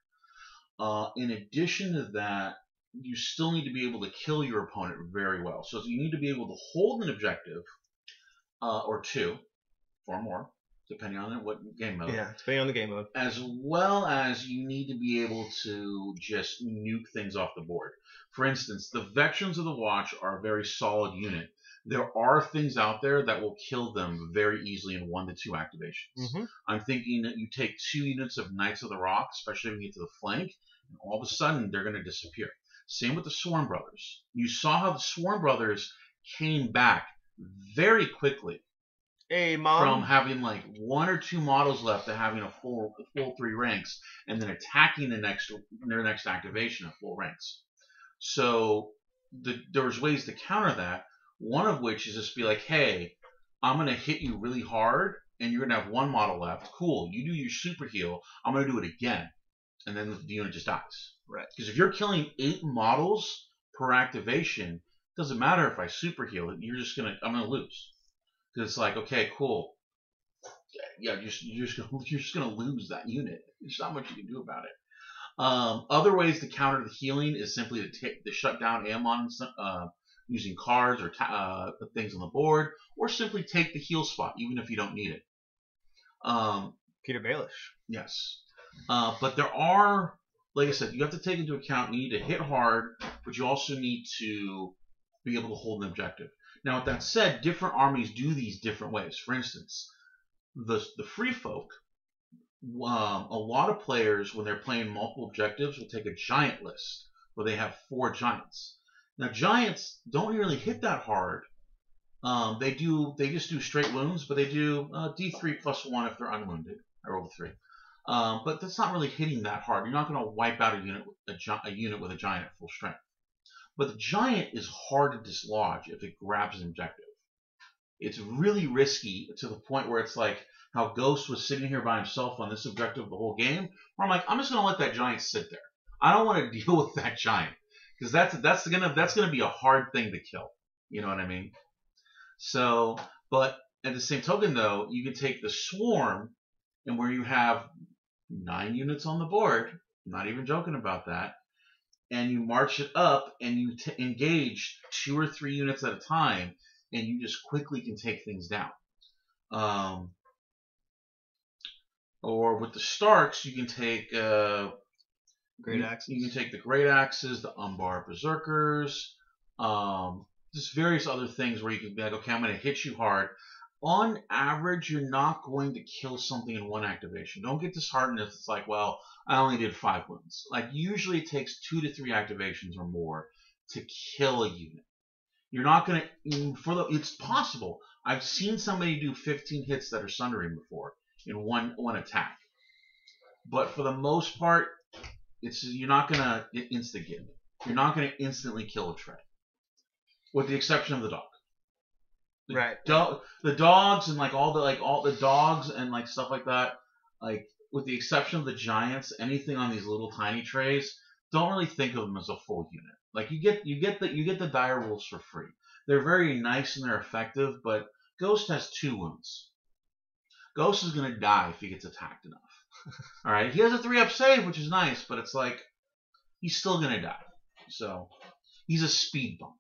Uh, in addition to that, you still need to be able to kill your opponent very well. So you need to be able to hold an objective uh, or two, or more, depending on what game mode Yeah, depending on the game mode. as well as you need to be able to just nuke things off the board. For instance, the Veterans of the Watch are a very solid unit. There are things out there that will kill them very easily in one to two activations. Mhm. I'm thinking that you take two units of Knights of the Rock, especially when you get to the flank, and all of a sudden they're going to disappear. Same with the Sworn Brothers. You saw how the Sworn Brothers came back very quickly Hey, mom. from having like one or two models left to having a full full three ranks and then attacking the next their next activation at full ranks. So the, there's ways to counter that. One of which is just be like, hey, I'm gonna hit you really hard and you're gonna have one model left. Cool, you do your super heal. I'm gonna do it again, and then the unit just dies. Right. Because if you're killing eight models per activation, doesn't matter if I super heal it. You're just gonna I'm gonna lose. Because it's like, okay, cool. Yeah, you're just, you're just gonna [laughs] you're just gonna lose that unit. There's not much you can do about it. Um, other ways to counter the healing is simply to take to shut down Aemon uh, using cards or ta- uh, things on the board, or simply take the heal spot even if you don't need it. Um, Petyr Baelish. Yes. Uh, but there are, like I said, you have to take into account you need to hit hard, but you also need to be able to hold an objective. Now, with that said, different armies do these different ways. For instance, the the free folk, um, a lot of players when they're playing multiple objectives will take a giant list where they have four giants. Now, giants don't really hit that hard. Um, they do they just do straight wounds, but they do uh, D3 plus one if they're unwounded. I rolled three. Um, but that's not really hitting that hard. You're not going to wipe out a unit, a, a unit with a giant at full strength. But the giant is hard to dislodge if it grabs an objective. It's really risky to the point where it's like how Ghost was sitting here by himself on this objective the whole game. Where I'm like, I'm just going to let that giant sit there. I don't want to [laughs] deal with that giant because that's that's gonna that's gonna be a hard thing to kill. You know what I mean? So, but at the same token, though, you can take the swarm and where you have nine units on the board, not even joking about that, and you march it up and you t- engage two or three units at a time, and you just quickly can take things down. Um, or with the Starks, you can take uh, Great you, axes. You can take the great axes, the Umber berserkers, um, just various other things where you can be like, okay, I'm going to hit you hard. On average, you're not going to kill something in one activation. Don't get disheartened if it's like, well, I only did five wounds. Like usually, it takes two to three activations or more to kill a unit. You're not going to for the. It's possible. I've seen somebody do 15 hits that are sundering before in one one attack. But for the most part, it's you're not gonna instigate. You're not gonna instantly kill a tray, with the exception of the dog. The Right. Do- the dogs and like all the like all the dogs and like stuff like that. Like with the exception of the giants, anything on these little tiny trays, don't really think of them as a full unit. Like you get you get the you get the dire wolves for free. They're very nice and they're effective, but Ghost has two wounds. Ghost is gonna die if he gets attacked enough. [laughs] All right, he has a three up save, which is nice, but it's like he's still gonna die. So he's a speed bump.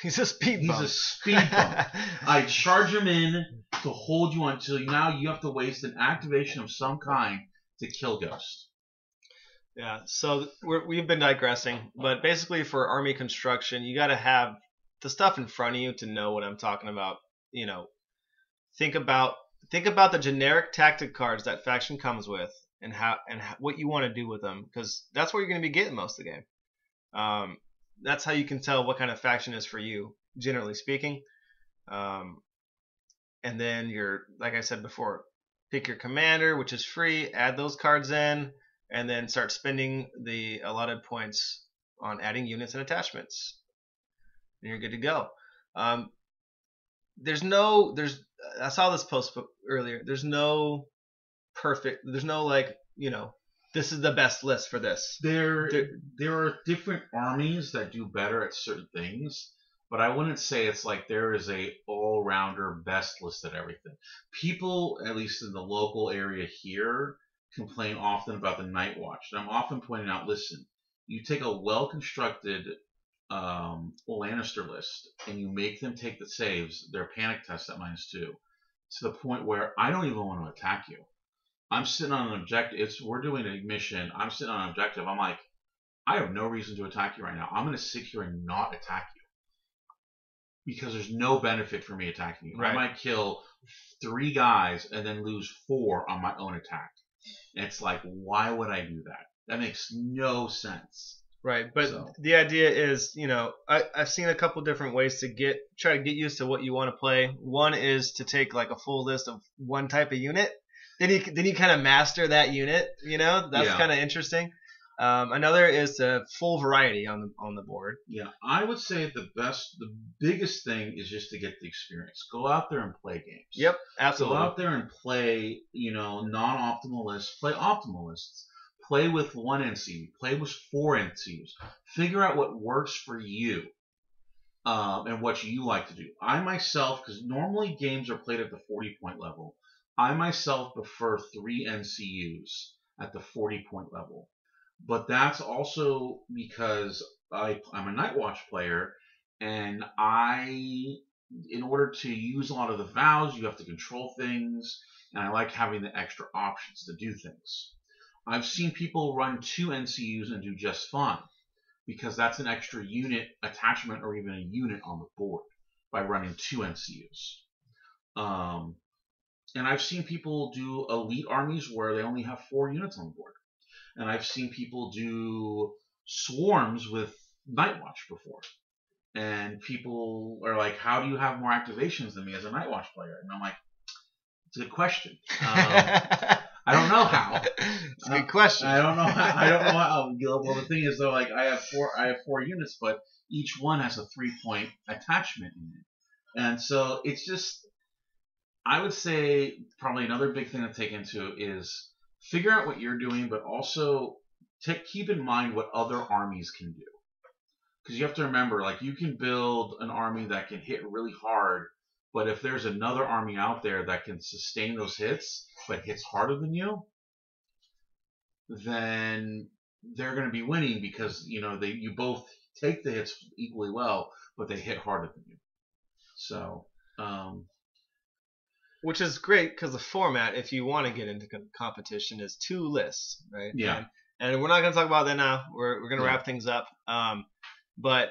He's a speed bump. He's bump. a speed bump. [laughs] I charge him in to hold you until now you have to waste an activation of some kind to kill Ghost. Yeah, so we're, we've been digressing, but basically for army construction, you got to have the stuff in front of you to know what I'm talking about. You know, think about think about the generic tactic cards that faction comes with, and how and how, what you want to do with them, because that's what you're going to be getting most of the game. Um, that's how you can tell what kind of faction is for you, generally speaking. Um, and then you're, like I said before, pick your commander, which is free. Add those cards in and then start spending the allotted points on adding units and attachments. And you're good to go. Um, there's no there's I saw this post earlier. There's no perfect. There's no like you know this is the best list for this. There, There- there are different armies that do better at certain things, but I wouldn't say it's like there is a all-rounder best list at everything. People, at least in the local area here, complain often about the Night Watch, and I'm often pointing out, listen, you take a well-constructed um, Lannister list and you make them take the saves, their panic test at minus two, to the point where I don't even want to attack you. I'm sitting on an objective. It's we're doing a mission. I'm sitting on an objective. I'm like, I have no reason to attack you right now. I'm going to sit here and not attack you because there's no benefit for me attacking you. I might kill three guys and then lose four on my own attack. And it's like, why would I do that? That makes no sense. Right, but So- the idea is, you know, I, I've seen a couple different ways to get try to get used to what you want to play. One is to take like a full list of one type of unit, then you then you kind of master that unit. You know, that's Yeah. kind of interesting. Um, another is a full variety on the on the board. Yeah, I would say the best, the biggest thing is just to get the experience. Go out there and play games. Yep, absolutely. Go out there and play, you know, non-optimal lists. Play optimal lists. Play with one NCU. Play with four NCUs. Figure out what works for you, um, and what you like to do. I myself, because normally games are played at the 40-point level. I myself prefer three NCUs at the 40-point level, but that's also because I, I'm a Night Watch player, and I in order to use a lot of the vows, you have to control things, and I like having the extra options to do things. I've seen people run two NCUs and do just fine because that's an extra unit attachment or even a unit on the board by running two NCUs. Um, and I've seen people do elite armies where they only have four units on board. And I've seen people do swarms with Night Watch before and people are like, "How do you have more activations than me as a Night Watch player?" And I'm like, "It's a good question. Um, [laughs] I don't know how. it's a good question. I don't know. How, I don't know how. [laughs] Well, the thing is, though, like I have four, I have four units, but each one has a three point attachment in it, and so it's just. I would say probably another big thing to take into is figure out what you're doing, but also take keep in mind what other armies can do because you have to remember, like you can build an army that can hit really hard, but if there's another army out there that can sustain those hits but hits harder than you, then they're going to be winning because you know they you both take the hits equally well, but they hit harder than you. So, um, Which is great because the format, if you want to get into competition, is two lists, right? Yeah. And, and we're not going to talk about that now. We're, we're going to Yeah. wrap things up. Um, but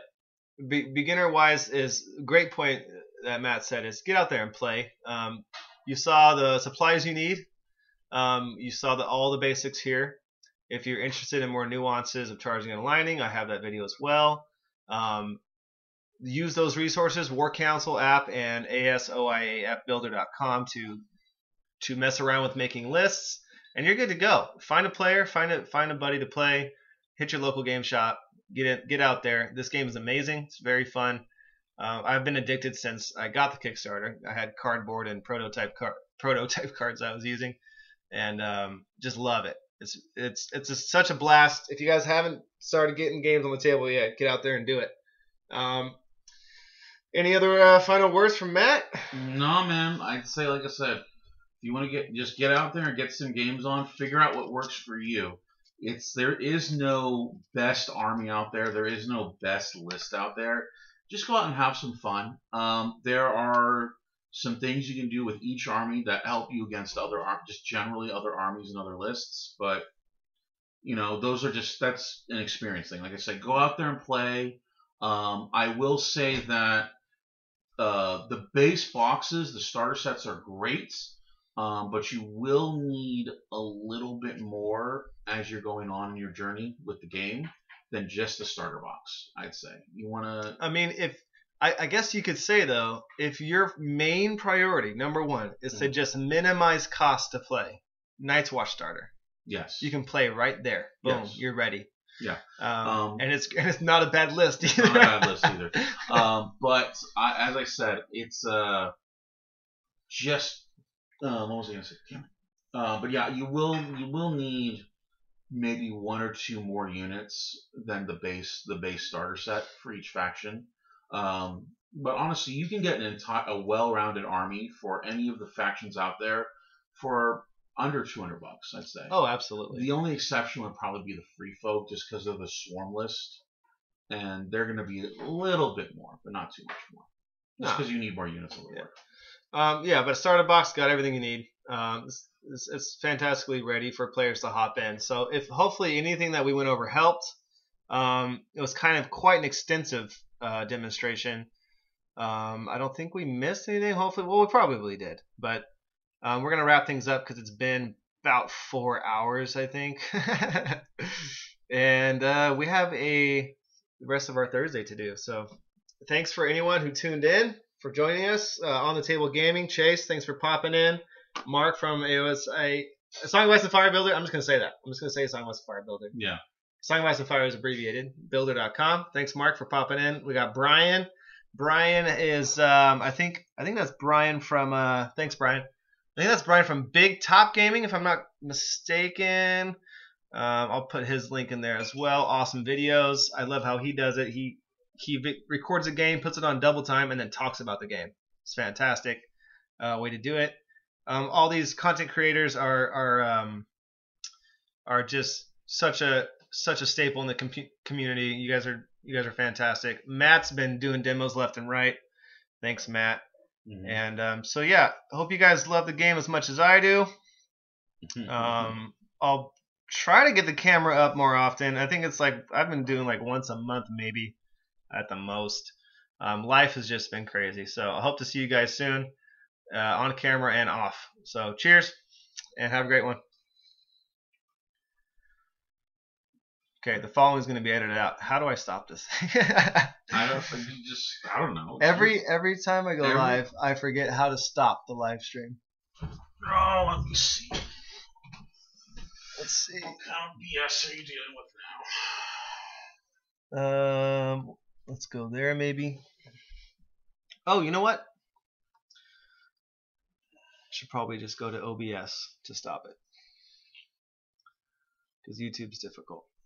be, beginner wise is a great point that Matt said is get out there and play. Um, you saw the supplies you need. Um, you saw the, all the basics here. If you're interested in more nuances of charging and aligning, I have that video as well. Um, use those resources, War Council app and ASOIAFbuilder.com to to mess around with making lists, and you're good to go. Find a player, find a find a buddy to play, hit your local game shop, get it, get out there. This game is amazing. It's very fun. Uh, I've been addicted since I got the Kickstarter. I had cardboard and prototype car- [laughs] prototype cards I was using, and um, just love it. It's it's it's a, such a blast. If you guys haven't started getting games on the table yet, get out there and do it. Um, any other uh, final words from Matt? no, man, I'd say like I said, if you want to get just get out there and get some games on, figure out what works for you. It's there is no best army out there. There is no best list out there. Just go out and have some fun. Um, there are some things you can do with each army that help you against other ar- just generally other armies and other lists. But you know, those are just that's an experience thing. Like I said, go out there and play. Um, I will say that uh, the base boxes, the starter sets are great, um, but you will need a little bit more as you're going on in your journey with the game than just the starter box. I'd say you want to. I mean, if I, I guess you could say though, if your main priority, number one, is to just minimize cost to play, Night's Watch starter. Yes. You can play right there. Boom, Yes. you're ready. Yeah. Um, Um, and it's [laughs] and it's not a bad list either. not a bad list either. [laughs] Um, but I, as I said, it's uh, just um, what was I gonna say? Damn it. Uh, but yeah, you will you will need maybe one or two more units than the base the base starter set for each faction. Um, but honestly, you can get an entire a well-rounded army for any of the factions out there for under 200 bucks, I'd say. oh, absolutely. The only exception would probably be the free folk, just because of the swarm list, and they're going to be a little bit more, but not too much more, just because you need more units over Yeah. there. Um, yeah, but a starter box got everything you need. Um, it's, it's, it's fantastically ready for players to hop in. So if hopefully anything that we went over helped, um, it was kind of quite an extensive uh, demonstration. Um, I don't think we missed anything. Hopefully, well, we probably did, but um, we're gonna wrap things up because it's been about four hours, I think, [laughs] and uh, we have a the rest of our Thursday to do. So thanks for anyone who tuned in for joining us uh, on the table gaming. Chase, thanks for popping in. Mark from AOSI, Song West and Fire Builder. I'm just gonna say that. I'm just gonna say Song West and Fire Builder. Yeah. Song West and Fire is abbreviated. Builder.com. Thanks, Mark, for popping in. We got Brian. Brian is, um, I think, I think that's Brian from. Uh, thanks, Brian. I think that's Brian from Big Top Gaming, if I'm not mistaken. Um, I'll put his link in there as well. Awesome videos. I love how he does it. He he records a game, puts it on double time, and then talks about the game. It's fantastic uh, way to do it. Um, all these content creators are are um, are just such a such a staple in the com- community. You guys are you guys are fantastic. Matt's been doing demos left and right. Thanks, Matt. And um, so yeah, hope you guys love the game as much as I do. Um, I'll try to get the camera up more often. I think it's like I've been doing like once a month, maybe at the most. Um, life has just been crazy. So I hope to see you guys soon uh, on camera and off. So cheers and have a great one. Okay, the following is going to be edited out. How do I stop this? [laughs] I don't. You just. I don't know. every every time I go Every- live, I forget how to stop the live stream. Oh, let me see. Let's see. What kind of BS are you dealing with now? Um, let's go there maybe. Oh, you know what? Should probably just go to OBS to stop it because YouTube's difficult.